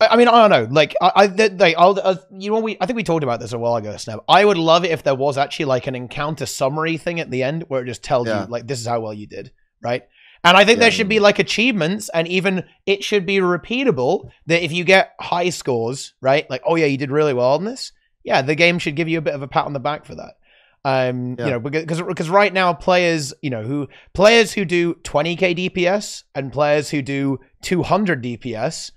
I I mean, I don't know. Like, I, I they, they, I'll, uh, you know, we, I think we talked about this a while ago, Sneb. I would love it if there was actually like an encounter summary thing at the end where it just tells Yeah. you, like, this is how well you did, right? And I think there should be like achievements, and even it should be repeatable. That if you get high scores, right, like, oh yeah, you did really well on this. Yeah, the game should give you a bit of a pat on the back for that. Um, Yeah. you know, because because right now players, you know, who players who do 20k DPS and players who do 200 DPS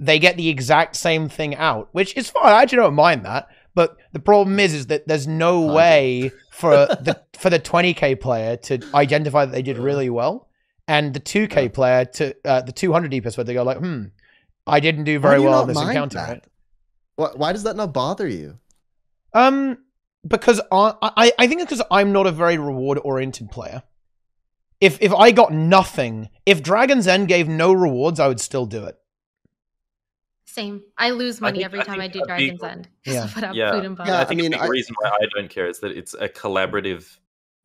they get the exact same thing out, which is fine. I actually don't mind that. But the problem is, is that there's no way for the for the 20k player to identify that they did really well, and the 2k Yeah. player to uh, the 200 DPS where they go like, hmm, I didn't do very do well in this encounter. that? Right? Why, why does that not bother you? Um, because I I, I think it's because I'm not a very reward oriented player. If if I got nothing, if Dragon's End gave no rewards, I would still do it. Same. I lose I money think- every time I think do a big- Dragon's End. Yeah. to put up Yeah. food and Yeah, I bottle. think I mean, the big reason why I don't care is that it's a collaborative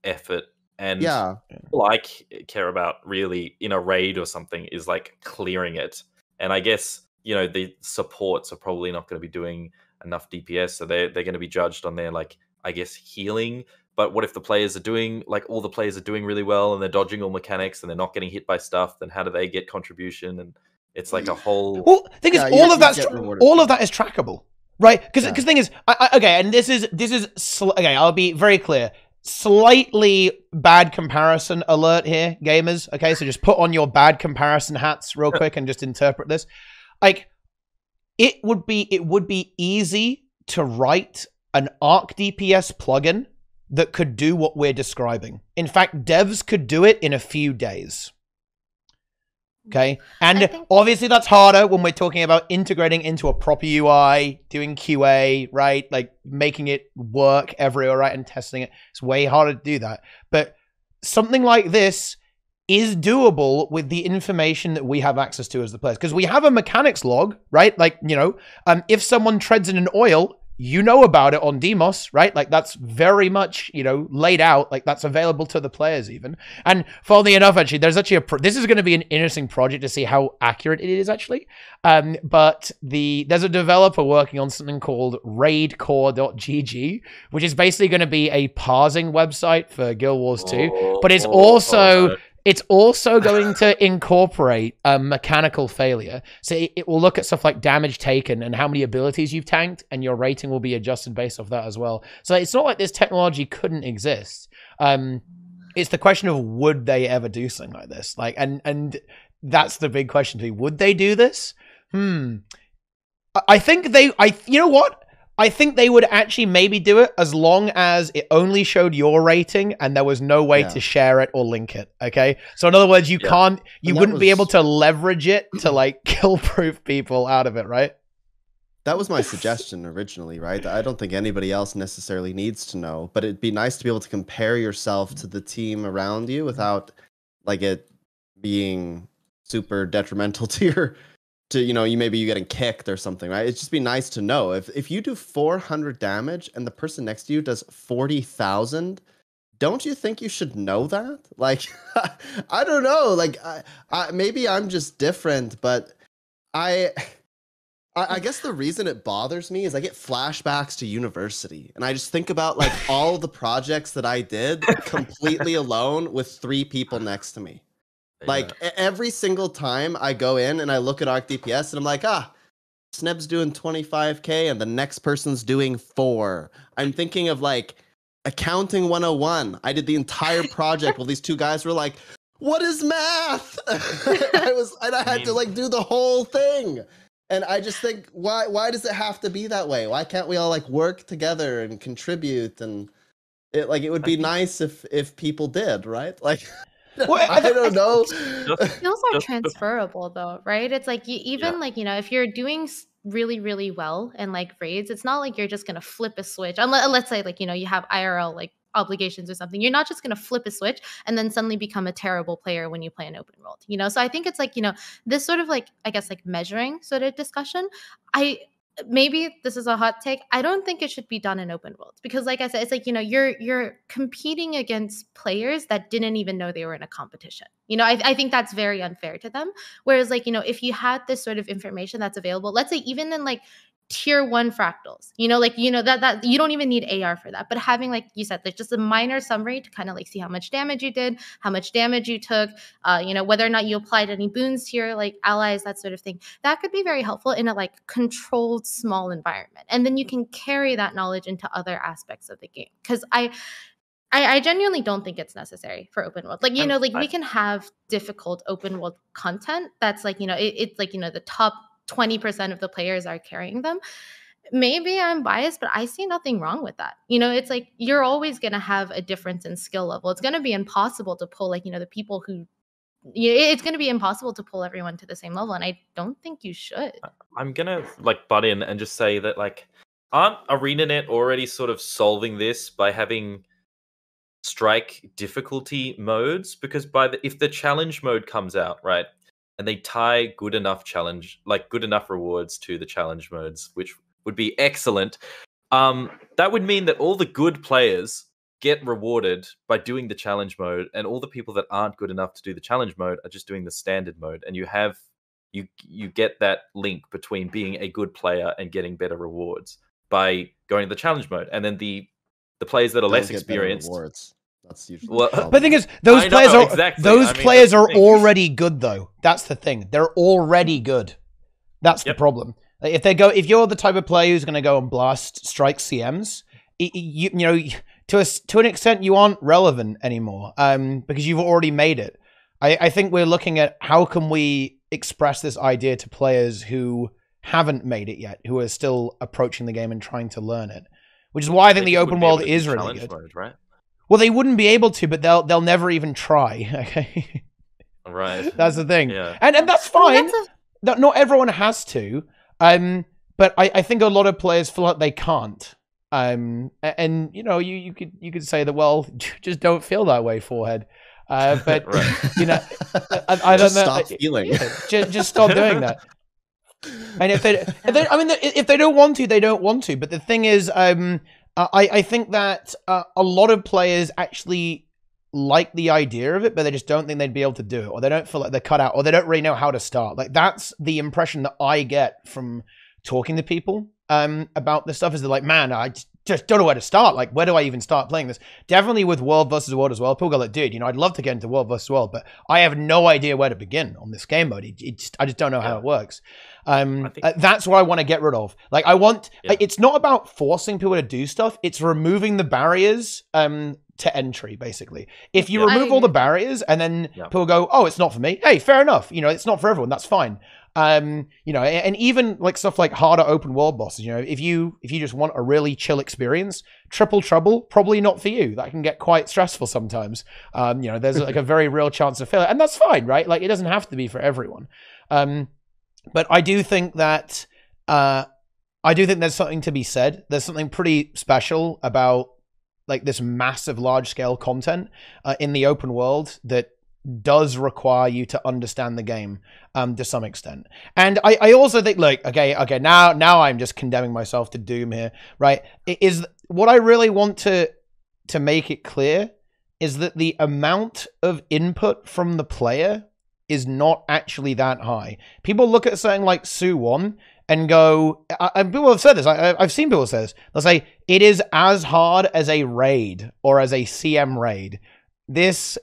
effort, and Yeah, all I c- care about really in a raid or something is like clearing it. And I guess you know the supports are probably not going to be doing enough DPS, so they they're going to be judged on their like I guess healing. But what if the players are doing like all the players are doing really well and they're dodging all mechanics and they're not getting hit by stuff? Then how do they get contribution? And it's like a whole. Well, thing Yeah, is, all of you that's tra- all of that is trackable, right? Because Yeah. the thing is, I, I, okay, and this is this is sl- okay. I'll be very clear. Slightly bad comparison alert here, gamers. Okay, so just put on your bad comparison hats real quick and just interpret this. Like, it would be it would be easy to write an Arc DPS plugin that could do what we're describing. In fact, devs could do it in a few days. Okay. And think- obviously that's harder when we're talking about integrating into a proper UI, doing QA, right? Like making it work everywhere, right? And testing it. It's way harder to do that. But something like this is doable with the information that we have access to as the players. Because we have a mechanics log, right? Like, you know, um, if someone treads in an oil, you know about it on Deimos, right? Like that's very much, you know, laid out. Like that's available to the players even. And funnily enough, actually, there's actually a. Pro- this is going to be an interesting project to see how accurate it is actually. Um, but the there's a developer working on something called RaidCore.gg, which is basically going to be a parsing website for Guild Wars 2. But it's Oh, also- oh, It's also going to incorporate a mechanical failure. So it, it will look at stuff like damage taken and how many abilities you've tanked, and your rating will be adjusted based off that as well. So it's not like this technology couldn't exist. Um, it's the question of would they ever do something like this? Like, and and that's the big question to me. Would they do this? Hmm. I- I think they. I. You know what? I think they would actually maybe do it as long as it only showed your rating and there was no way Yeah. to share it or link it. Okay. So in other words, you Yeah. can't, you wouldn't be able to leverage it to like kill proof people out of it, right? That was my suggestion originally, right? I don't think anybody else necessarily needs to know, but it'd be nice to be able to compare yourself to the team around you without like it being super detrimental to your to you know, you maybe you getting kicked or something, right? It'd just be nice to know. If if you do 400 damage and the person next to you does 40,000, don't you think you should know that? Like I don't know, like I, I maybe I'm just different, but I I, I guess the reason it bothers me is I get flashbacks to university, and I just think about like all the projects that I did completely alone with three people next to me. Yeah. Like e- every single time I go in and I look at Arc DPS, and I'm like, ah, Sneb's doing 25k, and the next person's doing four. I'm thinking of like accounting 101. I did the entire project while these two guys were like, "What is math?" I was, and I had to mean- like do the whole thing. And I just think, why why does it have to be that way? Why can't we all like work together and contribute and it like it would be nice if if people did, right? Like Well, I I don't know. Just- skills are Just transferable though right? It's like you, even like you know if you're doing really really well in like raids it's not like you're just gonna flip a switch. Unless uh, let's say like you know you have irl like obligations or something you're not just gonna flip a switch and then suddenly become a terrible player when you play an open world you know? So i think it's like you know this sort of like i guess like measuring sort of discussion. I maybe this is a hot take i don't think it should be done in open worlds because like i said it's like you know you're you're competing against players that didn't even know they were in a competition. You know I, I think that's very unfair to them. Whereas like you know if you had this sort of information that's available let's say even in like tier one fractals. You know like you know that that you don't even need ar for that but having like you said like just a minor summary to kind of like see how much damage you did how much damage you took uh you know whether or not you applied any boons to your like allies that sort of thing. That could be very helpful in a like controlled small environment and then you can carry that knowledge into other aspects of the game. Because i I, I genuinely don't think it's necessary for open world. Like, you know, like we can have difficult open world content that's like, you know, it, it's like, you know, the top 20% of the players are carrying them. Maybe I'm biased, but I see nothing wrong with that. You know, it's like you're always going to have a difference in skill level. It's going to be impossible to pull, like, you know, the people who, it's going to be impossible to pull everyone to the same level. And I don't think you should. I'm gonna like butt in and just say that like aren't ArenaNet already sort of solving this by having strike difficulty modes? Because by the if the challenge mode comes out, right, and they tie good enough challenge like good enough rewards to the challenge modes, which would be excellent. Um, that would mean that all the good players get rewarded by doing the challenge mode, and all the people that aren't good enough to do the challenge mode are just doing the standard mode, and you have you you get that link between being a good player and getting better rewards by going to the challenge mode, and then the the players that are less experienced. Rewards. That's usually Well, the. But the thing is, those I know, players are exactly. those I mean, players are thing. already good though. That's the thing. They're already good. That's the problem. If they go, if you're the type of player who's going to go and blast strike CMs, y- y- you you know to a s- to an extent you aren't relevant anymore, um, because you've already made it. I I think we're looking at how can we express this idea to players who haven't made it yet, who are still approaching the game and trying to learn it. which is why I think They the open wouldn't be able world to do is really challenge good. mode, right? Well, they wouldn't be able to, but they'll they'll never even try. Okay, Right. that's the thing, Yeah. and and that's I mean, fine. that's a- not, not everyone has to um but I, I think a lot of players feel like they can't um and you know you, you could you could say that well just don't feel that way forehead uh but Right. you know I, I don't know stop feeling. just, just stop doing that and if they, if they i mean if they don't want to they don't want to but the thing is um i i think that uh, a lot of players actually like the idea of it but they just don't think they'd be able to do it or they don't feel like they're cut out or they don't really know how to start. Like that's the impression that i get from talking to people um about this stuff is they're like man i just just don't know where to start. Like, where do I even start playing this? Definitely with World versus World as well. People go like, dude, you know, I'd love to get into World versus World, but I have no idea where to begin on this game mode. It, it just, I just don't know how it works. Um, think- uh, that's what I want to get rid of. Like, I want. Yeah. like, it's not about forcing people to do stuff. It's removing the barriers um, to entry. Basically, if you Yeah. remove I all the barriers and then Yeah. people go, "Oh, it's not for me." Hey, fair enough. You know, it's not for everyone. That's fine. Um, you know, and even like stuff like harder open world bosses. You know, if you if you just want a really chill experience, Triple Trouble probably not for you. That can get quite stressful sometimes. Um, you know, there's like a very real chance of failure, and that's fine, right? Like it doesn't have to be for everyone. Um, but I do think that uh, I do think there's something to be said. There's something pretty special about like this massive, large scale content uh, in the open world that does require you to understand the game um, to some extent. And I, I also think, like, okay, okay, now now I'm just condemning myself to doom here, right? I- Is what I really want to to make it clear is that the amount of input from the player is not actually that high. People look at something like Soo-Won and go, I- and people have said this. I, I- I've seen people say this. They'll say it is as hard as a raid or as a CM raid. This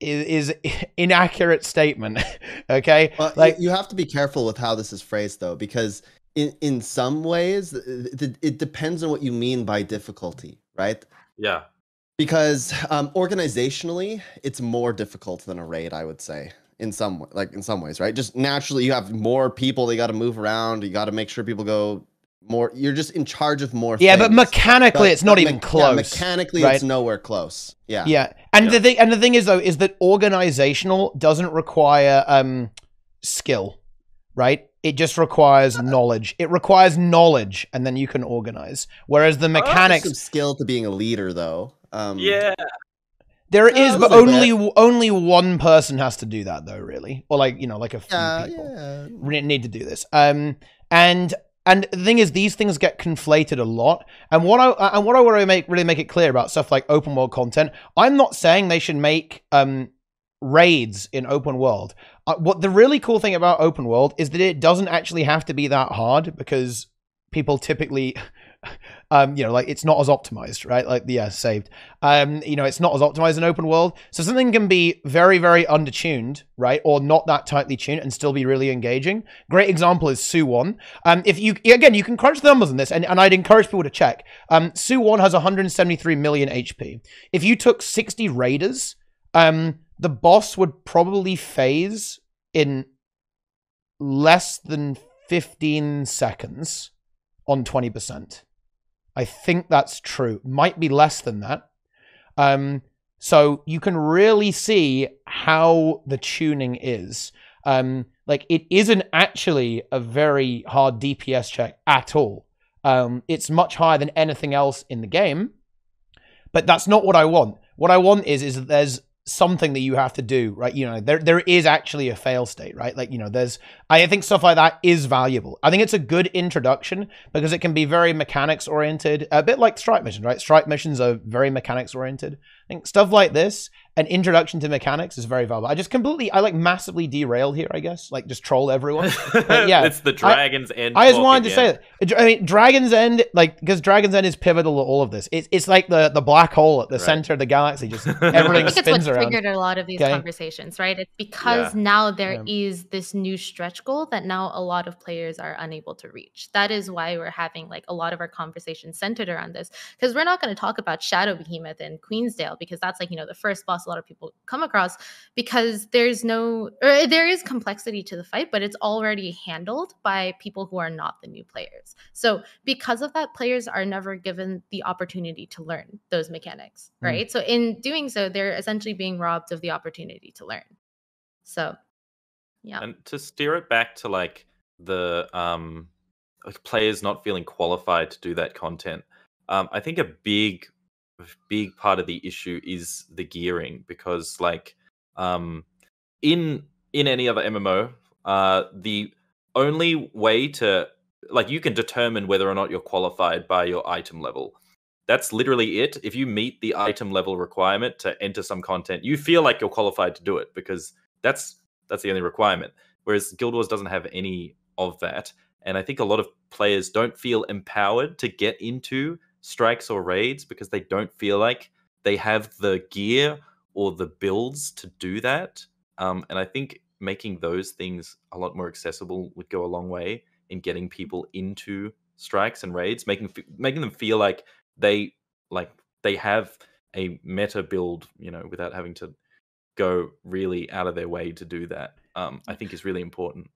is, is inaccurate statement. okay, Well, like you have to be careful with how this is phrased, though, because in in some ways, it, it- it depends on what you mean by difficulty, right? Yeah. Because um, organizationally, it's more difficult than a raid, I would say. In some wa- like in some ways, right? Just naturally, you have more people. They got to move around. You got to make sure people go more. You're just in charge of more. yeah, but mechanically, But- it's not but even me- yeah, close. mechanically, right? it's nowhere close. Yeah. Yeah, and Yeah. the thing, and the thing is though, is that organizational doesn't require um skill, right? It just requires knowledge. It requires knowledge, and then you can organize. Whereas the There's mechanics, some skill to being a leader, though. Um, Yeah. there Yeah, is, but little only only one person has to do that, though. Really, or like you know, like a few Yeah. people yeah. need to do this. Um, and and the thing is, these things get conflated a lot. And what I and what I want to make really make it clear about stuff like open world content. I'm not saying they should make um raids in open world. Uh, what the really cool thing about open world is that it doesn't actually have to be that hard because people typically um you know like it's not as optimized right? Like yeah saved. Um you know it's not as optimized in open world. So something can be very very undertuned right? Or not that tightly tuned and still be really engaging. Great example is Soo-Won um if you again you can crunch the numbers on this and, and i'd encourage people to check. Um one has 173 million hp if you took 60 raiders um the boss would probably phase in less than 15 seconds on 20%. I think that's true. Might be less than that. Um, so you can really see how the tuning is. Um, like it isn't actually a very hard DPS check at all. Um, it's much higher than anything else in the game, but that's not what I want. What I want is is that there's something that you have to do, right? You know, there there is actually a fail state, right? Like you know, there's I think stuff like that is valuable. I think it's a good introduction because it can be very mechanics oriented, a bit like strike missions, right? Strike missions are very mechanics oriented. I think stuff like this, an introduction to mechanics is very valuable. I just completely, I like massively derailed here, I guess, like just troll everyone. yeah, it's the Dragon's End. I just talk wanted to say that. Uh, I mean, Dragon's End, like, because Dragon's End is pivotal to all of this. It's it's like the the black hole at the Right. center of the galaxy. Just everything I everything think it's what around. triggered a lot of these Okay. conversations, right? It's because Yeah. now there is Yeah. this new stretch goal that now a lot of players are unable to reach. That is why we're having like a lot of our conversations centered around this because we're not going to talk about Shadow Behemoth and Queensdale because that's like, you know, the first boss a lot of people come across because there's no or there is complexity to the fight, but it's already handled by people who are not the new players. So because of that, players are never given the opportunity to learn those mechanics, Mm. right? So in doing so, they're essentially being robbed of the opportunity to learn. So yeah. And to steer it back to like the um players not feeling qualified to do that content, um, I think a big big part of the issue is the gearing because like um in in any other MMO, uh the only way to like you can determine whether or not you're qualified by your item level. That's literally it. If you meet the item level requirement to enter some content, you feel like you're qualified to do it because that's that's the only requirement. Whereas Guild Wars doesn't have any of that. And I think a lot of players don't feel empowered to get into strikes or raids because they don't feel like they have the gear or the builds to do that. Um, and I think making those things a lot more accessible would go a long way in getting people into strikes and raids, making making them feel like they like they have a meta build, you know, without having to go really out of their way to do that. Um, I think is really important.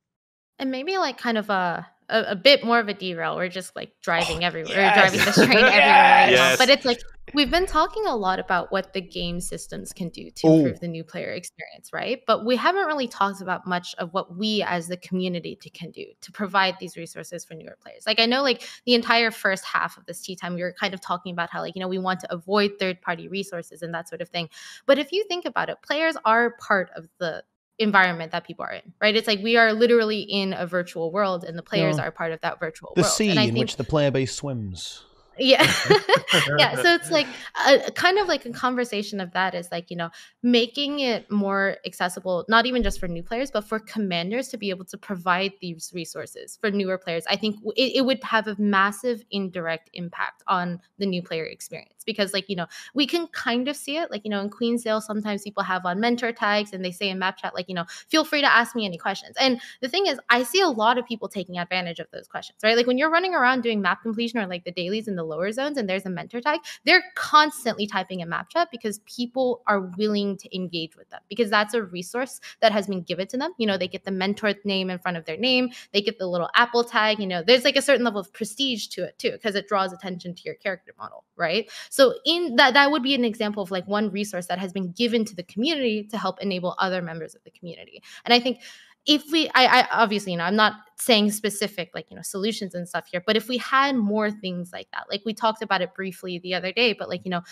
And maybe like kind of a a, a bit more of a derail. We're just like driving oh, everywhere, yes. driving this train everywhere right now. Yes. But it's like we've been talking a lot about what the game systems can do to Ooh. improve the new player experience, right? But we haven't really talked about much of what we as the community to, can do to provide these resources for newer players. Like I know like the entire first half of this tea time, we were kind of talking about how like, you know, we want to avoid third party resources and that sort of thing. But if you think about it, players are part of the environment that people are in, right? It's like we are literally in a virtual world and the players Yeah. are part of that virtual The world. sea and I in which the player base swims. Yeah. Yeah so it's like a, kind of like a conversation of that is like you know making it more accessible not even just for new players but for commanders to be able to provide these resources for newer players. I think it, it would have a massive indirect impact on the new player experience because like you know we can kind of see it like you know in queensdale sometimes people have on mentor tags and they say in map chat like you know feel free to ask me any questions. And the thing is i see a lot of people taking advantage of those questions right? Like when you're running around doing map completion or like the dailies in the lower zones and there's a mentor tag they're constantly typing in map chat because people are willing to engage with them because that's a resource that has been given to them. You know they get the mentor name in front of their name they get the little apple tag you know there's like a certain level of prestige to it too because it draws attention to your character model right? So in that that would be an example of like one resource that has been given to the community to help enable other members of the community. And i think if we I, I obviously you know i'm not saying specific like you know solutions and stuff here but if we had more things like that like we talked about it briefly the other day but like you know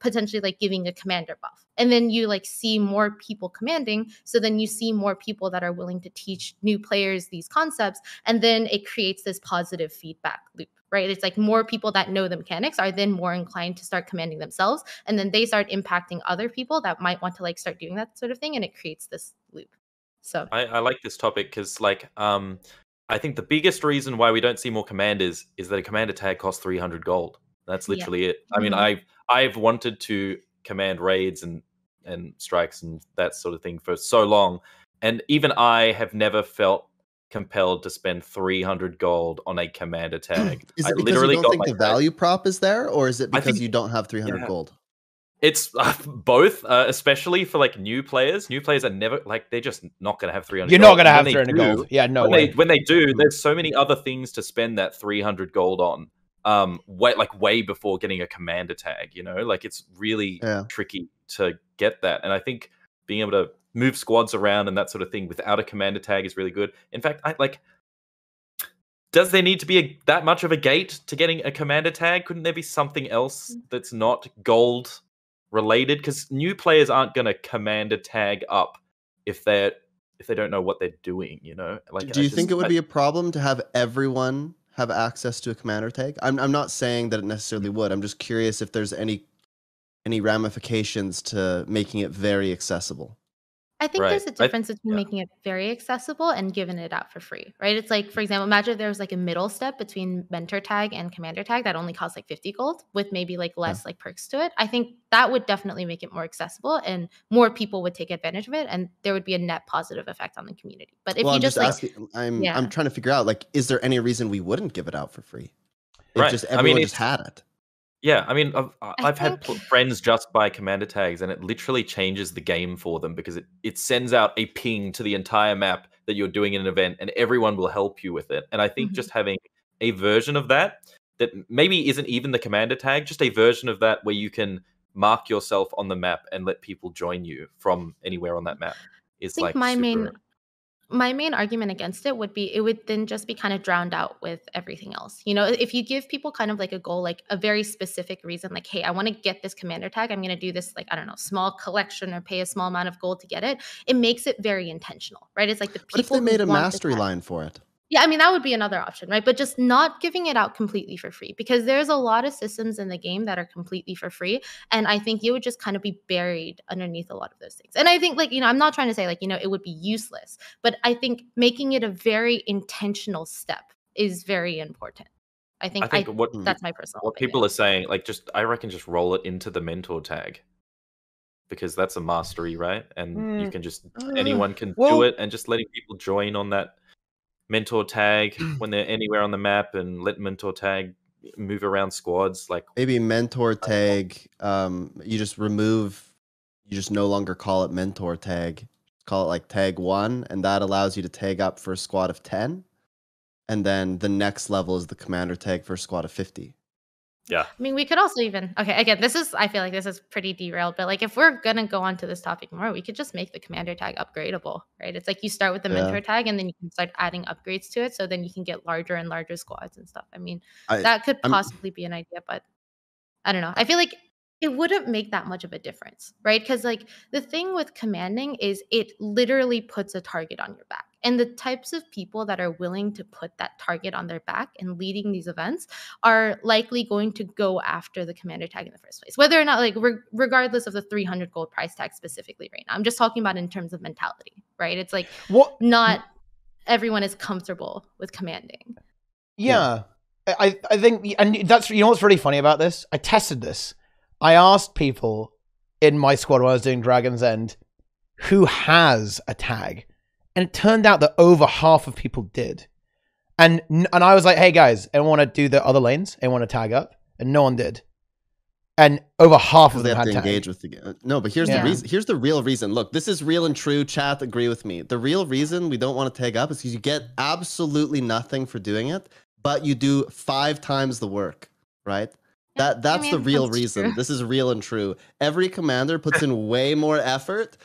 potentially like giving a commander buff and then you like see more people commanding so then you see more people that are willing to teach new players these concepts and then it creates this positive feedback loop right? It's like more people that know the mechanics are then more inclined to start commanding themselves and then they start impacting other people that might want to like start doing that sort of thing and it creates this loop so I, I like this topic because, like, um, I think the biggest reason why we don't see more commanders is that a commander tag costs 300 gold. That's Yeah. literally it. I mean, Mhm. I've I've wanted to command raids and and strikes and that sort of thing for so long, and even I have never felt compelled to spend 300 gold on a commander tag. Is I it because you don't think the tag- value prop is there, or is it because think- you don't have 300 yeah. gold? It's uh, both, uh, especially for like new players. New players are never like they're just not going to have 300. You're not going to have 300 do- gold. Yeah, no when way. they when they do, there's so many other things to spend that 300 gold on. Um, way like way before getting a commander tag. You know, like it's really Yeah. tricky to get that. And I think being able to move squads around and that sort of thing without a commander tag is really good. In fact, I like. Does there need to be a, that much of a gate to getting a commander tag? Couldn't there be something else Mm. that's not gold related? Because new players aren't going to command a tag up if they're if they don't know what they're doing. You know, like Do you think it would I- be a problem to have everyone have access to a commander tag? I'm I'm not saying that it necessarily would. I'm just curious if there's any any ramifications to making it very accessible. I think Right. there's a difference between yeah. making it very accessible and giving it out for free, right? It's like, for example, imagine if there was like a middle step between mentor tag and commander tag that only costs like 50 gold with maybe like less like perks to it. I think that would definitely make it more accessible and more people would take advantage of it and there would be a net positive effect on the community. But if well, you I'm just, just, like, asking. I'm Yeah. I'm trying to figure out like, is there any reason we wouldn't give it out for free? If Right. just I mean, everyone just had it. Yeah, I mean, I've, I- I I've had think- pl- friends just buy commander tags, and it literally changes the game for them because it, it sends out a ping to the entire map that you're doing an event, and everyone will help you with it. And I think Mhm. just having a version of that that maybe isn't even the commander tag, just a version of that where you can mark yourself on the map and let people join you from anywhere on that map is like my super- main my main argument against it would be it would then just be kind of drowned out with everything else. You know, if you give people kind of like a goal, like a very specific reason, like, hey, I want to get this commander tag, I'm going to do this, like, I don't know, small collection or pay a small amount of gold to get it. It makes it very intentional, right? It's like the people. What if they made a mastery line for it? Yeah, I mean that would be another option, right? But just not giving it out completely for free because there's a lot of systems in the game that are completely for free, and I think you would just kind of be buried underneath a lot of those things. And I think, like you know, I'm not trying to say like you know it would be useless, but I think making it a very intentional step is very important. I think, I think I, what that's my personal. what opinion. people are saying, like, just I reckon, just roll it into the mentor tag because that's a mastery, right? And you Mm. can just anyone can well- do it, and just letting people join on that mentor tag when they're anywhere on the map, and let mentor tag move around squads. Like, Maybe mentor tag. Um, you just remove. You just no longer call it mentor tag. Call it like tag one, and that allows you to tag up for a squad of ten, and then the next level is the commander tag for a squad of fifty. Yeah, I mean, we could also even okay. Again, this is I feel like this is pretty derailed, but like if we're gonna go on to this topic more, we could just make the commander tag upgradable, right? It's like you start with the Yeah. mentor tag, and then you can start adding upgrades to it, so then you can get larger and larger squads and stuff. I mean, I- that could I'm- possibly be an idea, but I don't know. I feel like it wouldn't make that much of a difference, right? Because like the thing with commanding is it literally puts a target on your back. And the types of people that are willing to put that target on their back and leading these events are likely going to go after the commander tag in the first place. Whether or not like re- regardless of the 300 gold price tag specifically right now. I'm just talking about in terms of mentality, right? It's like What? not everyone is comfortable with commanding. Yeah. I, I think, and that's, you know what's really funny about this? I tested this. I asked people in my squad when I was doing Dragon's End who has a tag. And it turned out that over half of people did. And and I was like, hey guys, anyone want to do the other lanes? Anyone want to tag up? And no one did. And over half Because of they them have had to tag. engage with the game. Uh, no, but here's Yeah. the reason. Here's the real reason. Look, this is real and true. Chat, agree with me. The real reason we don't want to tag up is because you get absolutely nothing for doing it, but you do five times the work, right? Yeah, That I that's the real that's reason. true. This is real and true. Every commander puts in way more effort,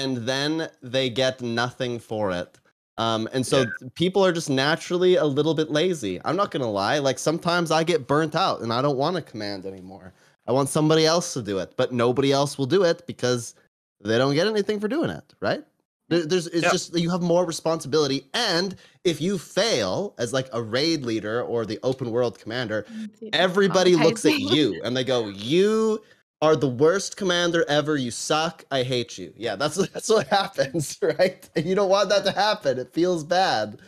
and then they get nothing for it. Um, and so Yeah. people are just naturally a little bit lazy. I'm not gonna lie. Like sometimes I get burnt out, and I don't want to command anymore. I want somebody else to do it, but nobody else will do it because they don't get anything for doing it, right? There's it's Yep. just you have more responsibility, and if you fail as like a raid leader or the open world commander, everybody looks at you and they go, "You are the worst commander ever. You suck. I hate you." Yeah, that's that's what happens, right? And you don't want that to happen. It feels bad.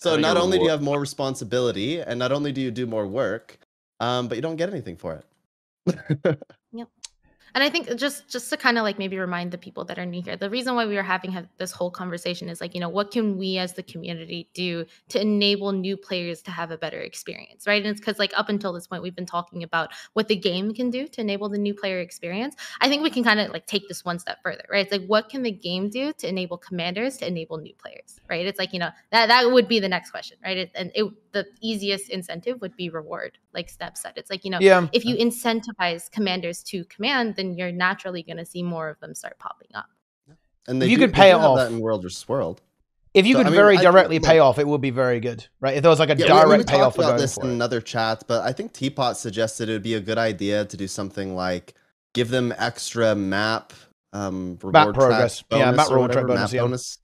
So not only do you have more responsibility, and not only do you do more work, um, but you don't get anything for it. And I think just just to kind of like maybe remind the people that are new here, the reason why we are having ha- this whole conversation is like, you know, what can we as the community do to enable new players to have a better experience, right? And it's because like up until this point, we've been talking about what the game can do to enable the new player experience. I think we can kind of like take this one step further, right? It's like what can the game do to enable commanders to enable new players, right? It's like you know that that would be the next question, right? It, and it, the easiest incentive would be reward, like Step said. It's like you know Yeah. if you incentivize commanders to command, then you're naturally going to see more of them start popping up. And If you do, could pay do off. that in World vs. World. If you So, could I mean, very I- directly look- pay off, it would be very good, right? If there was like a Yeah, we- we, direct talked payoff for about this for in it. another chat, but I think Teapot suggested it would be a good idea to do something like give them extra map um reward Map track progress. Yeah, bonus map or reward track whatever, bonus, map yeah. bonus.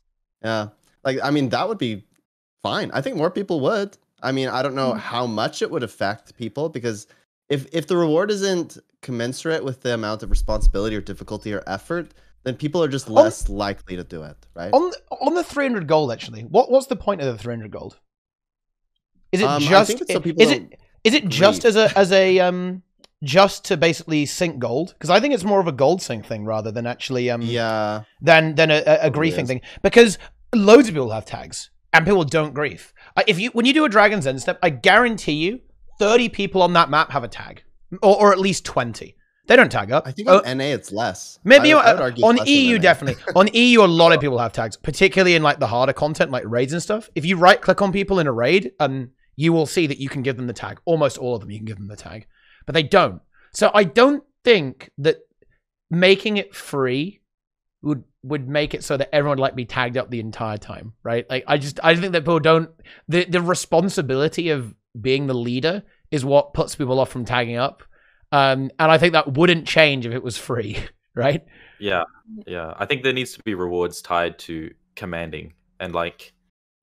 Yeah, like I mean that would be fine. I think more people would. I mean, I don't know Mhm. how much it would affect people because if if the reward isn't commensurate with the amount of responsibility or difficulty or effort, then people are just less likely to do it, right? On the, on the 300 gold, actually, what what's the point of the 300 gold? Is it Um, just so is it is it just grief. as a as a um just to basically sink gold? Because I think it's more of a gold sink thing rather than actually um yeah. than than a, a, a griefing is. thing. Because loads of people have tags and people don't grief. If you when you do a Dragon's End step, I guarantee you, 30 people on that map have a tag. or, or at least 20. They don't tag up. I think Oh, on NA it's less. Maybe I, I on it's less than EU definitely. on EU, a lot of people have tags, particularly in like the harder content, like raids and stuff. If you right click on people in a raid, um, you will see that you can give them the tag. Almost all of them, you can give them the tag, but they don't. So I don't think that making it free would would make it so that everyone would like be tagged up the entire time, right? Like I just I think that people don't the the responsibility of being the leader is what puts people off from tagging up. Um, and I think that wouldn't change if it was free, right? Yeah, yeah. I think there needs to be rewards tied to commanding and like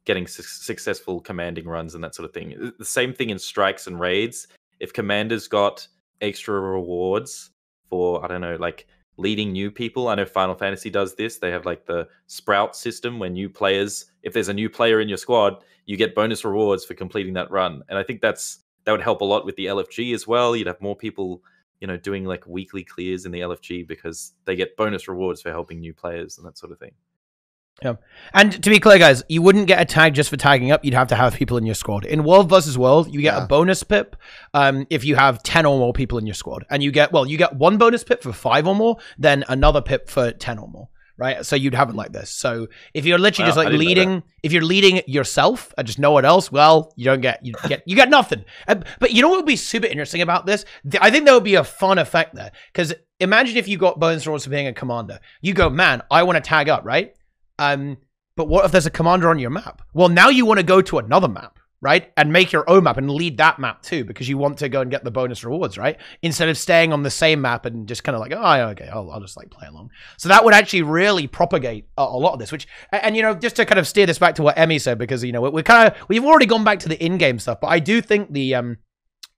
getting su- successful commanding runs and that sort of thing. The same thing in strikes and raids. If commanders got extra rewards for I don't know, like leading new people. I know Final Fantasy does this. They have like the sprout system where new players, if there's a new player in your squad, you get bonus rewards for completing that run. And I think that's that would help a lot with the LFG as well. You'd have more people, you know, doing like weekly clears in the LFG because they get bonus rewards for helping new players and that sort of thing. And to be clear, guys, you wouldn't get a tag just for tagging up. You'd have to have people in your squad. In World versus World, you get Yeah. a bonus pip um, if you have 10 or more people in your squad. And you get, well, you get one bonus pip for five or more, then another pip for 10 or more. Right. So you'd have it like this. So if you're literally Wow, just like didn't know that. leading, if you're leading yourself and just no one else, well, you don't get, you get, you get nothing. But you know what would be super interesting about this? Th- I think there would be a fun effect there. Because imagine if you got bonus rewards for being a commander. You go, man, I want to tag up, right? Um, but what if there's a commander on your map? Well, now you want to go to another map, right? And make your own map and lead that map too, because you want to go and get the bonus rewards, right? Instead of staying on the same map and just kind of like, oh, okay, I'll, I'll just like play along. So that would actually really propagate a, a lot of this, which, and, you know, just to kind of steer this back to what Emi said, because, you know, we're kind of, we've already gone back to the in game stuff, but I do think the, um,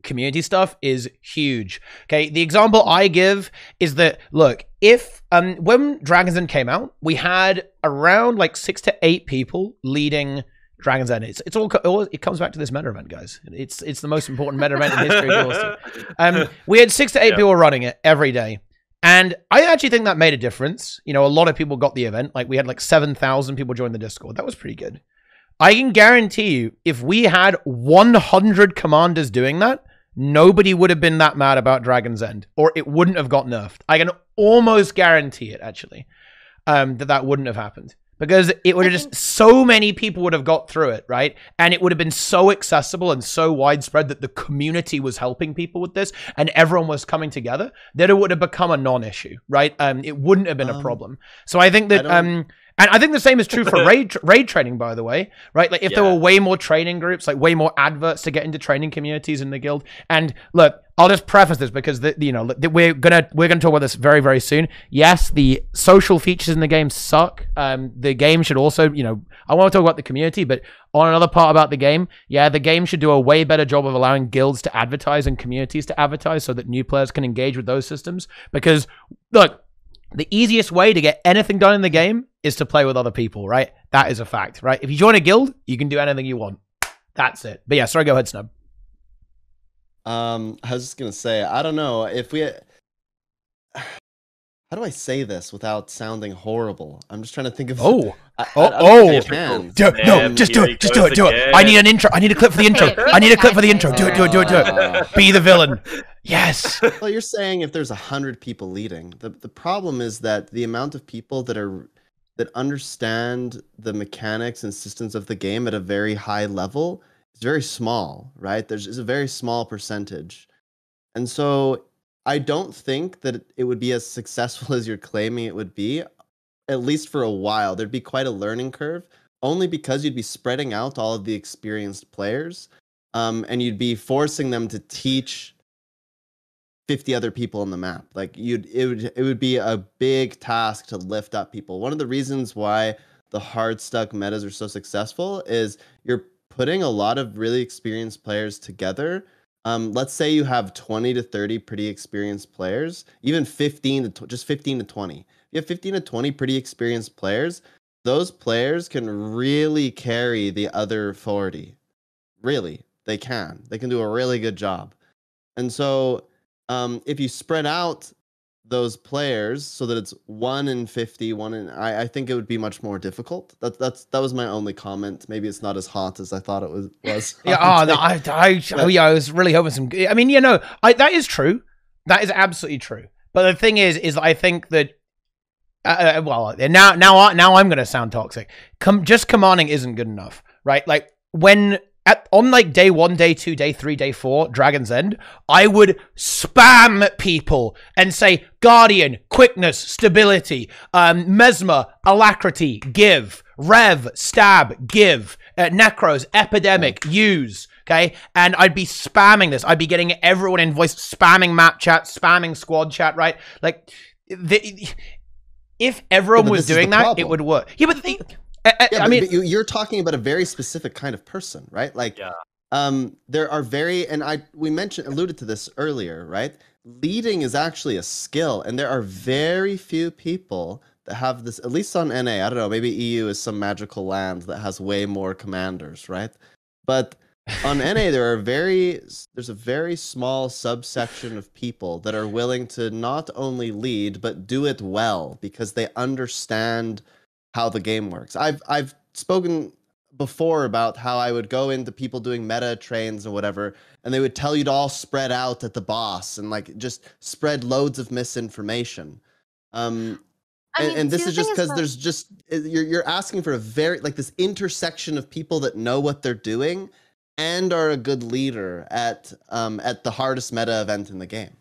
community stuff is huge. Okay, the example I give is that look, if um when Dragon's End came out, we had around like six to eight people leading Dragon's End. It's it's all, it comes back to this meta event, guys. It's it's the most important meta event in history of um, we had six to eight Yeah. people running it every day. And I actually think that made a difference. You know, a lot of people got the event. Like we had like 7,000 people join the Discord. That was pretty good. I can guarantee you, if we had 100 commanders doing that, nobody would have been that mad about Dragon's End, or it wouldn't have got nerfed. I can almost guarantee it, actually, um, that that wouldn't have happened because it would have just so many people would have got through it, right? And it would have been so accessible and so widespread that the community was helping people with this, and everyone was coming together that it would have become a non-issue, right? Um, it wouldn't have been a Um, problem. So I think that um. And I think the same is true for raid raid training, by the way, right? Like if there were way more training groups, like way more adverts to get into training communities in the guild. And look, I'll just preface this because the, you know the, we're gonna we're gonna talk about this very very soon. Yes, the social features in the game suck. Um, the game should also, you know, I want to talk about the community, but on another part about the game, yeah, the game should do a way better job of allowing guilds to advertise and communities to advertise so that new players can engage with those systems. Because look, the easiest way to get anything done in the game is to play with other people, right? That is a fact, right? If you join a guild, you can do anything you want. That's it. But yeah, sorry, go ahead, Sneb. Um, I was just gonna say, I don't know if we. How do I say this without sounding horrible? I'm just trying to think of. Oh, I, oh, I, I don't oh. think I can. do, no, just do it. Just do it. Do it. I need an intro. I need a clip for the intro. I need a clip for the intro. Do it. Do it. Do it. Do it. Do it. Be the villain. Yes. Well, you're saying if there's a hundred people leading, the the problem is that the amount of people that are that understand the mechanics and systems of the game at a very high level is very small, right? There's is a very small percentage, and so I don't think that it would be as successful as you're claiming it would be. At least for a while, there'd be quite a learning curve, only because you'd be spreading out all of the experienced players, um, and you'd be forcing them to teach 50 other people on the map like you'd it would it would be a big task to lift up people one of the reasons why the Hardstuck metas are so successful is you're putting a lot of really experienced players together um, let's say you have 20 to 30 pretty experienced players even 15 to tw- just 15 to 20 If you have 15 to 20 pretty experienced players those players can really carry the other 40 really they can. They can do a really good job. And so um, if you spread out those players so that it's one in 50 one in I, I think it would be much more difficult that that's that was my only comment maybe it's not as hot as i thought it was was Yeah, oh, no, I, I, oh, yeah, I was really hoping some. I mean, you know, I, that is true. That is absolutely true. But the thing is, is I think that, uh, uh, well, now, now, I- now I'm going to sound toxic. Com- just commanding isn't good enough, right? Like when at on like day one, day two, day three, day four, Dragon's End, I would spam people and say Guardian, quickness, stability, um, mesmer, alacrity, give, rev, stab, give, uh, necros, epidemic, use. Okay, and I'd be spamming this. I'd be getting everyone in voice, spamming map chat, spamming squad chat. Right, like the, if everyone but was doing that, it would work. Yeah, but the, I, yeah, I mean, you're talking about a very specific kind of person right? Like Yeah. um there are very and i we mentioned alluded to this earlier right? Leading is actually a skill and there are very few people that have this at least on na i don't know maybe eu is some magical land that has way more commanders right? But on na there are very there's a very small subsection of people that are willing to not only lead but do it well because they understand how the game works i've i've spoken before about how I would go into people doing meta trains or whatever, and they would tell you to all spread out at the boss and like just spread loads of misinformation. Um, and, mean, and this is just because there's just you're you're asking for a very like this intersection of people that know what they're doing and are a good leader at um at the hardest meta event in the game.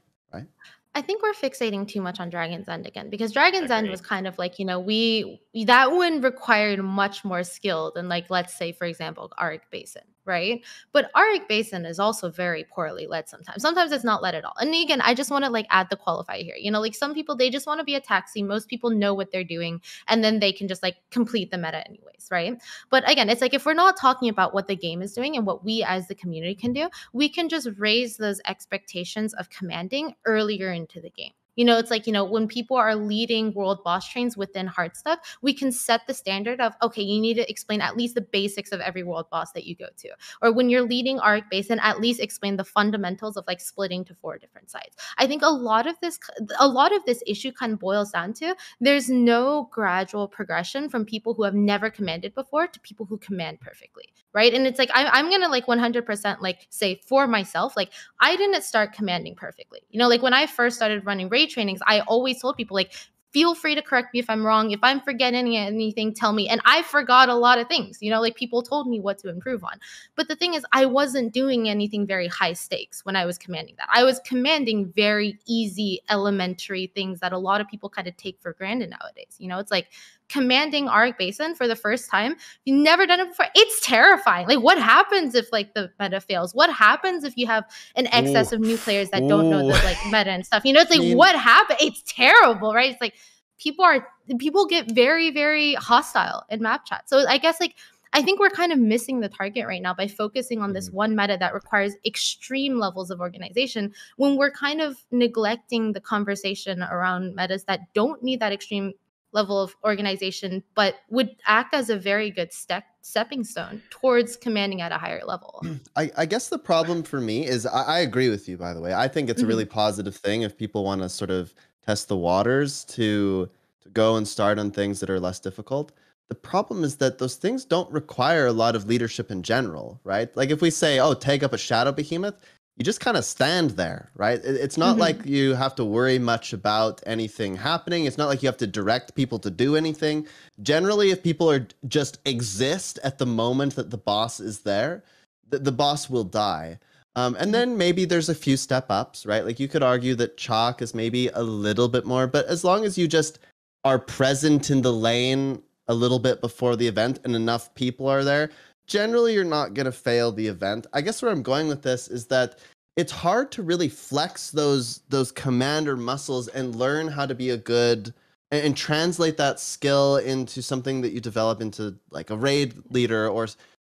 I think we're fixating too much on Dragon's End again because Dragon's End was kind of like, you know, we we- that one required much more skill than like let's say for example Auric Basin, right? But Auric Basin is also very poorly led sometimes. Sometimes it's not led at all. And again, I just want to like add the qualifier here. You know, like some people they just want to be a taxi. Most people know what they're doing and then they can just like complete the meta anyways, right? But again, it's like if we're not talking about what the game is doing and what we as the community can do, we can just raise those expectations of commanding earlier into the game. You know, it's like, you know, when people are leading world boss trains within Hardstuck, we can set the standard of, okay, you need to explain at least the basics of every world boss that you go to. Or when you're leading Auric Basin, at least explain the fundamentals of like splitting to four different sides. I think a lot of this, a lot of this issue kind of boils down to there's no gradual progression from people who have never commanded before to people who command perfectly right? And it's like I'm, I'm gonna like 100% like say for myself like i didn't start commanding perfectly. You know like when i first started running ray trainings i always told people like feel free to correct me if i'm wrong. If i'm forgetting anything tell me. And i forgot a lot of things you know like people told me what to improve on. But the thing is i wasn't doing anything very high stakes when i was commanding that. I was commanding very easy elementary things that a lot of people kind of take for granted nowadays you know? It's like commanding Auric Basin for the first time. You've never done it before, it's terrifying. Like, what happens if like the meta fails? What happens if you have an excess Ooh. of new players that don't know the like meta and stuff? You know, it's like mean- what happened? It's terrible, right? It's like people are people get very, very hostile in map chat. So I guess like I think we're kind of missing the target right now by focusing on this mm-hmm. one meta that requires extreme levels of organization when we're kind of neglecting the conversation around metas that don't need that extreme level of organization, but would act as a very good step stepping stone towards commanding at a higher level. I, I guess the problem for me is I, I agree with you by the way. I think it's a really mm-hmm. positive thing if people want to sort of test the waters to to go and start on things that are less difficult. The problem is that those things don't require a lot of leadership in general, right? Like if we say, "Oh, take up a shadow behemoth," you just kind of stand there, right? It's not Mhm. like you have to worry much about anything happening. It's not like you have to direct people to do anything. Generally, if people are just exist at the moment that the boss is there, the, the boss will die. Um, and then maybe there's a few step ups, right? Like you could argue that chak is maybe a little bit more, but as long as you just are present in the lane a little bit before the event and enough people are there, generally you're not going to fail the event. I guess where I'm going with this is that it's hard to really flex those those commander muscles and learn how to be a good and, and translate that skill into something that you develop into like a raid leader or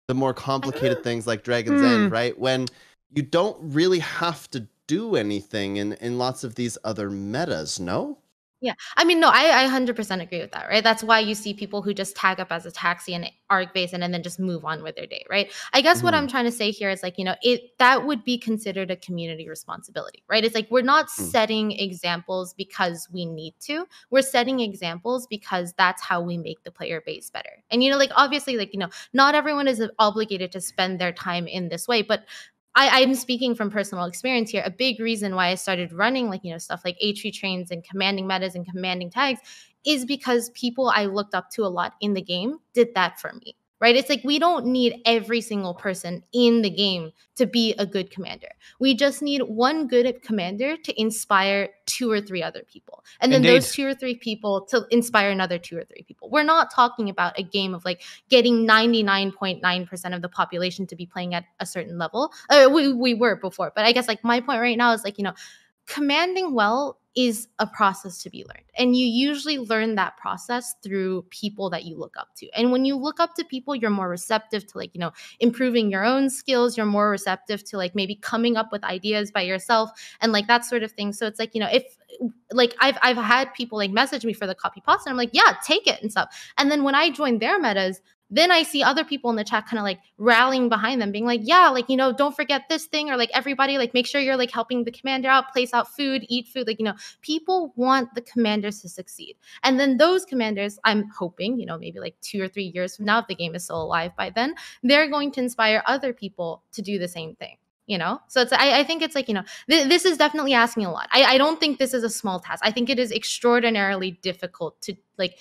the more complicated things like Dragon's End, hmm. right? When you don't really have to do anything in in lots of these other metas, no? Yeah, I mean, no, I, I 100% agree with that, right? That's why you see people who just tag up as a taxi and Auric Basin, then just move on with their day, right? I guess what Mhm. I'm trying to say here is like, you know, it that would be considered a community responsibility, right? It's like we're not Mm. setting examples because we need to. We're setting examples because that's how we make the player base better. And you know, like obviously, like, you know, not everyone is obligated to spend their time in this way, but I, I'm speaking from personal experience here. A big reason why I started running like, you know, stuff like HV trains and commanding metas and commanding tags is because people I looked up to a lot in the game did that for me. Right? It's like we don't need every single person in the game to be a good commander. We just need one good commander to inspire two or three other people. And then Indeed. those two or three people to inspire another two or three people. We're not talking about a game of like getting 99.9% of the population to be playing at a certain level. Uh, we, we were before, but I guess like my point right now is like, you know, commanding well is a process to be learned. And you usually learn that process through people that you look up to. And when you look up to people, you're more receptive to like, you know, improving your own skills. You're more receptive to like maybe coming up with ideas by yourself and like that sort of thing. So it's like, you know, if like I've I've had people like message me for the copy pasta and I'm like, yeah, take it and stuff. And then when I join their metas, then I see other people in the chat kind of like rallying behind them, being like, yeah, like, you know, don't forget this thing, or like everybody, like, make sure you're like helping the commander out, place out food, eat food. Like, you know, people want the commanders to succeed. And then those commanders, I'm hoping, you know, maybe like two or three years from now, if the game is still alive by then, they're going to inspire other people to do the same thing. You know, so it's I, I think it's like you know th- this is definitely asking a lot. I, I don't think this is a small task. I think it is extraordinarily difficult to like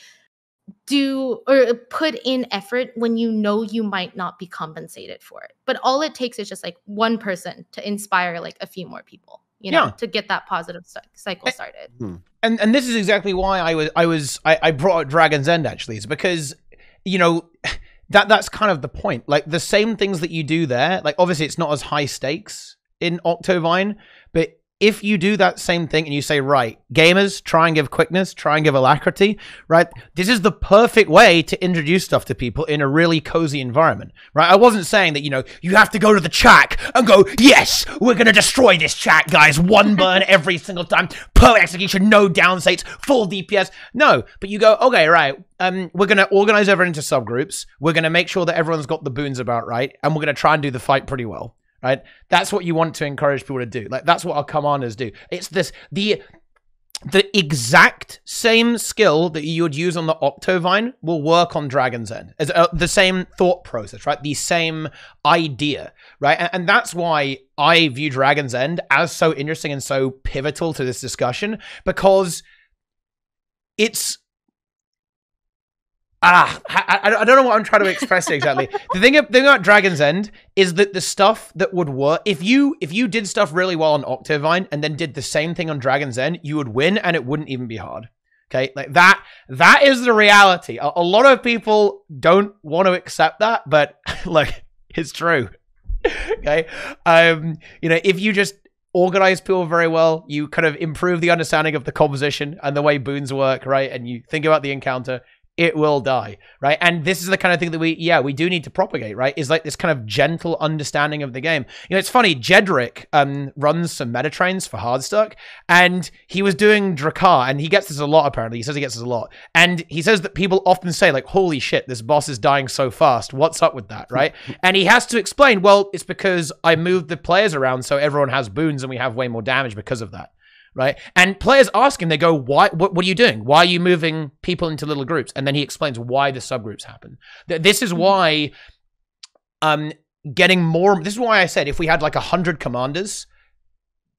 do or put in effort when you know you might not be compensated for it. But all it takes is just like one person to inspire like a few more people, you know, Yeah. to get that positive cycle started. Hmm. and and this is exactly why I was I was I, I brought up Dragon's End actually. It's because you know that that's kind of the point. Like the same things that you do there. Like obviously it's not as high stakes in Octovine, but if you do that same thing and you say, right, gamers, try and give quickness, try and give alacrity, right? This is the perfect way to introduce stuff to people in a really cozy environment, right? I wasn't saying that, you know, you have to go to the chat and go, yes, we're going to destroy this chat, guys. One burn every single time, per execution, no down states, full DPS. No, but you go, okay, right. Um, we're going to organize everyone into subgroups. We're going to make sure that everyone's got the boons about right. And we're going to try and do the fight pretty well right? That's what you want to encourage people to do. Like that's what our commanders do. It's this the the exact same skill that you would use on the Octovine will work on Dragon's End. As uh, the same thought process, right? The same idea, right? And, and that's why I view Dragon's End as so interesting and so pivotal to this discussion because it's ah, I, I, don't know what I'm trying to express exactly. the thing, the thing about Dragon's End is that the stuff that would work if you if you did stuff really well on Octovine and then did the same thing on Dragon's End, you would win and it wouldn't even be hard. Okay, like that that is the reality. A, a lot of people don't want to accept that, but like it's true. okay, um, you know, if you just organize people very well, you kind of improve the understanding of the composition and the way boons work, right? And you think about the encounter, it will die, right? And this is the kind of thing that we, yeah, we do need to propagate, right? Is like this kind of gentle understanding of the game. You know, it's funny. Jedrick um, runs some meta trains for Hardstuck, and he was doing Drakkar, and he gets this a lot. Apparently, he says he gets this a lot, and he says that people often say like, "Holy shit, this boss is dying so fast. What's up with that?" Right? and he has to explain, well, it's because I moved the players around so everyone has boons, and we have way more damage because of that right? And players ask him, they go, "Why? What, what are you doing? Why are you moving people into little groups?" And then he explains why the subgroups happen. This is why, um, getting more. This is why I said if we had like a hundred commanders,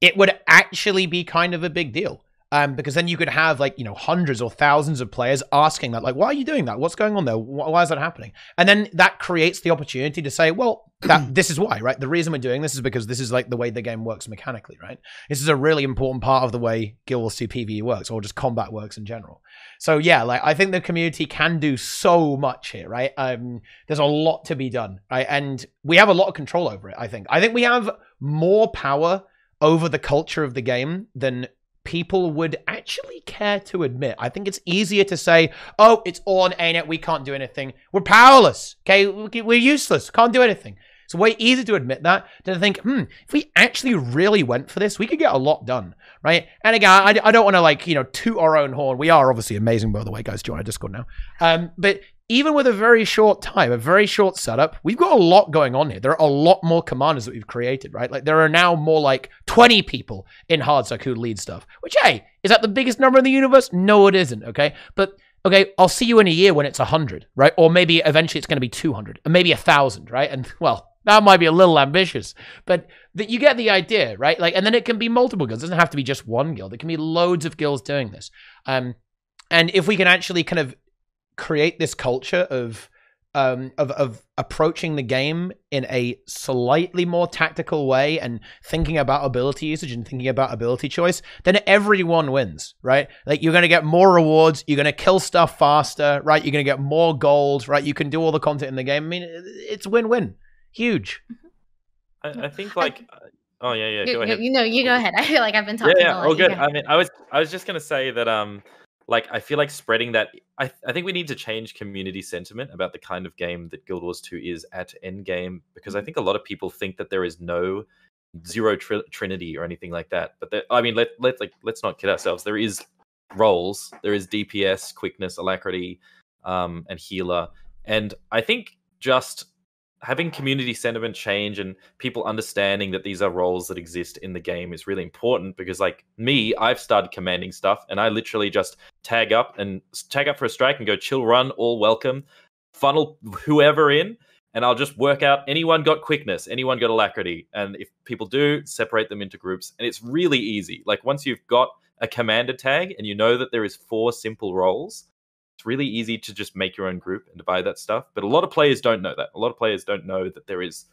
it would actually be kind of a big deal. Um, because then you could have like you know hundreds or thousands of players asking that, like, "Why are you doing that? What's going on there? Why is that happening?" And then that creates the opportunity to say, "Well, that this is why, right? The reason we're doing this is because this is like the way the game works mechanically, right? This is a really important part of the way Guild Wars 2 PvE works, or just combat works in general. So yeah, like I think the community can do so much here, right? Um, there's a lot to be done, right? And we have a lot of control over it. I think. I think we have more power over the culture of the game than people would actually care to admit. I think it's easier to say, "Oh, it's all on ANET. We can't do anything. We're powerless. Okay, we're useless. Can't do anything." It's way easier to admit that than to think, hmm, if we actually really went for this, we could get a lot done, right? And again, I, I don't want to like, you know, toot our own horn. We are obviously amazing, by the way, guys. Join our Discord now. Um, but even with a very short time, a very short setup, we've got a lot going on here. There are a lot more commanders that we've created, right? Like there are now more like 20 people in Hardstuck who lead stuff. Which, hey, is that the biggest number in the universe? No, it isn't, okay? But okay, I'll see you in a year when it's 100, right? Or maybe eventually it's going to be 200, and maybe 1,000, right? And well, that might be a little ambitious, but that you get the idea, right? Like, and then it can be multiple guilds. It doesn't have to be just one guild. It can be loads of guilds doing this. Um, and if we can actually kind of create this culture of um, of, of approaching the game in a slightly more tactical way and thinking about ability usage and thinking about ability choice, then everyone wins, right? Like you're going to get more rewards, you're going to kill stuff faster, right? You're going to get more gold, right? You can do all the content in the game. I mean, it's win-win, huge. I, I think like. Oh yeah, yeah. You, Go ahead. you know, you go ahead. I feel like I've been talking. Yeah, yeah. I'll Oh, good. go. I mean, I was, I was just gonna say that, um, like, I feel like spreading that. I, I think we need to change community sentiment about the kind of game that Guild Wars Two is at Endgame, because I think a lot of people think that there is no zero tri- trinity or anything like that. But there, I mean, let let like let's not kid ourselves. There is roles. There is DPS, quickness, alacrity, um, and healer. And I think just having community sentiment change and people understanding that these are roles that exist in the game is really important because like me i've started commanding stuff and i literally just tag up and tag up for a strike and go chill run all welcome funnel whoever in and i'll just work out anyone got quickness anyone got alacrity and if people do separate them into groups and it's really easy. Like once you've got a commander tag and you know that there is four simple roles it's really easy to just make your own group and divide that stuff. But a lot of players don't know that. A lot of players don't know that there is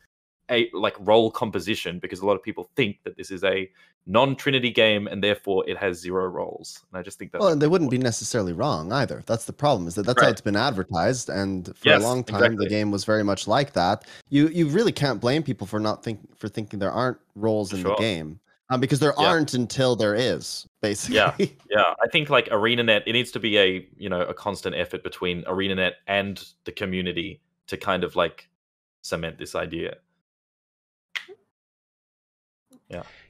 a like role composition because a lot of people think that this is a non-trinity game and therefore it has zero roles. And I just think that's Well, and they wouldn't be necessarily wrong either. That's the problem. Is that that's how it's been advertised, and for Yes, a long time exactly. the game was very much like that. You you really can't blame people for not think for thinking there aren't roles in Sure. the game, um, because there Yeah. aren't until there is. Basically, Yeah. yeah. I think like ArenaNet, it needs to be a you know a constant effort between ArenaNet and the community to kind of like cement this idea.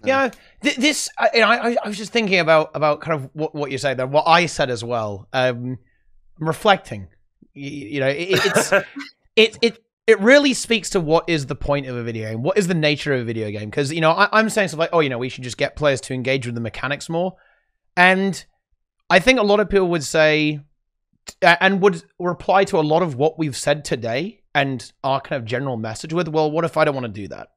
Yeah, th- this I, you know, I, I was just thinking about about kind of what, what you said there, what I said as well. Um, I'm reflecting. You, you know, it, it's it it it really speaks to what is the point of a video game, what is the nature of a video game. Because you know, I, I'm saying stuff like, oh, you know, we should just get players to engage with the mechanics more, and I think a lot of people would say and would reply to a lot of what we've said today and our kind of general message with, well, what if I don't want to do that?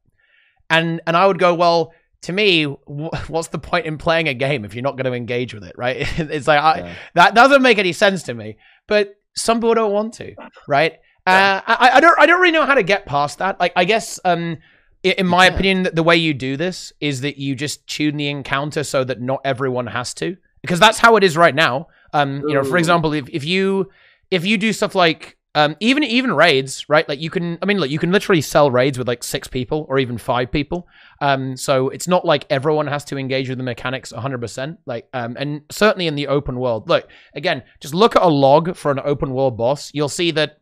And and I would go, well, to me, what's the point in playing a game if you're not going to engage with it, right? It's like I, Yeah. that doesn't make any sense to me. But some people don't want to, right? Uh, I, I don't I don't really know how to get past that. Like I guess um, in my opinion, the way you do this is that you just tune the encounter so that not everyone has to, because that's how it is right now. Um, you know, for example, if if you if you do stuff like um, even even raids, right? Like you can, I mean, look, you can literally sell raids with like six people or even five people. Um, so it's not like everyone has to engage with the mechanics 100%. Like, um, and certainly in the open world, look again, just look at a log for an open world boss. You'll see that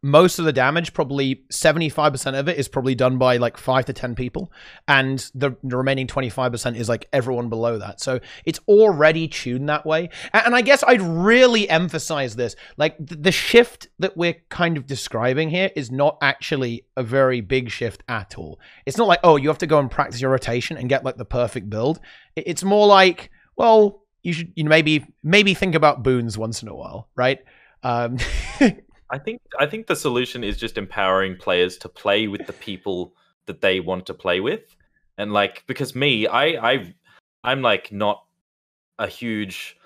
most of the damage, probably 75% of it, is probably done by like five to 10 people. And the, the remaining 25% is like everyone below that. So it's already tuned that way. A- And I guess I'd really emphasize this. Like th- the shift that we're kind of describing here is not actually a very big shift at all. It's not like, oh, you have to go and practice your rotation and get like the perfect build. It's more like, well, you should you know, maybe maybe think about boons once in a while, right? Um, I think I think the solution is just empowering players to play with the people that they want to play with, and like because me, I I I'm like not a huge,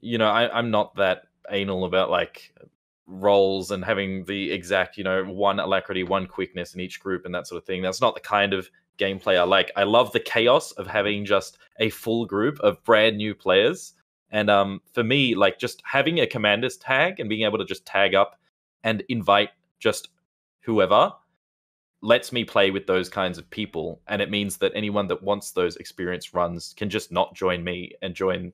you know, I I'm not that anal about like roles and having the exact you know one alacrity, one quickness in each group and that sort of thing. That's not the kind of gameplay I like. I love the chaos of having just a full group of brand new players. And um, for me, like just having a commander's tag and being able to just tag up and invite just whoever lets me play with those kinds of people. And it means that anyone that wants those experience runs can just not join me and join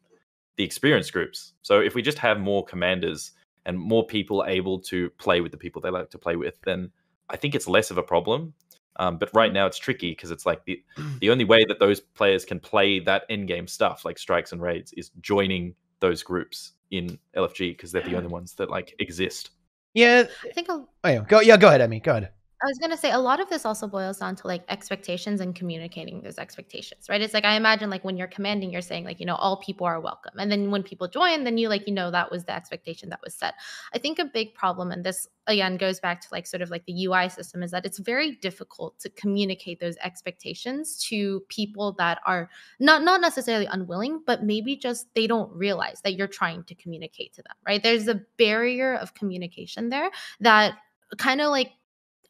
the experience groups. So if we just have more commanders and more people able to play with the people they like to play with then i think it's less of a problem. Um, but right now it's tricky because it's like the the only way that those players can play that end game stuff like strikes and raids is joining those groups in LFG because they're the only ones that like exist. Yeah. I think a, Oh, yeah. Go. Yeah. Go ahead, Emi. Go ahead. I was gonna say a lot of this also boils down to like expectations and communicating those expectations, right? It's like I imagine like when you're commanding, you're saying like, you know, all people are welcome. And then when people join, then you like, you know, that was the expectation that was set. I think a big problem, and this again goes back to like sort of like the UI system, is that it's very difficult to communicate those expectations to people that are not not necessarily unwilling, but maybe just they don't realize that you're trying to communicate to them, right? There's a barrier of communication there that kind of like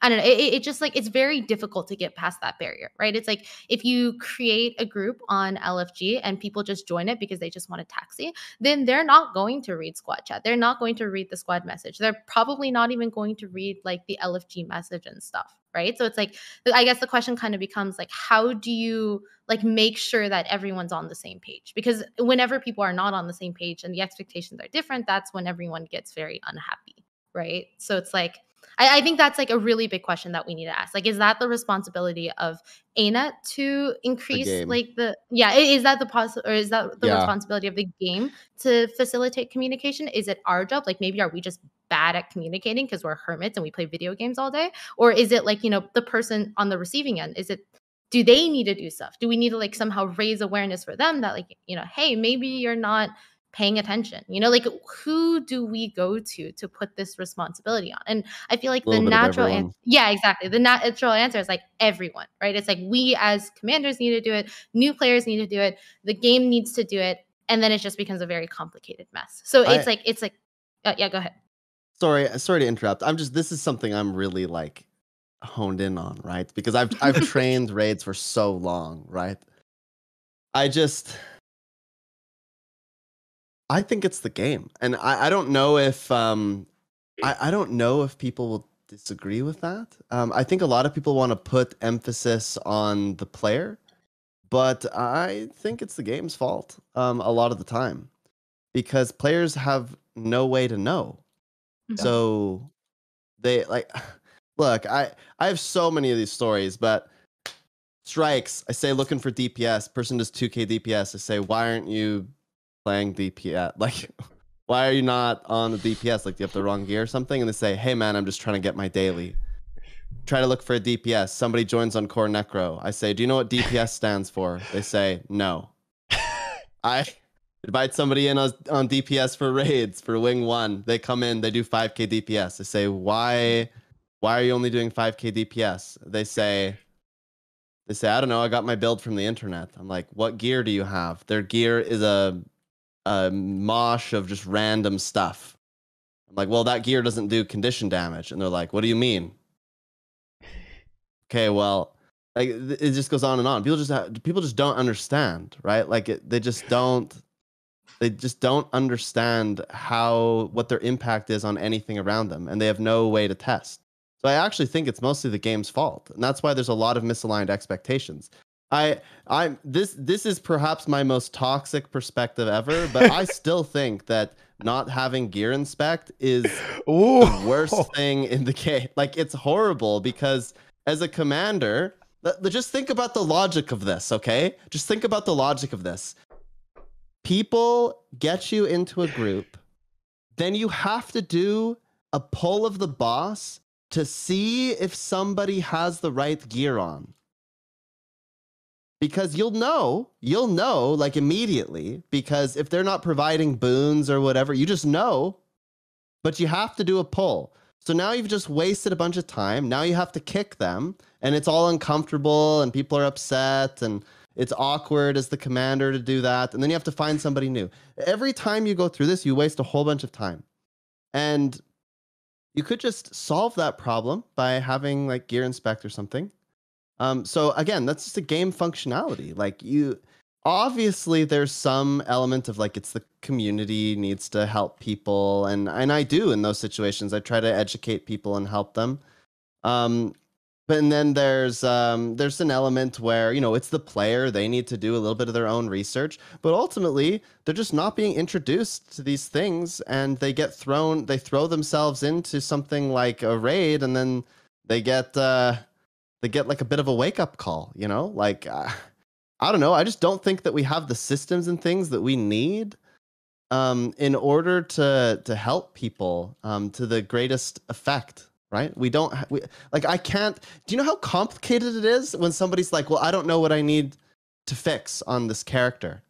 I don't know. It, it just like it's very difficult to get past that barrier, right? It's like if you create a group on LFG and people just join it because they just want a taxi, then they're not going to read squad chat. They're not going to read the squad message. They're probably not even going to read like the LFG message and stuff, right? So it's like I guess the question kind of becomes like how do you like make sure that everyone's on the same page? Because whenever people are not on the same page and the expectations are different, that's when everyone gets very unhappy, right? So it's like I, I, think that's like a really big question that we need to ask. Like, is that the responsibility of ANET to increase game. like the yeah? Is that the pos or is that the Yeah. responsibility of the game to facilitate communication? Is it our job? Like, maybe are we just bad at communicating because we're hermits and we play video games all day, or is it like you know the person on the receiving end? Is it do they need to do stuff? Do we need to like somehow raise awareness for them that like you know, hey, maybe you're not paying attention you know like who do we go to to put this responsibility on? And i feel like the Little bit of natural answer yeah exactly the natural answer is like everyone right? It's like we as commanders need to do it new players need to do it the game needs to do it and then it just becomes a very complicated mess. So it's I- like it's like uh, yeah go ahead. Sorry sorry to interrupt i'm just this is something i'm really like honed in on right? Because i've i've trained raids for so long right? I just i think it's the game and i i don't know if um i i don't know if people will disagree with that. Um i think a lot of people want to put emphasis on the player but i think it's the game's fault um a lot of the time because players have no way to know. So they like look, I I have so many of these stories, but strikes, I say looking for DPS, person does 2k DPS, I say why aren't you playing DPS? Like why are you not on the DPS? Like do you have the wrong gear or something? And they say, "Hey man, I'm just trying to get my daily." Try to look for a DPS. Somebody joins on Core Necro. I say, "Do you know what DPS stands for?" They say, "No." I invite somebody in on, on DPS for raids for Wing One. They come in, they do 5k DPS. I say, why, why are you only doing 5k DPS? They say, they say, I don't know. I got my build from the internet. I'm like, what gear do you have? Their gear is a, a mosh of just random stuff. I'm like, well, that gear doesn't do condition damage. And they're like, what do you mean? Okay, well, like it just goes on and on. People just ha- people just don't understand, right? Like it, they just don't they just don't understand how what their impact is on anything around them and they have no way to test. So I actually think it's mostly the game's fault. And that's why there's a lot of misaligned expectations. I I this this is perhaps my most toxic perspective ever, but I still think that not having gear inspect is Ooh. the worst thing in the game. Like it's horrible because as a commander, just think about the logic of this, okay? Just think about the logic of this. People get you into a group, then you have to do a pull of the boss to see if somebody has the right gear on. Because you'll know, you'll know like immediately because if they're not providing boons or whatever, you just know but you have to do a pull. So now you've just wasted a bunch of time. Now you have to kick them, and it's all uncomfortable, and people are upset, and it's awkward as the commander to do that. And then you have to find somebody new. Every time you go through this, you waste a whole bunch of time. And you could just solve that problem by having like gear inspect or something. Um, so again, that's just a game functionality. Like you, obviously there's some element of like it's the community needs to help people and and I do in those situations I try to educate people and help them um but and then there's um there's an element where you know it's the player they need to do a little bit of their own research but ultimately they're just not being introduced to these things and they get thrown they throw themselves into something like a raid and then they get uh they get like a bit of a wake up call. You know, like uh, I don't know. I just don't think that we have the systems and things that we need um, in order to to help people um, to the greatest effect. Right? We don't we, like. I can't. Do you know how complicated it is when somebody's like, "Well, I don't know what I need to fix on this character."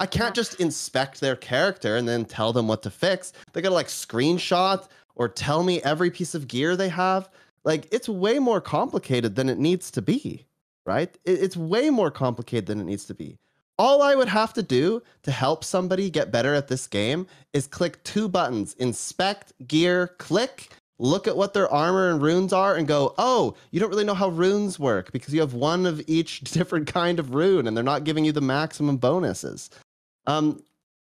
I can't just inspect their character and then tell them what to fix. They gotta like screenshot or tell me every piece of gear they have. Like it's way more complicated than it needs to be, right? It- it's way more complicated than it needs to be. All I would have to do to help somebody get better at this game is click two buttons inspect, gear, click, look at what their armor and runes are, and go, oh, you don't really know how runes work because you have one of each different kind of rune and they're not giving you the maximum bonuses. Um,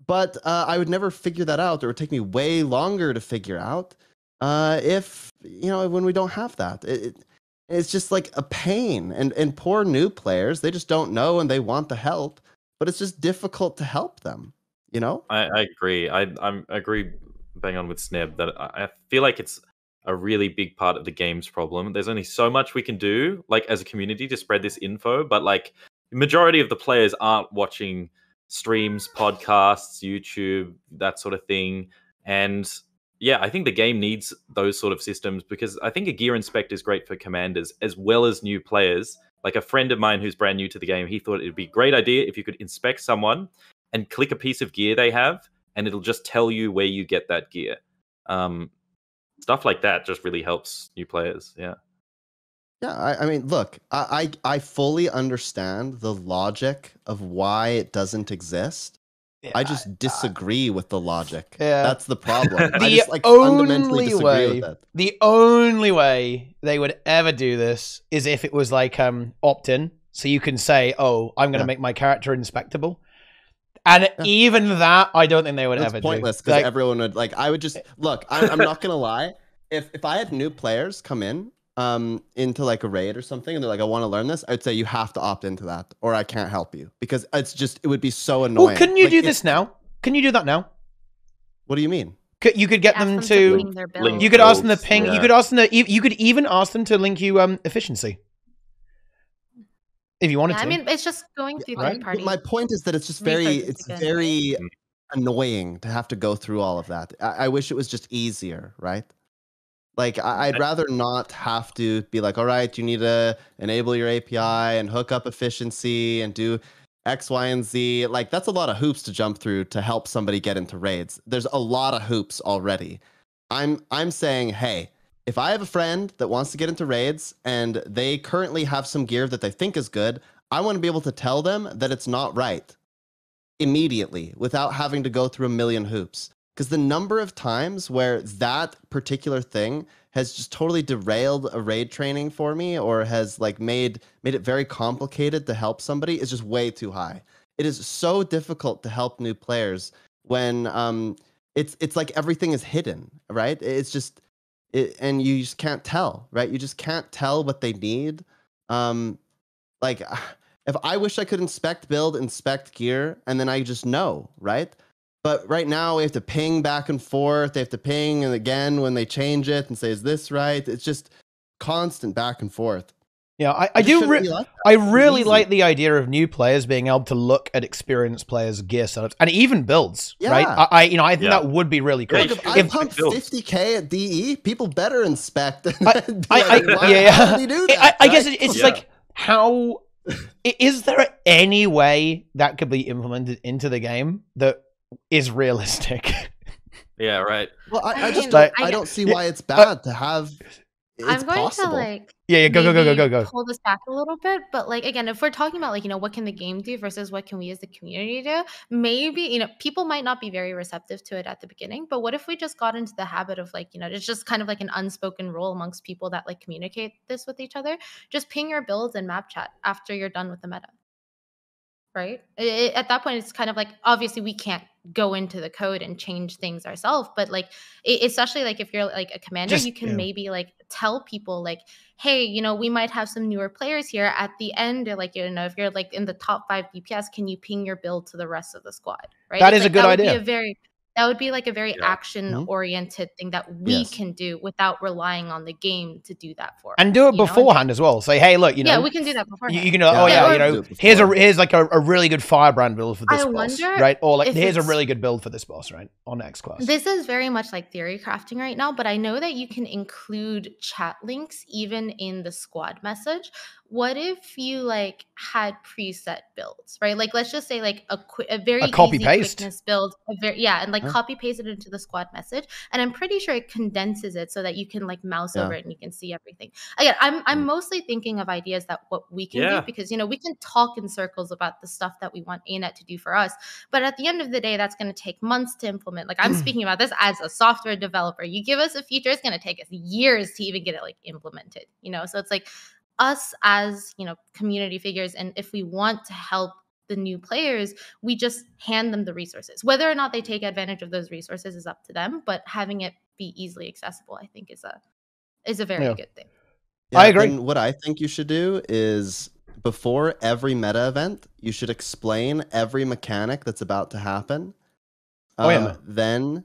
but uh, I would never figure that out, it would take me way longer to figure out uh, if, you know, when we don't have that. It, it, it's just like a pain. And, and poor new players, they just don't know and they want the help but it's just difficult to help them. You know? I, I agree. I I'm I agree bang on with Sneb that I I feel like it's a really big part of the game's problem. There's only so much we can do, like as a community, to spread this info, but like majority of the players aren't watching streams, podcasts, YouTube, that sort of thing. And yeah, I think the game needs those sort of systems because I think a gear inspector is great for commanders as well as new players. Like a friend of mine who's brand new to the game, he thought it'd be a great idea if you could inspect someone and click a piece of gear they have, and it'll just tell you where you get that gear. Um, stuff like that just really helps new players. Yeah. Yeah, I, I mean, look, I, I I fully understand the logic of why it doesn't exist. I just disagree with the logic. Yeah. That's the problem. I The just like fundamentally only disagree way- with it. the only way they would ever do this is if it was like um opt-in so you can say oh i'm going to Yeah. make my character inspectable and Yeah. even that i don't think they would It's ever pointless do because Like, everyone would like. I would just look. I'm, I'm not gonna lie. If if I had new players come in um into like a raid or something and they're like, I want to learn this, I'd say you have to opt into that, or I can't help you because it's just it would be so annoying. well couldn't you Like, do this now can you do that now What do you mean? Could- you could get Ask them to to link you could ask them to builds, ping you could ask them to you could even ask them to link you um efficiency if you wanted Yeah, I mean, it's just going through Right. third But party. my point is that it's just very it's again, very annoying to have to go through all of that I, I wish it was just easier right like I, i'd rather not have to be like all right you need to enable your api and hook up efficiency and do x y and z. Like that's a lot of hoops to jump through to help somebody get into raids. There's a lot of hoops already. I'm i'm saying hey if i have a friend that wants to get into raids and they currently have some gear that they think is good I want to be able to tell them that it's not right immediately without having to go through a million hoops. Because the number of times where that particular thing has just totally derailed a raid training for me or has like made made it very complicated to help somebody is just way too high. It is so difficult to help new players when um it's it's like everything is hidden, right? It's just it, and you just can't tell, right? You just can't tell what they need. Um like if I wish I could inspect build, inspect gear, and then I just know, right? But right now we have to ping back and forth. They have to ping and again when they change it and say, "Is this right?" It's just constant back and forth. yeah i, I It do re- like. I really easy. like the idea of new players being able to look at experienced players' gear setups and even builds, right? Yeah. I, I you know, I think Yeah. that would be really cool. Yeah, Look, if I If- pump 50k at DE, people better inspect. and I- be I, I, "Why- yeah, how yeah. did he do I- that?" I, guess it- it's Yeah. like how is there any way that could be implemented into the game that is realistic? Yeah, right. Well, I, I I just mean, don't, I I don't see why it's bad to have. It's I'm going possible. to like yeah, yeah, go, go, go, go, go, maybe go. pull this back a little bit but like again if we're talking about like you know what can the game do versus what can we as the community do maybe you know people might not be very receptive to it at the beginning but what if we just got into the habit of like you know it's just kind of like an unspoken rule amongst people that like communicate this with each other just ping your builds in map chat after you're done with the meta right I- I- at that point it's kind of like obviously we can't go into the code and change things ourselves but like e- especially like if you're like a commander Just- you can yeah. maybe like tell people like hey you know we might have some newer players here at the end or like you know if you're like in the top five dps can you ping your build to the rest of the squad right That It's is a like, good that would idea. be a very That would be like a very Yeah. action mm-hmm. oriented thing that we Yes. can do without relying on the game to do that for And us, do it you know? Beforehand as well. Say, hey, look, you know, yeah, we can do that before. you, you can, Yeah, oh yeah, yeah, you know, here's a here's like a, a really good firebrand build for this I boss, wonder right? Or like here's a really good build for this boss, right? On X class. This is very much like theory crafting right now, but I know that you can include chat links even in the squad message. What if you like had preset builds, right? Like let's just say like a qui- a very A copy easy paste? quickness build, a very yeah, and like Huh? copy paste it into the squad message, and I'm pretty sure it condenses it so that you can like mouse Yeah. over it and you can see everything. Again, I'm I'm Mm. mostly thinking of ideas that what we can Yeah. do because you know we can talk in circles about the stuff that we want ANET to do for us, but at the end of the day, that's going to take months to implement. Like I'm speaking about this as a software developer. You give us a feature, it's going to take us years to even get it like implemented. You know, so it's like us as you know community figures, and if we want to help the new players, we just hand them the resources. Whether or not they take advantage of those resources is up to them, but having it be easily accessible, I think, is a is a very Yeah. good thing. I agree. And what I think you should do is before every meta event, you should explain every mechanic that's about to happen. Oh, yeah. Um, Then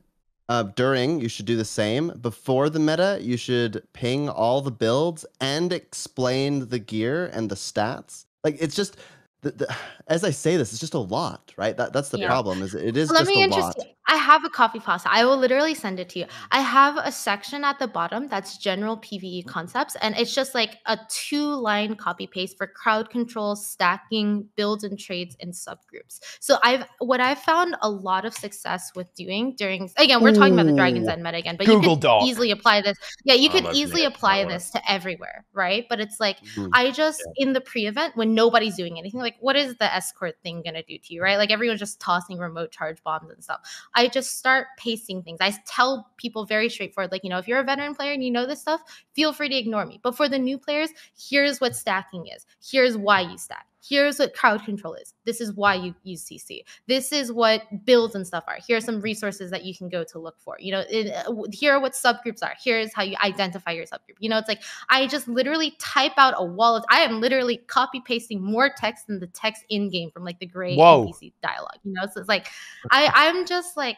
uh, during, you should do the same. Before the meta, you should ping all the builds and explain the gear and the stats. Like it's just. The, the, as I say this, it's just a lot, right? That that's the Yeah. problem. Is it is Let just a lot. I have a coffee pasta. I will literally send it to you. I have a section at the bottom that's general PVE concepts, and it's just like a two line copy paste for crowd control, stacking, builds and trades, and subgroups. So I've what I've found a lot of success with doing during again, we're talking about the Dragon's End meta again, but Google you could Doc. easily apply this. Yeah, you could easily apply this to everywhere, right? But it's like Mhm. I just in the pre-event when nobody's doing anything, like what is the escort thing gonna do to you, right? Like everyone's just tossing remote charge bombs and stuff. I just start pacing things. I tell people very straightforward, like you know, if you're a veteran player and you know this stuff, feel free to ignore me. But for the new players, here's what stacking is. Here's why you stack. Here's what crowd control is. This is why you use CC. This is what builds and stuff are. Here are some resources that you can go to look for. You know, it, uh, here are what subgroups are. Here's how you identify your subgroup. You know, it's like I just literally type out a wall of. I am literally copy pasting more text than the text in game from like the gray Whoa. NPC dialogue. You know, so it's like I I'm just like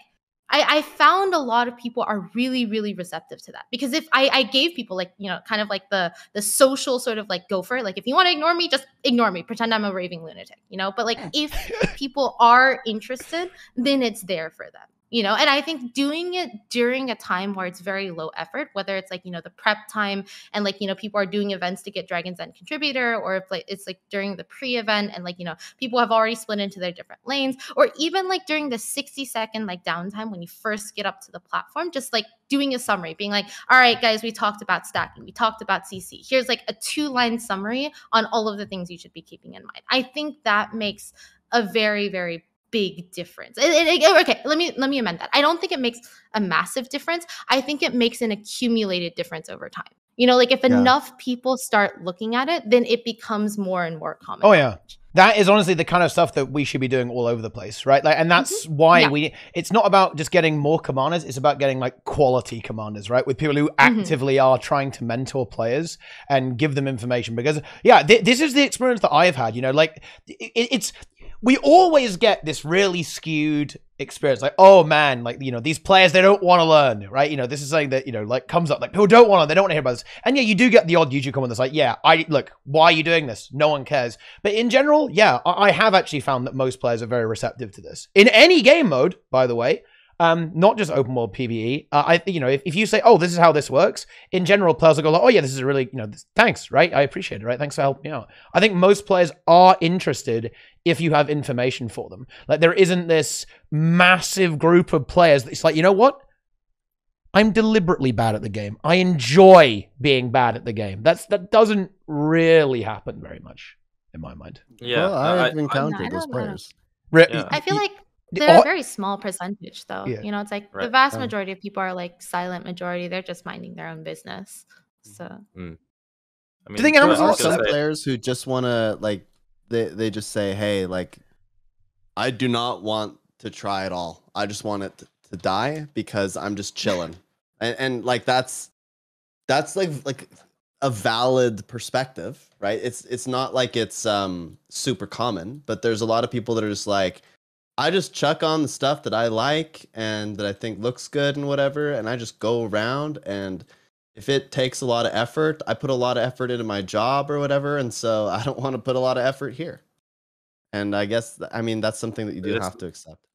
I, I found a lot of people are really really receptive to that. Because if I, I gave people like you know kind of like the the social sort of like gopher, like if you want to ignore me just ignore me. Pretend I'm a raving lunatic you know? But like if people are interested then it's there for them you know and i think doing it during a time where it's very low effort whether it's like you know the prep time and like you know people are doing events to get dragons end contributor or if like it's like during the pre-event and like you know people have already split into their different lanes or even like during the 60 second like downtime when you first get up to the platform just like doing a summary being like all right guys we talked about stacking we talked about cc here's like a two line summary on all of the things you should be keeping in mind. I think that makes a very very big difference It- it- it- okay let me let me amend that i don't think it makes a massive difference i think it makes an accumulated difference over time you know like if Yeah. enough people start looking at it then it becomes more and more common Oh, yeah. That is honestly the kind of stuff that we should be doing all over the place, right? Like, and mm-hmm. that's why Yeah. we. It's not about just getting more commanders; it's about getting like quality commanders, right? With people who mm-hmm. actively are trying to mentor players and give them information. Because yeah, th- this is the experience that I've had. You know, like it, it's we always get this really skewed experience like oh man like you know these players they don't want to learn right? You know this is something that you know like comes up like people don't want to they don't want to hear about this. And yeah you do get the odd youtube comment that's like yeah i look why are you doing this? No one cares. But in general yeah i, I have actually found that most players are very receptive to this. In any game mode by the way um, not just open world PVE. Uh, I, you know, if, if you say, "Oh, this is how this works," in general, players will go, like, "Oh, yeah, this is a really, you know, this, thanks, right? I appreciate it, right? Thanks for helping me out." I think most players are interested if you have information for them. Like, there isn't this massive group of players that's like, you know what? I'm deliberately bad at the game. I enjoy being bad at the game. That's that doesn't really happen very much in my mind. Yeah, well, I- I've I- encountered I those players. Re- Yeah. I feel like the- they're all- a very small percentage though. Yeah. You know, it's like the vast Yeah. majority of people are like silent majority. They're just minding their own business. So I mean, Do you think I There was Amazon are some say- players who just want to like they they just say, "Hey, like I do not want to try at all. I just want it to, to die because I'm just chilling." and, and like that's that's like like a valid perspective, right? It's it's not like it's um super common, but there's a lot of people that are just like I just chuck on the stuff that I like and that I think looks good and whatever, and I just go around and if it takes a lot of effort, I put a lot of effort into my job or whatever, and so I don't want to put a lot of effort here. And I guess I mean that's something that you do It's- have to accept.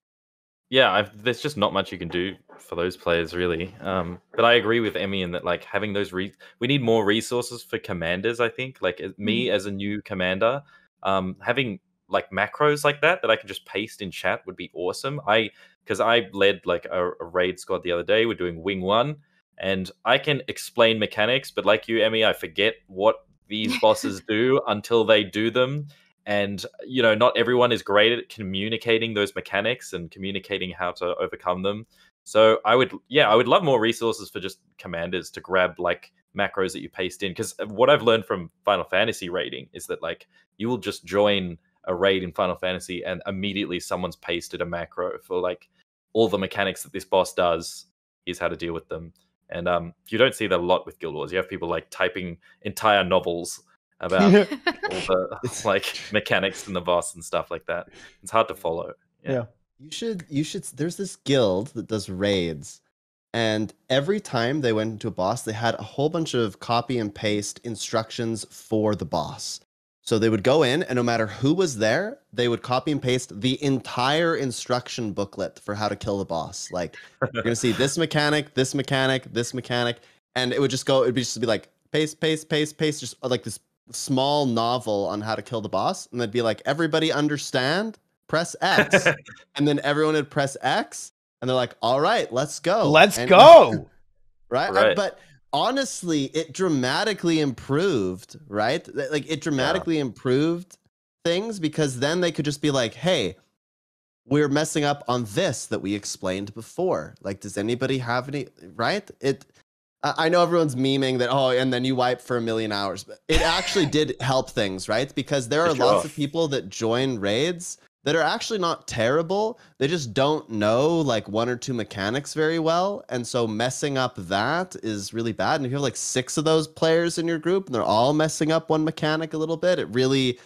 yeah, I've, there's just not much you can do for those players really. Um, but I agree with Emi in that like having those re- we need more resources for commanders. I think like me as a new commander, um, having like macros like that that I can just paste in chat would be awesome. I because I led like a, a raid squad the other day. We're doing wing one, and I can explain mechanics, but like you, Emi, I forget what these bosses do until they do them and you know not everyone is great at communicating those mechanics and communicating how to overcome them so i would yeah i would love more resources for just commanders to grab like macros that you paste in because uh, what i've learned from final fantasy raiding is that like you will just join a raid in final fantasy and immediately someone's pasted a macro for like all the mechanics that this boss does here's how to deal with them and um you don't see that a lot with guild wars you have people like typing entire novels about all the like mechanics and the boss and stuff like that. It's hard to follow. Yeah. Yeah. You should you should there's this guild that does raids and every time they went into a boss they had a whole bunch of copy and paste instructions for the boss. So they would go in and no matter who was there, they would copy and paste the entire instruction booklet for how to kill the boss. Like you're going to see this mechanic, this mechanic, this mechanic and it would just go it'd be just be like paste paste paste paste just like this small novel on how to kill the boss and they'd be like everybody understand press x and then everyone would press x and they're like all right let's go Let's And- go. right? Right. But honestly, it dramatically improved, right? Like it dramatically improved things because then they could just be like, hey, we're messing up on this that we explained before. Like, does anybody have any right? It I know everyone's memeing that, oh, and then you wipe for a million hours, but it actually did help things, right? Because there are lots of people that join raids that are actually not terrible. They just don't know like one or two mechanics very well. And so messing up that is really bad. And if you have like six of those players in your group and they're all messing up one mechanic a little bit, it really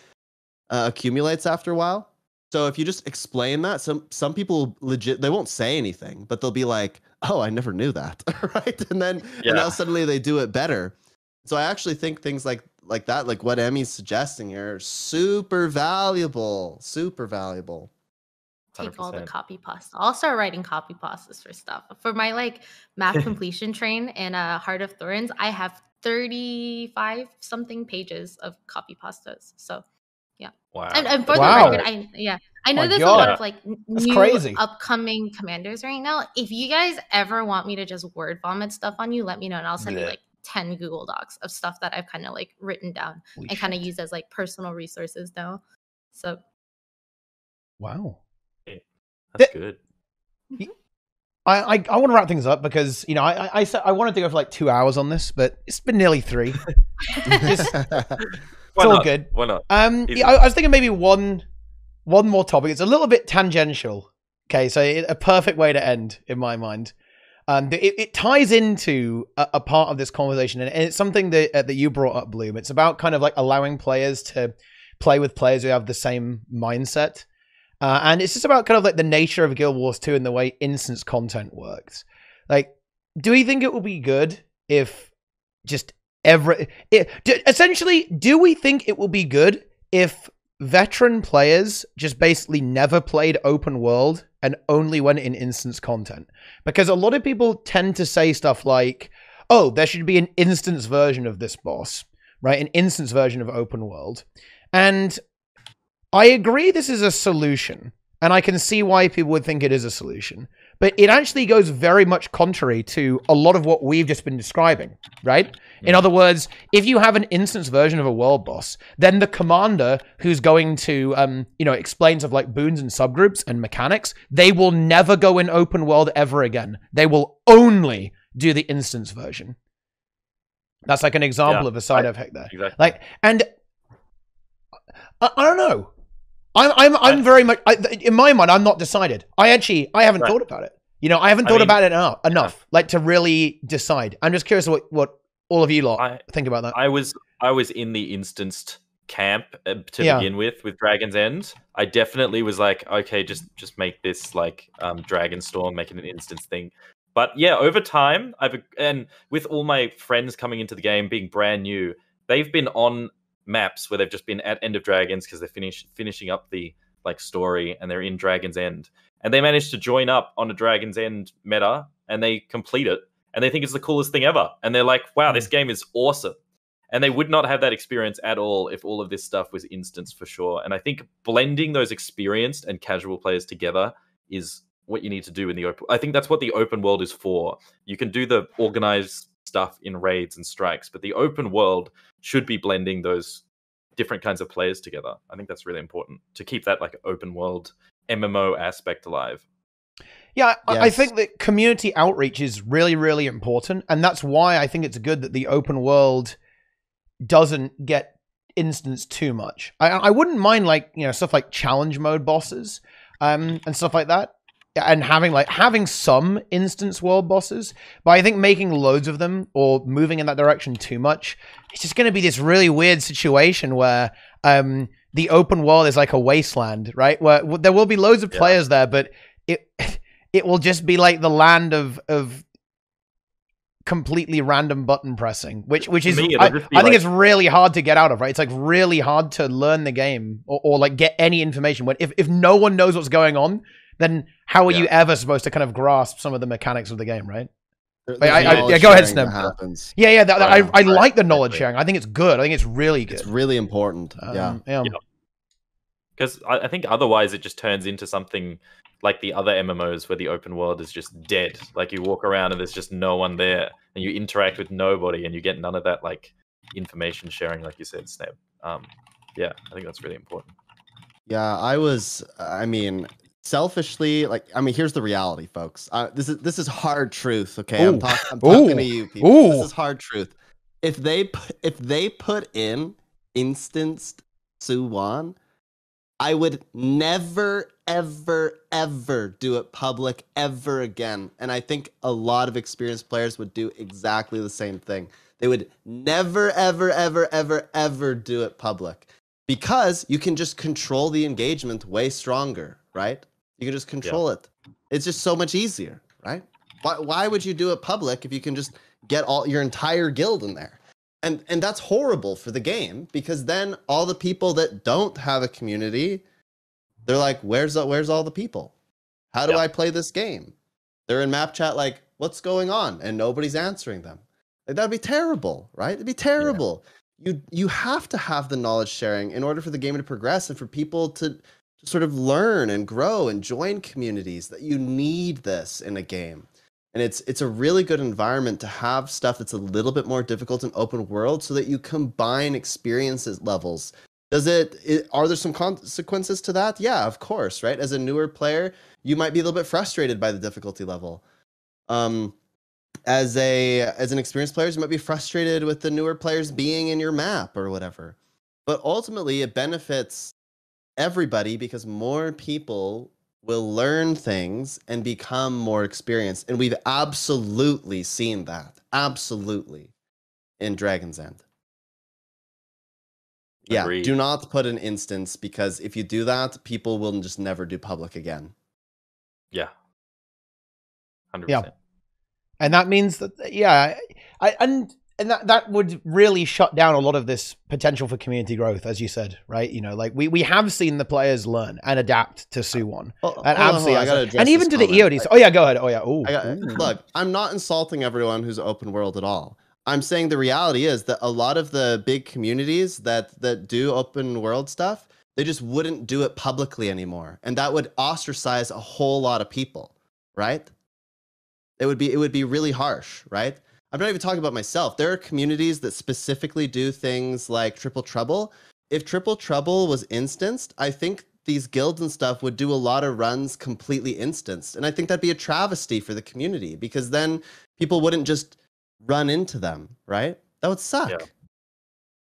uh, accumulates after a while. So if you just explain that, some some people legit they won't say anything, but they'll be like, "Oh, I never knew that," right? And then and now suddenly they do it better. So I actually think things like like that, like what Emi's suggesting here, are super valuable, super valuable. take all the copy pasta. I'll start writing copy pastas for stuff. For my like math completion train in uh, Heart of Thorns, I have 35 something pages of copy pastas. So yeah. Wow. and, and for Wow. the record, I yeah, I know My there's a lot of like That's new crazy. upcoming commanders right now. If you guys ever want me to just word vomit stuff on you, let me know and I'll send you like 10 Google Docs of stuff that I've kind of like written down Holy and kind of shit. use as like personal resources now. So Wow. That's good. I, I, I want to wrap things up because you know I I, I, said I wanted to go for like two hours on this, but it's been nearly three. Just- Why all not? good. Why not? Um, yeah, I, I was thinking maybe one one more topic. It's a little bit tangential. Okay, so it, a perfect way to end in my mind. Um, it, it ties into a, a part of this conversation, and, it's something that uh, that you brought up, Bloom. It's about kind of like allowing players to play with players who have the same mindset. Uh, and it's just about kind of like the nature of Guild Wars 2 and the way instance content works. Like, do we think it would be good if just every. It, d- essentially, do we think it will be good if veteran players just basically never played open world and only went in instance content? Because a lot of people tend to say stuff like, oh, there should be an instance version of this boss, right? An instance version of open world. And I agree this is a solution, and I can see why people would think it is a solution. But it actually goes very much contrary to a lot of what we've just been describing, right? In other words, if you have an instance version of a world boss, then the commander who's going to, um, you know, explain stuff like boons and subgroups and mechanics, they will never go in open world ever again. They will only do the instance version. That's like an example Yeah, of a side I- effect there. Exactly. Like, and I, I don't know. I'm, I'm, I'm very much I, in my mind. I'm not decided. I actually, I haven't Right. thought about it. You know, I haven't I thought mean, about it enough, enough, like to really decide. I'm just curious what, what all of you lot I- think about that. I was I was in the instanced camp uh, to Yeah. begin with with Dragon's End, I definitely was like, okay, just just make this like um, Dragon Storm, make it an instance thing. But yeah, over time, I've and with all my friends coming into the game being brand new, they've been on maps where they've just been at End of Dragons because they're finish, finishing up the like story and they're in Dragon's End, and they manage to join up on a Dragon's End meta and they complete it and they think it's the coolest thing ever, and they're like, wow, this hmm. game is awesome and they would not have that experience at all if all of this stuff was instanced for sure. And I think blending those experienced and casual players together is what you need to do in the open. I think that's what the open world is for. You can do the organized stuff in raids and strikes, but the open world should be blending those different kinds of players together. I think that's really important to keep that like open world MMO aspect alive. Yeah, I, I think that community outreach is really, really important, and that's why I think it's good that the open world doesn't get instanced too much. I, I wouldn't mind like you know stuff like challenge mode bosses, um, and stuff like that, and having like having some instance world bosses. But I think making loads of them or moving in that direction too much, it's just going to be this really weird situation where um the open world is like a wasteland, right? Where w- there will be loads of Yeah. players there, but it it will just be like the land of of completely random button pressing, which which is me, I, I think like- it's really hard to get out of, right? It's like really hard to learn the game or, or like get any information. When if if no one knows what's going on, then how are you ever supposed to kind of grasp some of the mechanics of the game, right? There- Wait, I- I- yeah, go ahead, sharing that Sneb. happens. Yeah, yeah. That, that- Right, I I like the knowledge exactly. sharing. I think it's good. I think it's really good. It's really important. yeah. Um, yeah. Yeah. because I, I think otherwise it just turns into something like the other MMOs where the open world is just dead. Like you walk around and there's just no one there, and you interact with nobody, and you get none of that like information sharing, like you said, Sneb. Um, yeah, I think that's really important. Yeah, I was. I mean, selfishly, like, I mean, here's the reality, folks. Uh, this is this is hard truth. Okay, I'm, talk, I'm talking to you people. This is hard truth. If they if they put in instanced Soo-Won I would never, ever, ever do it public ever again. And I think a lot of experienced players would do exactly the same thing. They would never, ever, ever, ever, ever do it public because you can just control the engagement way stronger, right? You can just control it. It's just so much easier, right? Why, why would you do it public if you can just get all your entire guild in there? And and that's horrible for the game because then all the people that don't have a community, they're like, where's the, where's all the people? How do Yeah. I play this game? They're in map chat like, what's going on? And nobody's answering them. Like, that'd be terrible, right? It'd be terrible. You you have to have the knowledge sharing in order for the game to progress and for people to, to sort of learn and grow and join communities. That you need this in a game. And it's it's a really good environment to have stuff that's a little bit more difficult in open world so that you combine experiences levels. Does it, it are there some consequences to that? Yeah, of course, right? As a newer player, you might be a little bit frustrated by the difficulty level. Um as a as an experienced player, you might be frustrated with the newer players being in your map or whatever. But ultimately it benefits everybody because more people will learn things and become more experienced. And we've absolutely seen that. Absolutely. In Dragon's End. Yeah, Agreed. do not put an instance because if you do that, people will just never do public again. Yeah, hundred Yeah. and that means that yeah I, and and that that would really shut down a lot of this potential for community growth as you said right you know like we we have seen the players learn and adapt to Soo-Won Oh, and on, absolutely on, and even to the comment. eods oh yeah go ahead oh yeah Ooh. I got, look, I'm not insulting everyone who's open world at all. I'm saying the reality is that a lot of the big communities that that do open world stuff, they just wouldn't do it publicly anymore, and that would ostracize a whole lot of people, right? It would be it would be really harsh, right? I'm not even talking about myself. There are communities that specifically do things like Triple Trouble. If Triple Trouble was instanced, I think these guilds and stuff would do a lot of runs completely instanced. And I think that'd be a travesty for the community because then people wouldn't just run into them, right? That would suck. Yeah.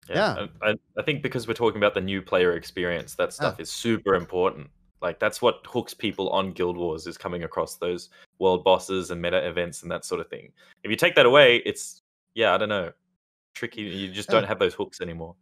Yeah. Yeah, I, I- I think because we're talking about the new player experience, that stuff is super important. Like that's what hooks people on Guild Wars is coming across those world bosses and meta events and that sort of thing. If you take that away, it's yeah, I don't know, tricky. You just don't have those hooks anymore.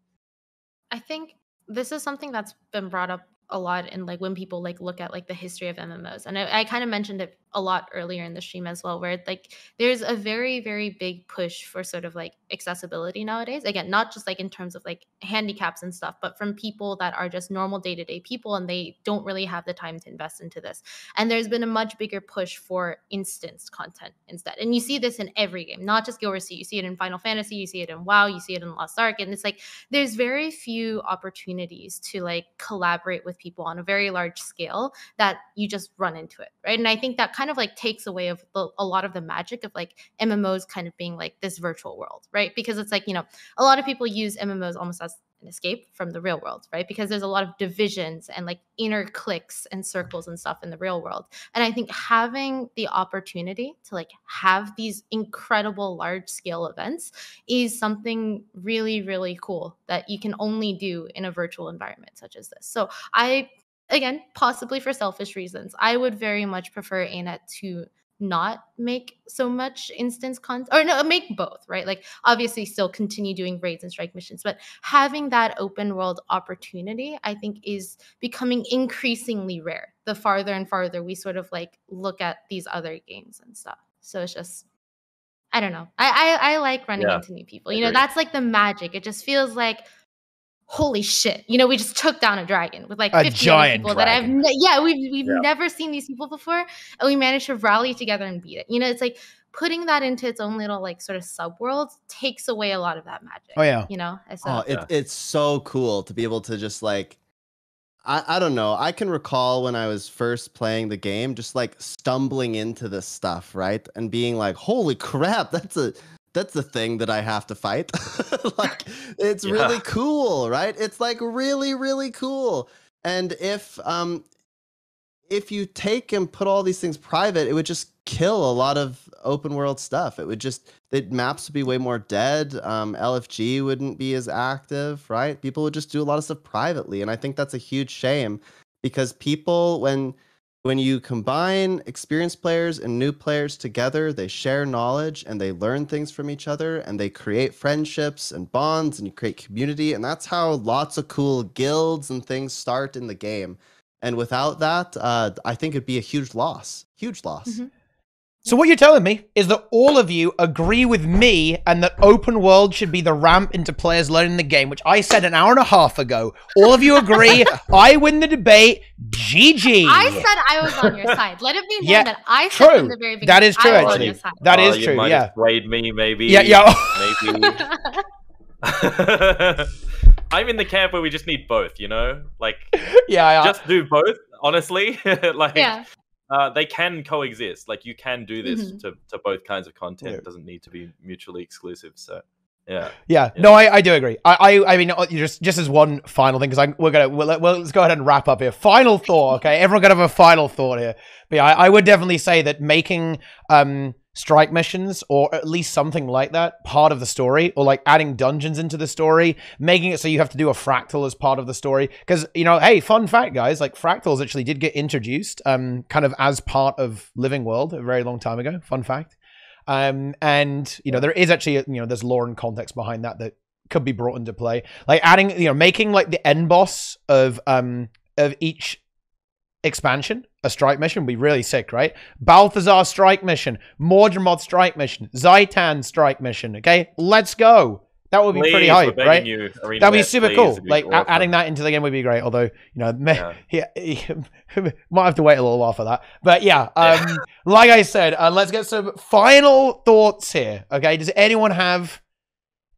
I think this is something that's been brought up a lot in like when people like look at like the history of MMOs. And I, I kind of mentioned it a lot earlier in the stream as well, where like there's a very, very big push for sort of like accessibility nowadays. Again, not just like in terms of like handicaps and stuff, but from people that are just normal day to day people and they don't really have the time to invest into this. And there's been a much bigger push for instanced content instead. And you see this in every game, not just Guild Wars 2. You see it in Final Fantasy, you see it in WoW, you see it in Lost Ark. And it's like there's very few opportunities to like collaborate with people on a very large scale that you just run into it right and i think that kind of like takes away of the, a lot of the magic of like mmos kind of being like this virtual world right because it's like you know a lot of people use mmos almost as an escape from the real world, right? Because there's a lot of divisions and like inner cliques and circles and stuff in the real world. And I think having the opportunity to like have these incredible large scale events is something really, really cool that you can only do in a virtual environment such as this. So I again, possibly for selfish reasons, I would very much prefer ANET to not make so much instance content or no make both right? Like obviously still continue doing raids and strike missions but having that open world opportunity i think is becoming increasingly rare. The farther and farther we sort of like look at these other games and stuff. So it's just i don't know. I i, I like running Yeah, into new people. You know that's like the magic. It just feels like holy shit you know we just took down a dragon with like A 50 giant people that i've ne- yeah we've we've Yeah. never seen these people before and we managed to rally together and beat it you know it's like putting that into its own little like sort of subworld takes away a lot of that magic Oh, yeah. you know so Oh, it, Yeah. it's so cool to be able to just like I, I don't know. I can recall when I was first playing the game, just like stumbling into this stuff, right? And being like, holy crap, that's a that's the thing that I have to fight. like it's Yeah. really cool, right? It's like really, really cool. And if um if you take and put all these things private, it would just kill a lot of open world stuff. It would just the maps would be way more dead. Um, LFG wouldn't be as active, right? People would just do a lot of stuff privately, and I think that's a huge shame because people when when you combine experienced players and new players together, they share knowledge and they learn things from each other and they create friendships and bonds and you create community. And that's how lots of cool guilds and things start in the game. And without that, uh, I think it'd be a huge loss. Huge loss. Mhm. So what you're telling me is that all of you agree with me and that open world should be the ramp into players learning the game, which I said an hour and a half ago. All of you agree. I win the debate. GG. i said i was on your side let it be known Yeah, that i said true. in the very beginning That is true, I was on actually. your side. That Oh, is you true. might Yeah. have swayed me, maybe. Yeah. Yeah. Maybe. I'm in the camp where we just need both, you know? Like, yeah. yeah. just do both, honestly. like, yeah uh, they can coexist. Like, you can do this Mhm. to, to both kinds of content. Yeah. It doesn't need to be mutually exclusive. So, yeah. Yeah, Yeah. no, I, I do agree. I, I, I mean, uh, just just as one final thing, because we're gonna we'll, well, let's go ahead and wrap up here. Final thought, okay? Everyone gonna have a final thought here. But yeah, I, I would definitely say that making um strike missions or at least something like that part of the story, or like adding dungeons into the story, making it so you have to do a fractal as part of the story. Because you know, hey, fun fact, guys, like fractals actually did get introduced, um, kind of as part of Living World a very long time ago. Fun fact. Um, and you know, there is actually, you know, there's lore and context behind that that could be brought into play. Like adding, you know, making like the end boss of um of each expansion a strike mission would be really sick, right? Balthazar strike mission, Mordremoth strike mission, Zhaitan strike mission. Okay, let's go. That would be pretty Please, we're hype, right? You, That'd be super please, cool. be Like awesome. adding that into the game would be great. Although you know, Yeah. he, he might have to wait a little while for that. But yeah, um, like I said, uh, let's get some final thoughts here. Okay, does anyone have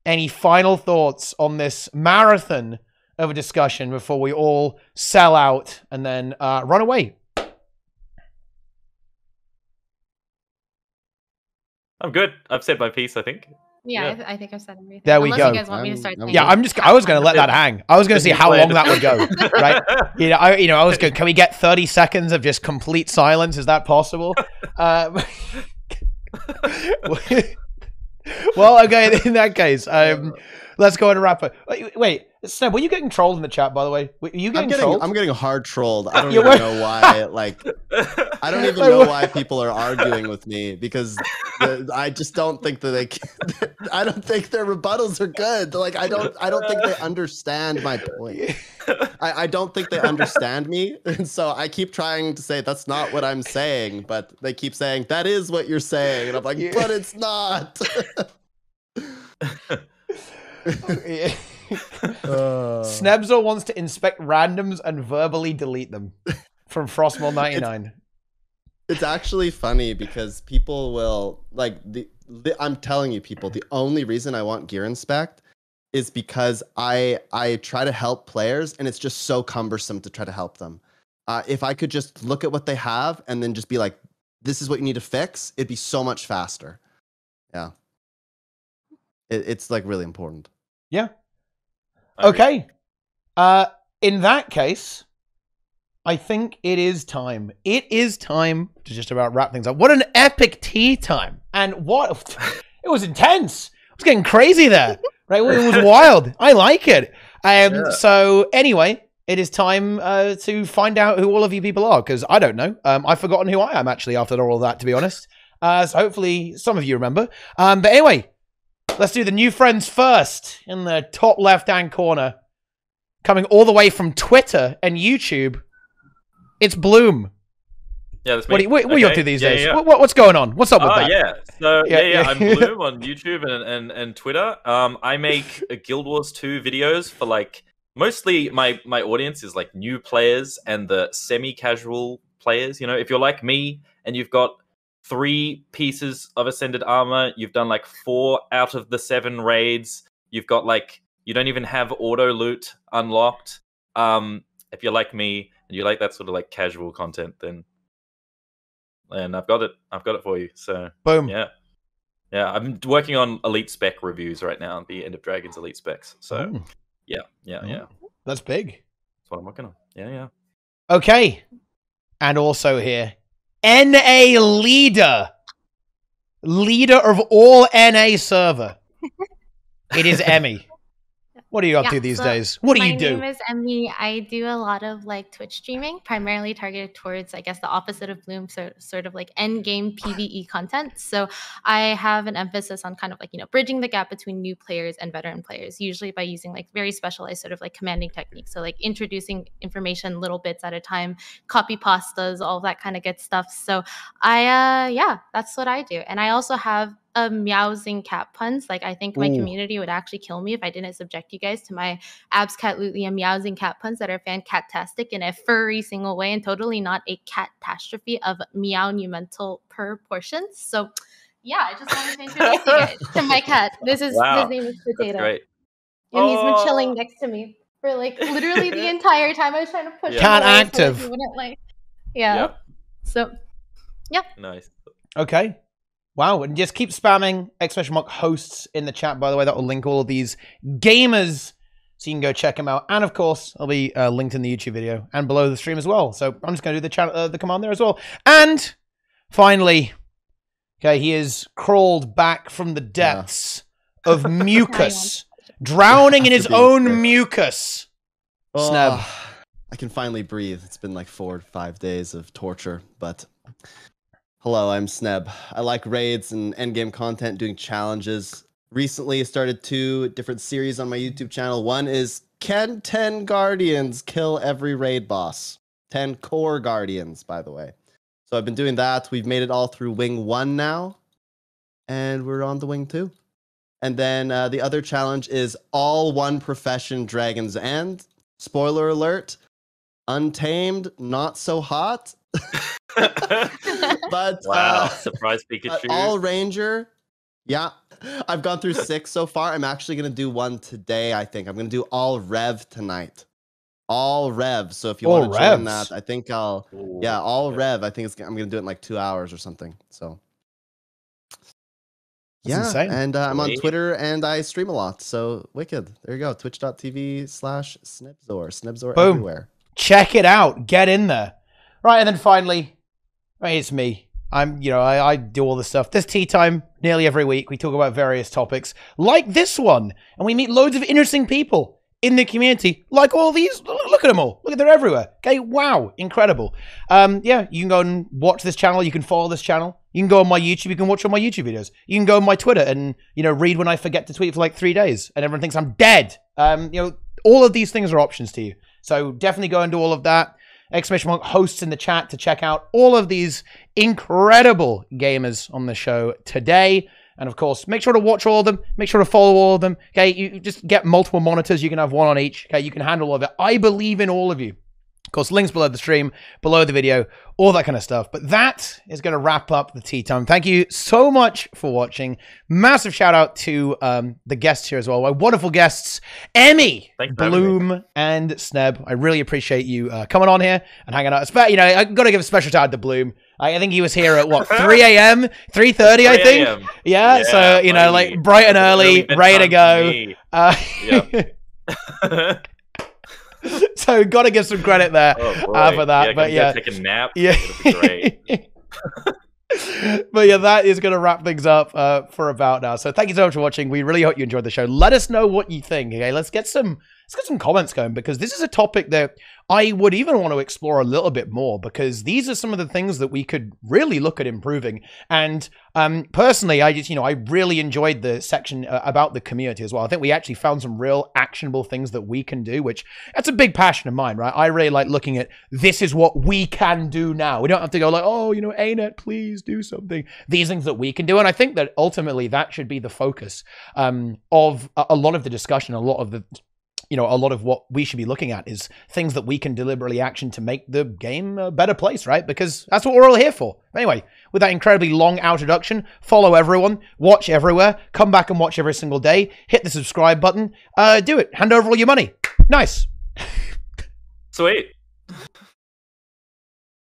any final thoughts on this marathon of a discussion before we all sell out and then uh, run away? I'm good. I've said my piece, I think. yeah, Yeah. I, th- I think i've said everything There we Unless go. you guys want me to I'm- start I'm- Yeah, I'm just. I was going to let that hang. I was going to see how long that would go. Right? You know, I, you know, I was going. Can we get 30 seconds of just complete silence? Is that possible? Um, well, okay. In that case, um, let's go ahead and wrap it. Wait, wait, Sneb, were you getting trolled in the chat? By the way, were you I'm getting, getting trolled? I'm getting hard trolled. I don't even know why. Like I don't even know why people are arguing with me because the, I just don't think that they. Can, I don't think their rebuttals are good. Like I don't. I don't think they understand my point. I, I don't think they understand me, and so I keep trying to say that's not what I'm saying, but they keep saying that is what you're saying, and I'm like, but it's not. Uh, Snebzor wants to inspect randoms and verbally delete them from Frostmore 99. It's actually funny because people will like the, the I'm telling you people the only reason I want gear inspect is because I I try to help players and it's just so cumbersome to try to help them. Uh, if I could just look at what they have and then just be like, this is what you need to fix, it'd be so much faster. Yeah. It, it's like really important. Yeah. I agree. Okay. Uh, in that case, I think it is time. It is time to just about wrap things up. What an epic tea time. And what it was intense. It was getting crazy there. Right? It was wild. I like it. Um, Yeah. so anyway, it is time uh, to find out who all of you people are, because I don't know. Um, I've forgotten who I am actually after all of that, to be honest. Uh, so hopefully some of you remember. Um, but anyway, let's do the new friends first in the top left hand corner. Coming all the way from Twitter and YouTube, it's Bloom. Yeah, that's me. What are you, what, what are you up to these Yeah, days? yeah, yeah. What, what- what's going on? What's up with Oh that? yeah, so Yeah, yeah. I'm Bloom on YouTube and, and and Twitter. Um, I make uh, Guild Wars two videos for like mostly my my audience is like new players and the semi casual players. You know, if you're like me and you've got three pieces of ascended armor, you've done like four out of the seven raids. You've got like you don't even have auto loot unlocked. Um, if you're like me and you like that sort of like casual content, then and I've got it. I've got it for you. So Boom. yeah, yeah. I'm working on elite spec reviews right now. The End of Dragons elite specs. So Ooh, yeah, yeah, yeah. that's big. That's what I'm working on. Yeah, yeah. Okay. And also here, NA leader. Leader of all NA server. It is Emi. What are you up Yeah, to these so days? What do you do? My name is Emi. I do a lot of like Twitch streaming, primarily targeted towards, I guess, the opposite of Bloom, so sort of like end game PVE content. So I have an emphasis on kind of like you know bridging the gap between new players and veteran players, usually by using like very specialized sort of like commanding techniques. So like introducing information little bits at a time, copy pastas, all that kind of good stuff. So I, uh yeah, that's what I do, and I also have a meowsing cat puns. Like I think my Ooh. community would actually kill me if I didn't subject you guys to my abs cat and meowsing cat puns that are fantastic in a furry single way and totally not a catastrophe of meow numental proportions. So yeah, I just wanted to introduce you guys to my cat. This is Wow, his name is That's Potato. great. And he's been Oh. chilling next to me for like literally the entire time I was trying to push Yeah. him Cat away so that active. he wouldn't like yeah. Yep. So Nice. Okay. Wow. And just keep spamming exclamation mark hosts in the chat, by the way. That will link all of these gamers so you can go check them out. And of course, I'll be uh, linked in the YouTube video and below the stream as well. So I'm just going to do the, channel, uh, the command there as well. And finally, okay, he has crawled back from the depths of mucus, drowning in his own sick. mucus. Sneb. Oh, I can finally breathe. It's been like four or five days of torture, but hello, I'm Sneb. I like raids and endgame content, doing challenges. Recently, started two different series on my YouTube channel. One is Can 10 Guardians Kill Every Raid Boss? 10 Core Guardians, by the way. So I've been doing that. We've made it all through Wing 1 now, and we're on the Wing 2. And then uh, the other challenge is All One Profession Dragon's End. Spoiler alert Untamed, not so hot. but wow. uh, Surprise Pikachu. all ranger yeah i've gone through six so far i'm actually going to do one today i think i'm going to do all rev tonight all rev so if you want to join that i think i'll Ooh, yeah all okay. rev i think it's, i'm going to do it in like two hours or something so That's yeah insane. and uh, i'm on twitter and i stream a lot so wicked there you go twitch.tv slash snebzor snebzor Boom. everywhere Check it out. Get in there. Right, and then finally, it's me. I'm, you know, I, I do all this stuff. There's tea time nearly every week. We talk about various topics like this one, and we meet loads of interesting people in the community, like all these. Look at them all. Look at they're everywhere. Okay, wow, incredible. Um, yeah, you can go and watch this channel. You can follow this channel. You can go on my YouTube. You can watch all my YouTube videos. You can go on my Twitter and you know read when I forget to tweet for like three days, and everyone thinks I'm dead. Um, you know, all of these things are options to you. So definitely go and do all of that exclamation mark hosts in the chat to check out all of these incredible gamers on the show today. And of course, make sure to watch all of them. Make sure to follow all of them. Okay, you just get multiple monitors. You can have one on each. Okay, you can handle all of it. I believe in all of you. Of course, links below the stream, below the video, all that kind of stuff. But that is going to wrap up the tea time. Thank you so much for watching. Massive shout out to um, the guests here as well. My wonderful guests, Emi, Bloom, and Sneb. I really appreciate you uh, coming on here and hanging out. You know, I've got to give a special shout out to Bloom. I think he was here at what 3 a.m., 3:30, I think. Yeah, yeah, so you know, like bright and early, ready to go. Uh. so got to give some credit there oh, uh, for that. Yeah, but yeah, take a nap. Yeah, but yeah, that is going to wrap things up uh, for about now. So thank you so much for watching. We really hope you enjoyed the show. Let us know what you think. Okay, let's get some let's get some comments going because this is a topic that I would even want to explore a little bit more because these are some of the things that we could really look at improving. And um, personally, I just, you know, I really enjoyed the section uh, about the community as well. I think we actually found some real actionable things that we can do, which that's a big passion of mine, right? I really like looking at this is what we can do now. We don't have to go like, oh, you know, ANET, please do something. These things that we can do. And I think that ultimately that should be the focus um, of a lot of the discussion, a lot of the you know, a lot of what we should be looking at is things that we can deliberately action to make the game a better place, right? Because that's what we're all here for. Anyway, with that incredibly long introduction, follow everyone, watch everywhere, come back and watch every single day, hit the subscribe button, uh, do it, hand over all your money. Nice. Sweet.